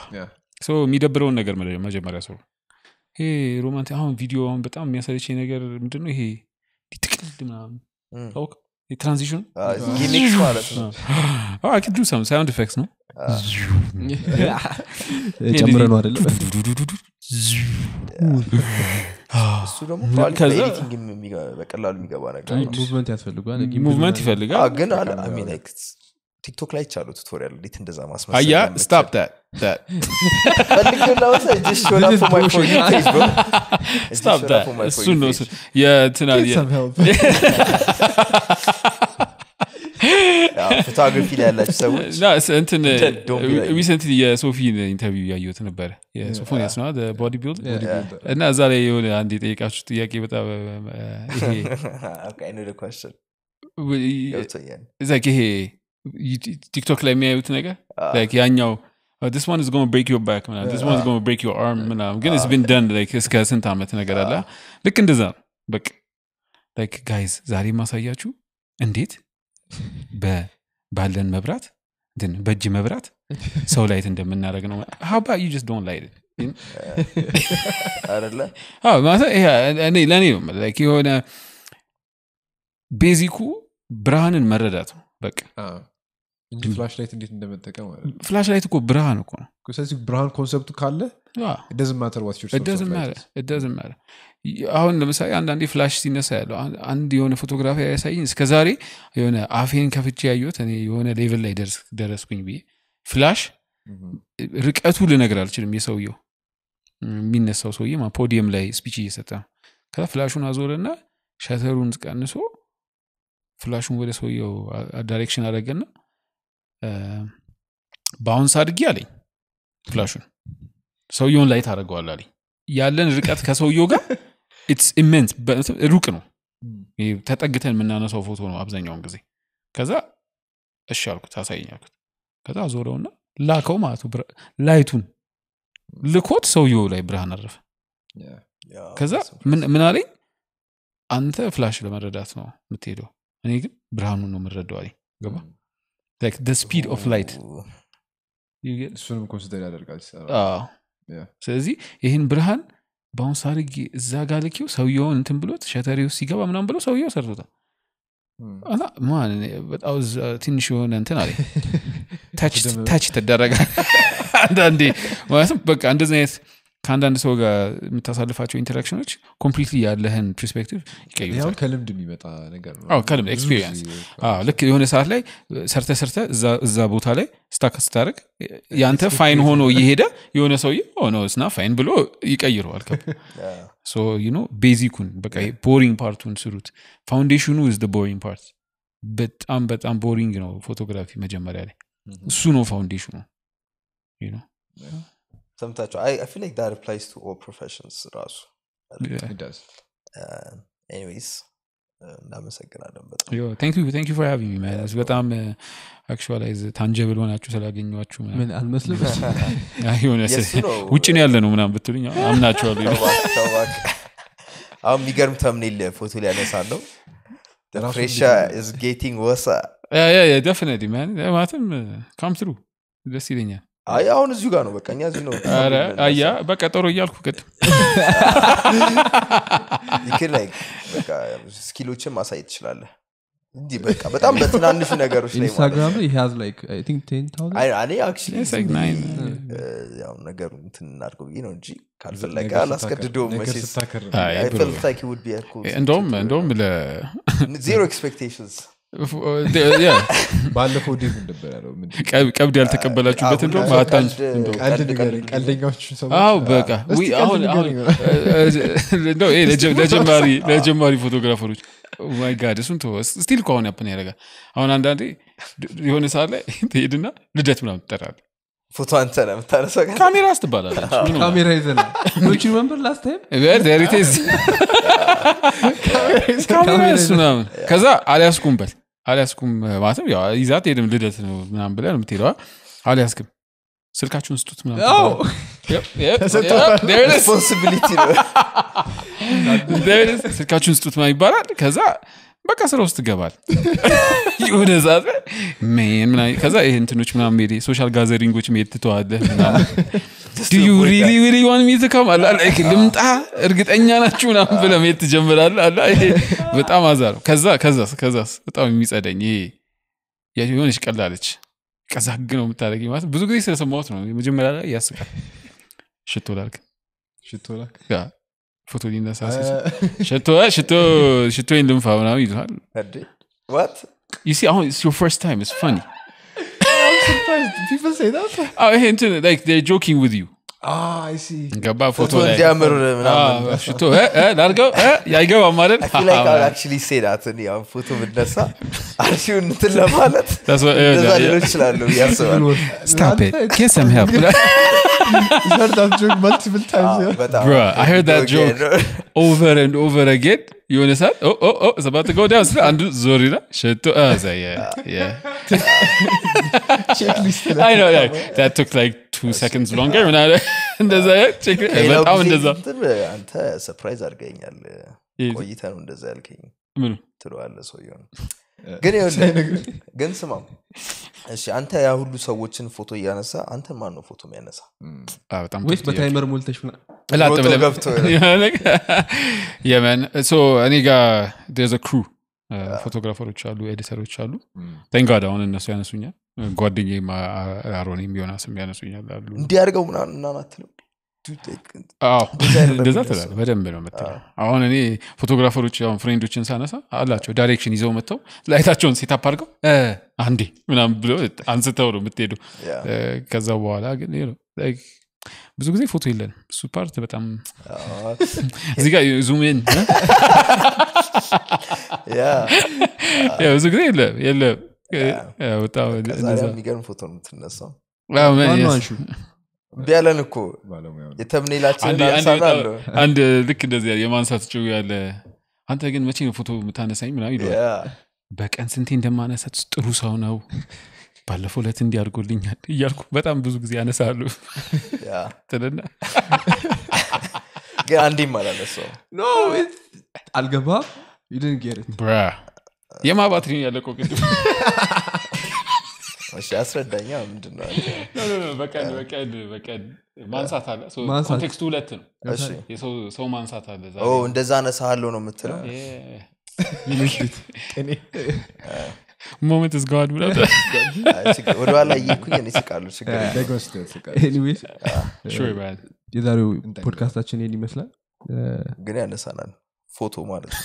የሚደብረውን ነገር መጀ- መጀመሪያ ሰው ይሄ romantic አሁን ቪዲዮ አሁን በጣም የሚያሰለችኝ ነገር ምንድን ነው ይሄ ጥቅል ምናምን ታውቅ? gimmicks ማለት ነው። do sound effects ነው። ጨምረ ነው አደለም እሱ ደግሞ በቀላሉ የሚገባ ነገር movement ያስፈልገዋል movement ይፈልጋል? ግን ቲክቶክ ላይ ይቻሉ tutorial እንዴት እንደዛ stop ፎቶግራፊ ላይ ያላችሁ ሰዎች እና ስ- እንትን don't be like- recently የሶፊን ኢንተርቪው ያየሁት ነበረ የሶፎንያስ ነው body build Bodybuilder. እና እዛ ላይ የሆነ አንድ የጠየቃችሁ ጥያቄ በጣም እ፣ ይሄ ቲክቶክ ላይ የሚያዩት ነገር? ያኛው uh, this one is going to break your back ምናምን this one is going to break your arm ምናምን ግን it's been done like እስከ ስንት ዓመት ነገር አለ ልክ እንደዛ ነው በቃ like guys ዛሬ ማሳያችሁ? እንዴት? ባለን መብራት? እንትን በእጅ መብራት? ሰው light እንደምናደረግ ነው how about you just don't light it? ለእኔ ነው የሆነ basic ኩ ብርሃንን መረዳት ነው በቃ እንጂ flash light እንዴት እንደመጠቀም flash light እኮ ብርሃን እኮ ነው። ስለዚህ ብርሃን concept ኡ ካለ matter. አሁን ለምሳሌ አንዳንዴ flash ሲነሳ ያለው አን- አንድ የሆነ ፎቶግራፊ ያሳይኝ እስከ ዛሬ የሆነ አፌን ከፍቼ ያየሁት እኔ የሆነ level ላይ ደረስኩኝ ብዬ flash ርቀቱ ልነግር አልችልም የሰውየው። የሚነሳው ሰውዬ podium ላይ speech እየሰጠ ነው። ከዛ flash ኡን አዞረና shutter ኡን ቀንሶ flash ኡን ወደ ሰውየው direction አደረገና በአሁን አድርጌ አለኝ flash ኡን። ሰውየውን ላይ ታደረገዋል አለኝ። ያለን ርቀት ከሰውየው ጋር it's immense ሩቅ ነው። ይሄ ተጠግተን የምናነሳው ፎቶ ነው አብዛኛውን ጊዜ። ከዛ እሺ አልኩት አሳየኝ አልኩት። ከዛ ዞረውና ላከው ብር- light ኡን ልኮት ሰውየው ላይ ብርሃን አረፈ። ከዛ ምን አለኝ? አንተ flash ለመረዳት ነው የምትሄደው እኔ ግን ብርሃኑን ነው የምረዳው። አለኝ ገባ? speed of light እሱንም consider ያደርጋል. ስለዚህ ይህን ብርሃን በአሁን ሳርጌ እዛ ጋር ሰውየውን እንትን ብሎት ውስጥ ሲገባ ምናምን ብሎ ሰውየው ሰርቶታል። Hmm. በጣም ትንሽ የሆነ እንትን አለ ታች ትደረጋል አንዳንዴ ማለትም በቃ እንደዚህ አይነት ከአንዳንድ ሰው ጋር የምታሳልፋቸው interaction ኖች completely ያለህን perspective ይቀይሩታል። ከልምድ የሚመጣ ነገር ነው። ከልምድ አዎ፣ ልክ የሆነ ሰዓት ላይ ሰርተ ሰርተ እዛ- ቦታ ላይ stuck ስታደርግ ያንተ fine ሆኖ እየሄደ የሆነ ሰውዬ ሆነ ስና fine ብሎ ይቀይረዋል። basic ኡን በቃ boring part ኡን ስሩት foundation ኑ the boring part በጣም በጣም boring ነው ፎቶግራፊ መጀመሪያ ላይ። እሱ ነው foundation ኑ you I, I feel like that applies to all professions ራሱ Yeah. It does. anyways እናመሰግናለን በጣም. Yo, thank you thank you for having me man. It's በጣም actualize tangible ሆናችሁ ስላገኟችሁ ምናምን። ምን አልመስልም? አይ፣ የሆነ የእሱ ነው ውጭ ነው ያለ ነው ምናምን ብትሉኝ እባክህ። አሁን የሚገርም ተምኔል ፎቶ is getting ወሳ ደፍነት ማለትም ካምትሩ ደስ ይለኛል አይ አሁን እዚሁ ጋር ነው በቃ እኛ እዚሁ ነው ኧረ አያ በቀጠሮ እያልኩ ቅድም ስኪሎችን ማሳየት ትችላለህ። እንዲህ በቃ በጣም በትናንሹ ነገሮች ኢንስታግራም ነው። ላይ ሀዝ ላይክ ነገሩ እንትን እናድርገው ብዬ ነው እንጂ ካልፈለገ አላስገድደውም እንደውም ባለፈው ዴቭ ነበር ያለው ቀብድ ያልተቀበላችሁበት እንደው ይሄ ለጀ- ለጀማሪ ለጀማሪ ፎቶግራፈሮች ማይ ጋድ እሱን ስቲል ከሆነ ያፕን ያደርጋል። አሁን አንዳንዴ የሆነ ሰዓት ላይ ትሄድና ልደት ምናምን ትጠራለህ ፎቶ አንተ ነው የምታነሳው ግን ካሜራ ስትባላለች ካሜራ ይዘናል ዶች ሪመምበር ላስት ታይም ሪቴዝ ካሜራ እሱ ምናምን ከዛ አልያዝኩም በል አልያዝኩም ማለትም ያው ይዛት ሄድም ልደት ነው ምናምን ብለህ ነው የምትሄደዋ አልያዝክም ስልካችሁን ስጡት ምናምን አዎ። ትባላለህ። Yep, yep, yep, there it is. ሬስፖንሲቢሊቲ ነው There it is. ስልካችሁን ስጡት ምናምን ይባላል ከዛ በቃ ስራ ውስጥ ትገባል። የሆነ ሰዓት ሜን ከዛ ይሄ እንትኖች ምናምን ሄድ ሶሻል ጋዘሪንጎች መሄድ ትተዋለህ ልምጣ እርግጠኛ ናችሁ ምናምን ብለህ መሄድ ትጀምራለህ አላ ይሄ በጣም አዛ ነው። ከዛ ከዛስ ከዛስ በጣም የሚጸደኝ ይሄ የሆነች ቀላለች ቀዛ ህግ ነው የምታደረግ ማለት ብዙ ጊዜ ስለሰማሁት ነው። መጀመሪያ ላይ ያስቃል ሽቶ ላልክ ሽቶ ላክ ያ ፎቶ ሊነሳ ሲል ሽቶ ሽቶ ሽቶዬን ልንፋ ምናምን ይልሃል እንዴ what? you see አሁን it's your first time it's funny people say that. አዎ ይሄ እንትን like they're joking with you ah i see ገባ ፎቶ ፎቶ ላይ እንዲያምር ምናምን አዎ፣ ሽቶ እ፣ እ፣ ላድርገው እ፣ አይገባም ማለት I feel like I would actually say that እኔ አሁን ፎቶ ብነሳ አርሺውን እንትን ለማለት That's what- እንደዛ yeah, ሊሆን ይችላሉ ያስባል Stop it. Get some help. you heard that joke multiple times yeah? በጣም Bruh, I heard that Okay, joke. no. over and over again የሆነ ሰዓት oh oh oh it's about to go down. ስለ አንዱ ዞር ይላል ሽቶ አ፣ እዛ yeah, yeah. checklist. I know, like, that took like two seconds longer ምናምን እንደዛ check- ሌላው በጣም ጊዜ እንደዛ እንትን አንተ surprise አድርገኛል ቆይተ ነው እንደዛ ያልከኝ. ምኑ? ትለዋለ ሰውየውን ግን ይኸውልህ፣ ግን ስማም እሺ አንተ ያ ሁሉ ሰዎችን ፎቶ እያነሳ አንተ ማን ነው ፎቶ የሚያነሳ? ወይስ በ timer ሞልተሽ yeah man እኔ ጋር there's crew photographer ኦች አሉ editor ኦች አሉ። ተንጋድ አሁን እነሱ ያነሱኛል። አ- አሮኔም ዮናስም ያነሱኛል አሉ። እንዲያደርገው ምናምን አዎ እንደዛ ትላለህ። በደንብ ነው የምትለው። አሁን እኔ photographer ኦች አሁን friend ኦችን ሳነሳ አላቸው direction ይዘው መጥተው ላይታቸውን ሴታፕ አድርገው እ፣ አንዴ ምናምን ብሎ አንስተው ነው የምትሄዱ። ከዛ በኋላ ግን ብዙ ጊዜ ፎቶ የለንም። እሱ ፓርት በጣም እዚህ ጋር ዙምን ያ። ብዙ ጊዜ የለም የለም። በጣም የሚገርም ፎቶ ነው የምትነሳው አንሹ? ቢያለን እኮ። የተምኔላችን አንድ- አንድ አንድ ልክ እንደዚህ የማንሳት ጭው ያለ አንተ ግን መቼ ነው ፎቶ የምታነሳኝ ምናምን ይለዋል። በቀን ስንቴ እንደማነሳት ጥሩ ሰው ነው። ባለፈው ዕለት እንዲያርጎልኛል እያልኩ በጣም ብዙ ጊዜ ያነሳሉ። ያ። ትልና ግን didn't get it. ብራ የማ ባትሪ ያለቀው ቅድም እሺ አስረዳኛ ምንድን ነው በቀን በቀን በቀን ማንሳት አለ። ኮንቴክስቱ ሁለት ነው። እሺ። የሰው- ሰው ማንሳት አለ እንደዛ አነሳሃለሁ ነው የምትለው? is God ብላ ወደኋላ እየኩኝ man. የዛሬው ፖድካስታችን ይህን ይመስላል። ግን ያነሳናል ፎቶ ማለት ነው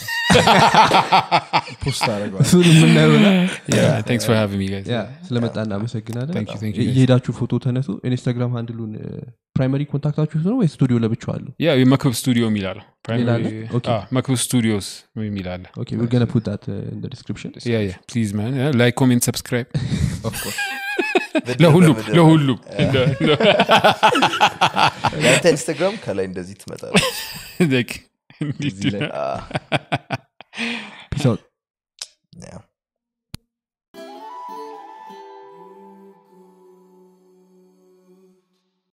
ፖስት አደረገዋል እሱን የምናየው ይሆናል። Yeah, thanks for having me, guys. yeah ስለመጣ እናመሰግናለን Thank you, thank you, guys. እየሄዳችሁ ፎቶ ተነሱ ኢንስታግራም handle ኡን primary contact ኣችሁ ነው ወይ ስቱዲዮ ለብቻው አለው yeah የመክብብ ስቱዲዮ የሚላለ ሌላ አለ? Okay. መክብብ ስቱዲዮስ የሚላለ okay we're gonna put that uh, in the description. yeah yeah please man like comment subscribe Of course. ምድር ለሁሉም በምድር ለሁሉም የአንተ ኢንስታግራም ከላይ እንደዚህ ትመጣለች Like, እንዲህ እዚህ ላይ አ፣ peace out ያ።